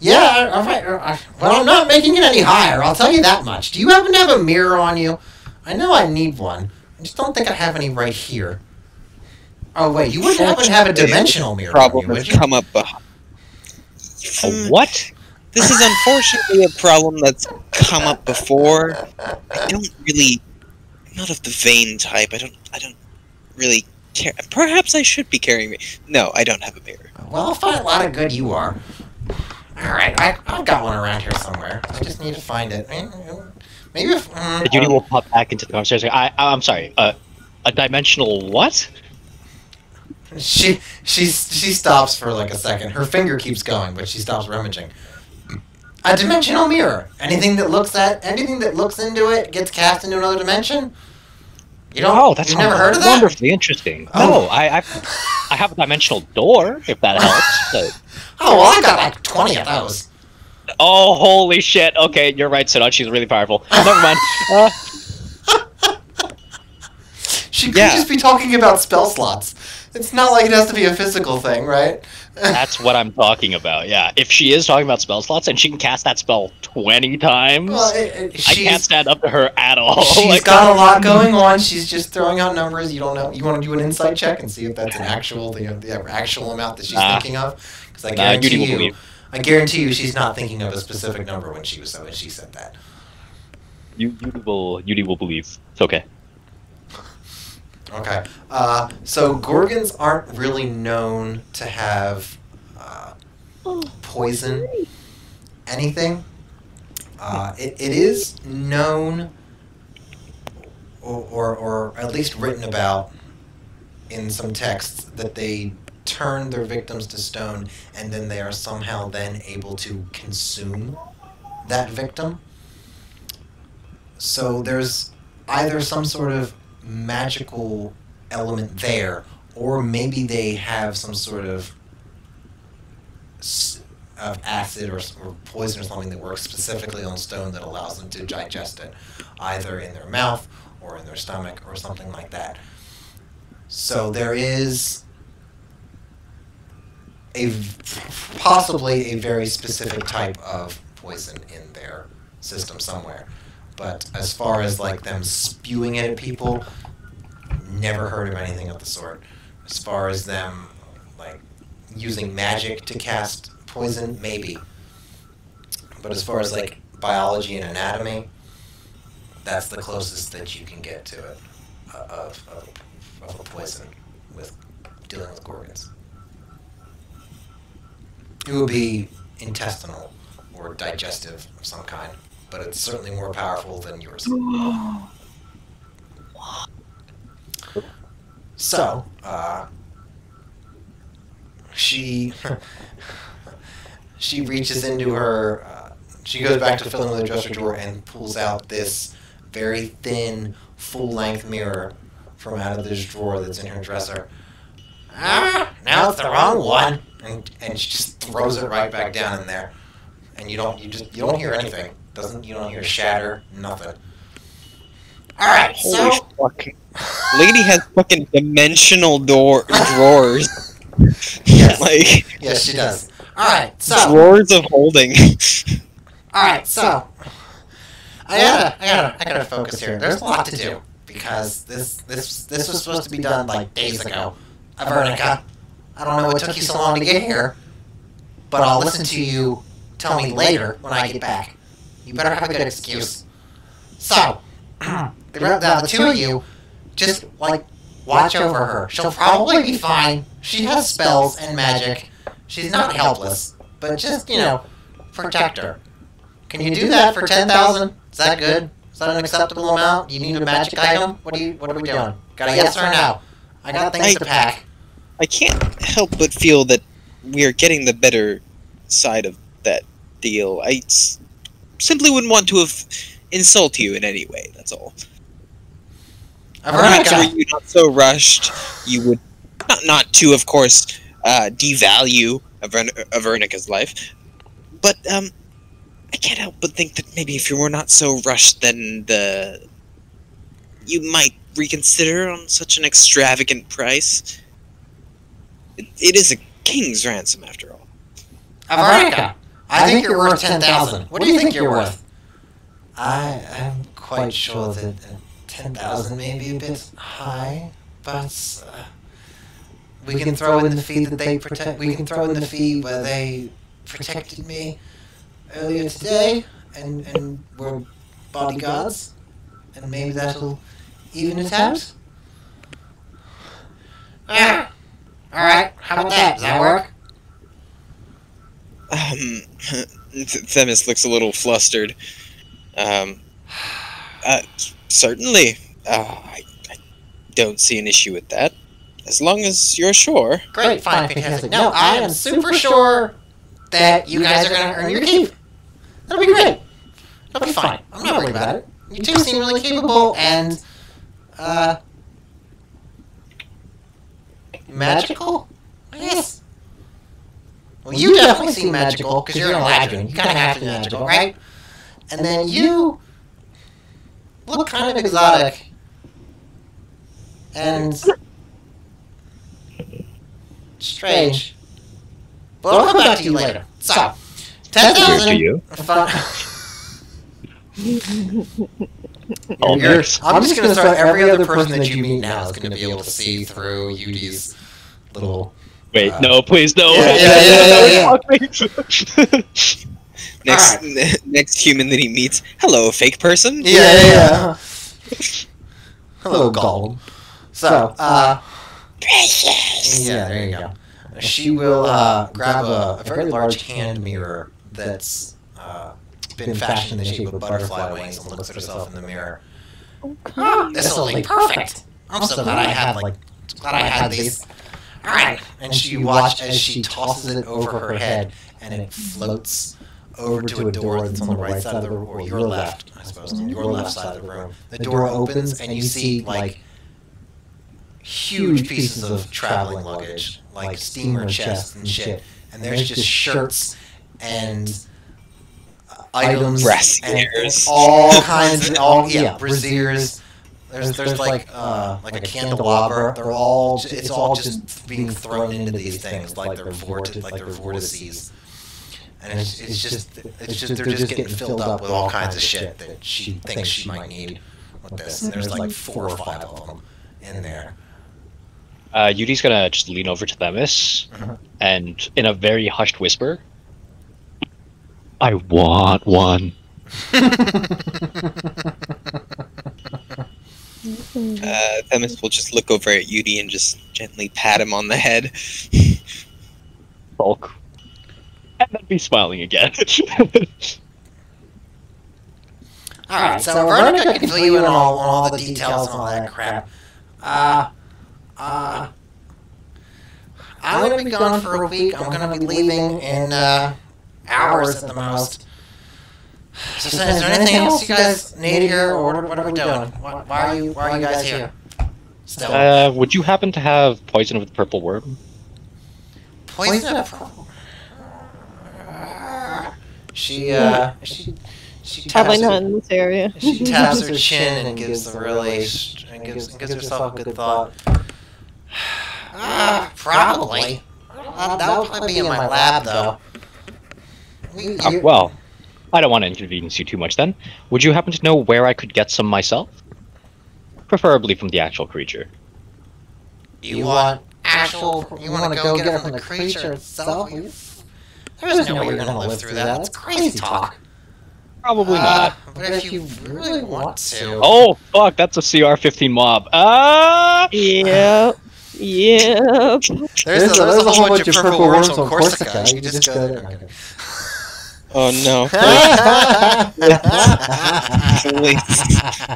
yeah. All right. uh, Well, I'm not making it any higher. I'll tell you that much. Do you happen to have a mirror on you? I know I need one. I just don't think I have any right here. Oh wait, you wouldn't happen to have a dimensional mirror on you, problem would you? come up. Uh, what? This is unfortunately a problem that's come up before. I don't really, I'm not of the vain type. I don't, I don't really care. Perhaps I should be carrying me. No, I don't have a mirror. Well, I'll find a lot of good you are. All right, I, I've got one around here somewhere. I just need to find it. Maybe if. mm, Yudi will pop back into the conversation. I, I'm sorry. Uh, a dimensional what? She she's she stops for like a second. Her finger keeps going, but she stops rummaging. A dimensional mirror. Anything that looks at anything that looks into it gets cast into another dimension. You don't. Oh, that's you've never heard of that? wonderfully interesting. Oh. No, I, I, I have a dimensional door if that helps. But... Oh well, I got like twenty of those. Oh, holy shit! Okay, you're right, Sidon. She's really powerful. Never mind. Uh, She could Yeah. just be talking about spell slots. It's not like it has to be a physical thing, right? That's what I'm talking about. Yeah, if she is talking about spell slots and she can cast that spell twenty times, Well, it, it, I can't stand up to her at all. she's Like, got a lot going on. She's just throwing out numbers. You don't know. You want to do an insight check and see if that's an actual, the, the actual amount that she's Nah. thinking of. Because I Nah, guarantee will you. I guarantee you, she's not thinking of a specific number when she was when she said that. You, you will, you will believe. It's okay. Okay. Uh, so Gorgons aren't really known to have uh, poison anything. Uh, it, it is known, or, or, or at least written about, in some texts that they turn their victims to stone and then they are somehow then able to consume that victim. So there's either some sort of magical element there, or maybe they have some sort of of acid or, or poison or something that works specifically on stone that allows them to digest it, either in their mouth or in their stomach or something like that. So there is a possibly a very specific type of poison in their system somewhere. But as far as like them spewing it at people, never heard of anything of the sort. As far as them like using magic to cast poison, maybe. But as far as like biology and anatomy, that's the closest that you can get to it uh, of, of, of a poison with dealing with gorgons. It would be intestinal or digestive of some kind, but it's certainly more powerful than yours. So, uh, she she reaches into her. Uh, she goes back to filling the dresser drawer and pulls out this very thin, full-length mirror from out of this drawer that's in her dresser. Ah, now it's the wrong one, and and she just throws it right back down in there, and you don't you just you don't hear anything. Doesn't you don't hear shatter nothing. All right, Holy so fuck. Lady has fucking dimensional door drawers. Yes. like yes, she does. All right, so drawers of holding. All right, so I gotta, I gotta, I gotta focus here. There's a lot to do because this, this, this was supposed to be done like days ago. Avernica, I don't know what took you so long to get here, but I'll listen to you tell me later when I get back. You better have a good excuse. So, the, the, the two of you, just like watch over her. She'll probably be fine. She has spells and magic. She's not helpless, but just you know, protect her. Can you do that for ten thousand? Is that good? Is that an acceptable amount? Do You need a magic item? What are you? What are we doing? Got a yes or no? I got things to pack. I can't help but feel that we are getting the better side of that deal. I s- simply wouldn't want to have insult you in any way. That's all. Perhaps were you not so rushed, you would not not to, of course, uh, devalue Avern- Avernica's life, but um, I can't help but think that maybe if you were not so rushed, then the you might reconsider on such an extravagant price. It, it is a king's ransom, after all. Avernica, I think you're worth ten thousand. What do you think you're worth? I am quite sure that uh, ten thousand may be a bit high, but uh, we can throw in the fee that they protect. We can throw in the fee where they protected me earlier today, and and were bodyguards, and maybe that'll even it out. Yeah. all right. How about that? Does that work? Um, Themis looks a little flustered. Um, uh, certainly. Uh, I, I don't see an issue with that. As long as you're sure. Great, fine, fantastic. No, I am super sure that you guys are going to earn your keep. That'll be great. That'll be fine. I'm not worried about it. You two seem really capable and, uh, magical? Yes. Well, you definitely seem magical because you're an Eladrin. You kind of have to be magical, right? And then you look kind of exotic. And strange. But I'll come back to you later. So, ten thousand. to you. You're- you're- I'm just gonna start every other person that you meet now is gonna be able to see through Yudi's little. Wait, no, please, no. Yeah, yeah, yeah, yeah, Next, next human that he meets. Hello, fake person. Yeah, yeah, yeah. Hello, Gollum. So, uh. precious. Yeah, there you go. She will uh, grab a, a very large hand mirror that's uh, been fashioned in the shape of butterfly wings and looks at herself in the mirror. Ah, this will be perfect. I'm so glad I have like Glad I had these. All right. And she you watch as she tosses it over her head, and it floats over to a door that's on the right side of the room, or your left, I suppose, on your left side of the room. The door opens, and you see like huge pieces of traveling luggage, like steamer chests and shit. And there's just shirts and uh, items and all kinds of all yeah braziers. There's there's like uh, like a candelabra. They're all ju- it's all just being thrown into these things like they're vorti- like they're vortices. And it's, it's just it's just they're just getting filled up with all kinds of shit that she thinks she might need with this. And there's like four or five of them in there. Uh, Yudi's gonna just lean over to Themis and, in a very hushed whisper, I want one. Uh, Themis will just look over at Yudi and just gently pat him on the head. Bulk. And then be smiling again. All right, so Avernica can fill you in on all, on all the details and all that crap. Uh, uh, I'm gonna be gone for a week. I'm gonna be leaving in uh, hours at the most. So, is there anything else you guys need here, or what, what are we doing? Why, why are you Why are you guys here? Still, uh, would you happen to have poison of the purple worm? poison. of- She uh, she she Probably taps not her- in this area. She taps her chin and gives a really and gives, and gives herself a good thought. Ah, probably. Uh, that would probably be in my lab, though. We, Uh, well, I don't want to inconvenience you too much then. Would you happen to know where I could get some myself? Preferably from the actual creature. you want actual? You want to go get it from the creature itself? You- There's no way you're gonna live through that. That's crazy talk. Probably Uh, not. But if you really want to, Oh, fuck, that's a CR-15 mob. Ah! Yep. Yep. there's, a, there's, a, whole bunch of purple worms on Corsica. You just go there. Oh no.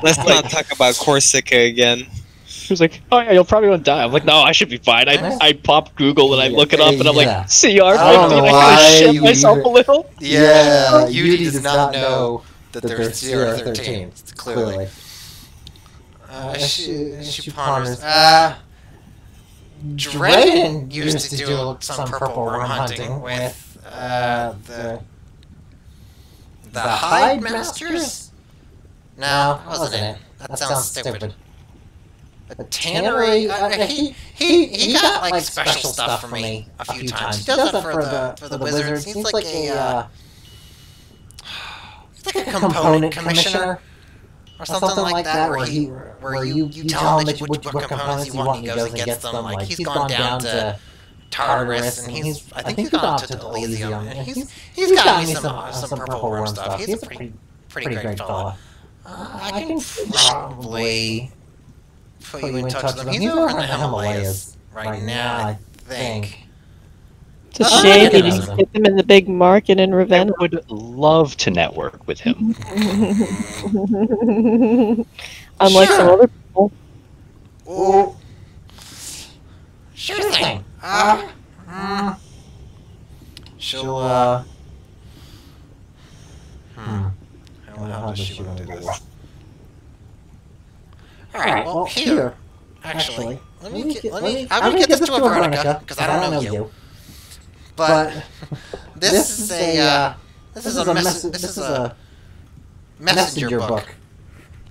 Let's not talk about Corsica again. She was like, "Oh yeah, you'll probably want to die." I'm like, "No, I should be fine." I, I pop Google and I look it up, and I'm like, Yeah. "CR-15." I don't know I kind shit you myself even- a little. Yeah, Uh, Yudi does not know that there's zero thirteen. Clearly. Uh, she, she ponders. Uh, Drayden used to do some purple worm hunting with uh, the the Hide Masters. No, that wasn't it. That sounds stupid. A tannery. Uh, he he he got like special stuff for me a few times. He does that for the for the wizards. He's like a uh, he's like a component commissioner or something like that, where he where you you tell him that you, what, what components you want, and he goes and gets them. Like he's gone down to Tartarus, and he's I think he's gone to Elysium, and he's he's got me some some purple worm stuff. He's a pretty pretty great fella. Uh, I can probably put you in touch with him. He's over in the Himalayas right now, I think. It's a Oh, shame yeah. you didn't get them in the big market in I Ravenna. would love to network with him. Unlike some other people. Oh, sure thing. Uh, mm, she'll, uh. Hmm. How, how does she want to do this? Alright, well, here, actually, let me get, let me, I'm gonna get this to Avernica, because I don't know you. But, this is a, uh, this is a mess, this is a messenger book.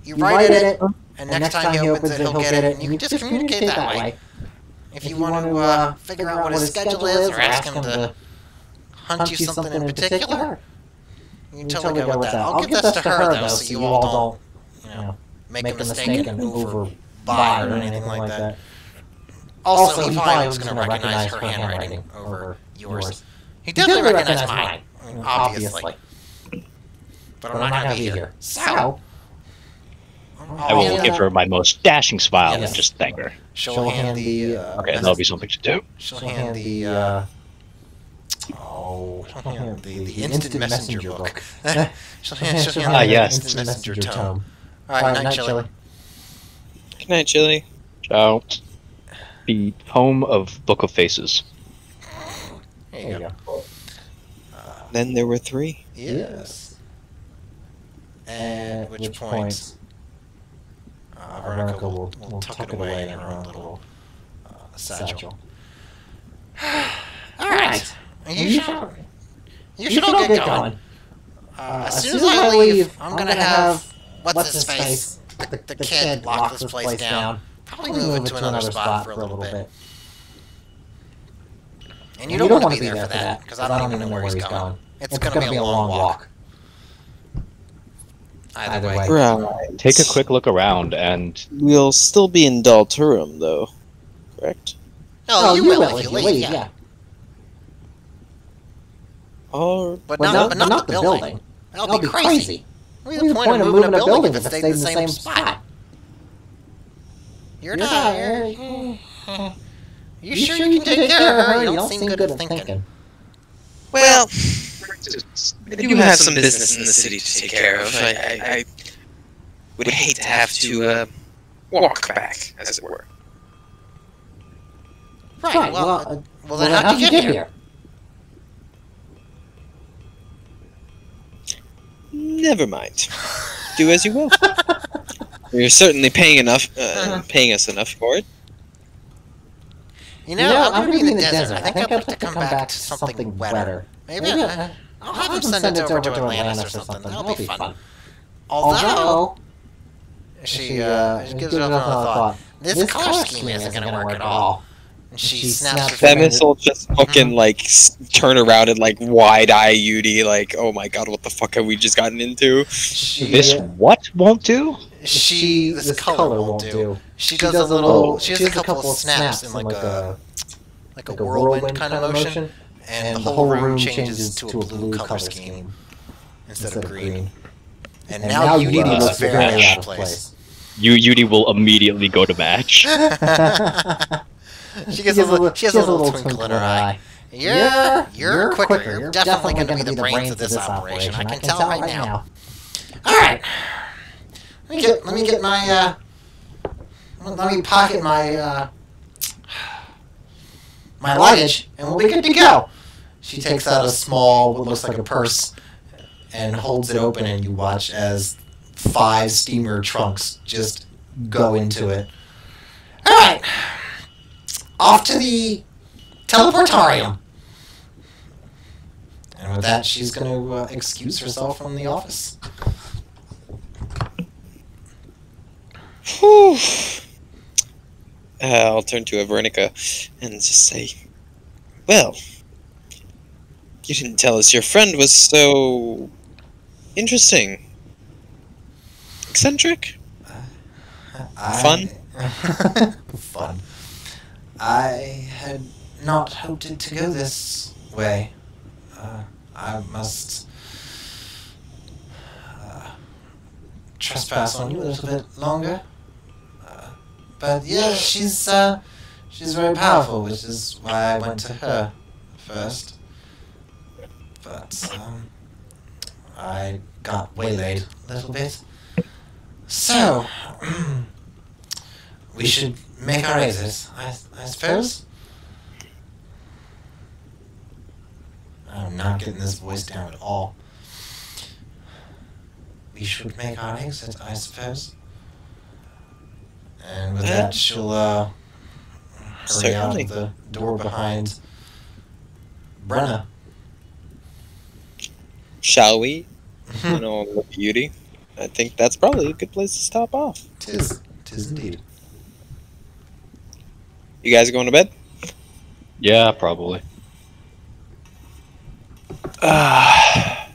You write it, and next time he opens it, he'll get it, and you can just communicate that way. If you want to uh, figure out what his schedule is, or ask him to hunt you something in particular, you can totally go with that. I'll give this to her though, so you all don't, you know, make a mistake and overbuy or anything like that. Also, he probably was going to recognize her handwriting over yours. He definitely recognized mine, obviously. But I'm not going to be here. So, I will give her my most dashing smile Yes. and just thank her. She'll hand the. Uh, Okay, that'll be something to do. She'll hand the. Uh, oh, she'll hand the, the instant messenger book. she'll hand, she'll hand Ah, the yes. instant messenger tome. All right, night, Chili. Good night, Chili. Ciao. the home of Book of Faces. There you go. Then there were three. Yes. And at which point, uh, Avernica will, will tuck it away in her own little uh, satchel. All right. You should, you should all get going. Uh, as soon as I leave, I'm gonna have what's his face, the, the kid, lock this place down. Probably move it to another spot for a little bit. And you don't want to be there for that because I don't even know where he's going. It's gonna be a long walk. Either way. Right. Take a quick look around, and We'll still be in Dalturum, though. Correct? Oh, you oh, will if you leave, yeah. Or But not, but not the building. That'll be crazy. What's the point of moving a building if it stayed in the same spot? You're not. You're, you sure you can take care of her? You don't seem good at thinking. Well, I do have some business in the city to take care of. I, I, I would hate to have to uh, walk back, as it were. Right. Well, uh, well then how'd you get here? Never mind. Do as you will. You're certainly paying enough, uh, paying us enough for it. You know, I'm, gonna be in the desert. I think I'd like to come back to something wetter. Maybe, I, I'll have him send it over to Atlantis or something. That'll be fun. Although, she, uh, uh, she gives it up on a thought. This color scheme isn't gonna work at all. And she snaps her Themis finger. will just fucking uh-huh. like turn around and like wide eye Yudi, like, oh my god, what the fuck have we just gotten into? this uh, what won't do? She, this, color, won't do. She does, a little. She has a couple of snaps in like a like a whirlwind kind of motion, and the whole room changes to a blue color scheme instead of green. And now Yudi uh, looks very out of place. You Yudi will immediately go to match. She gets a little, she has a little twinkle in her eye. You're, you're quicker. You're definitely going to be the brains of this operation. I can tell right now. All right. Let me get, let me get my, uh, let me pocket my, uh, my luggage, and we'll be good to go. She takes out a small, what looks like a purse, and holds it open, and you watch as five steamer trunks just go into it. All right off to the teleportarium. And with that, she's going to uh, excuse herself from the office. Uh, I'll turn to Avernica and just say, Well, you didn't tell us your friend was so interesting. Eccentric? Fun? Fun. I had not hoped it to go this way. Uh, I must uh, trespass on you a little bit longer. But yeah, she's uh, she's very powerful, which is why I went to her first. But um, I got waylaid a little bit. So we should make our exit, I, I suppose. I'm not getting this voice down at all. We should make our exit, I suppose. And with that, she'll uh, hurry out of the door behind Brenna. Shall we? you know, look at I think that's probably a good place to stop off. Tis, tis indeed. You guys going to bed? Yeah, probably. Ah.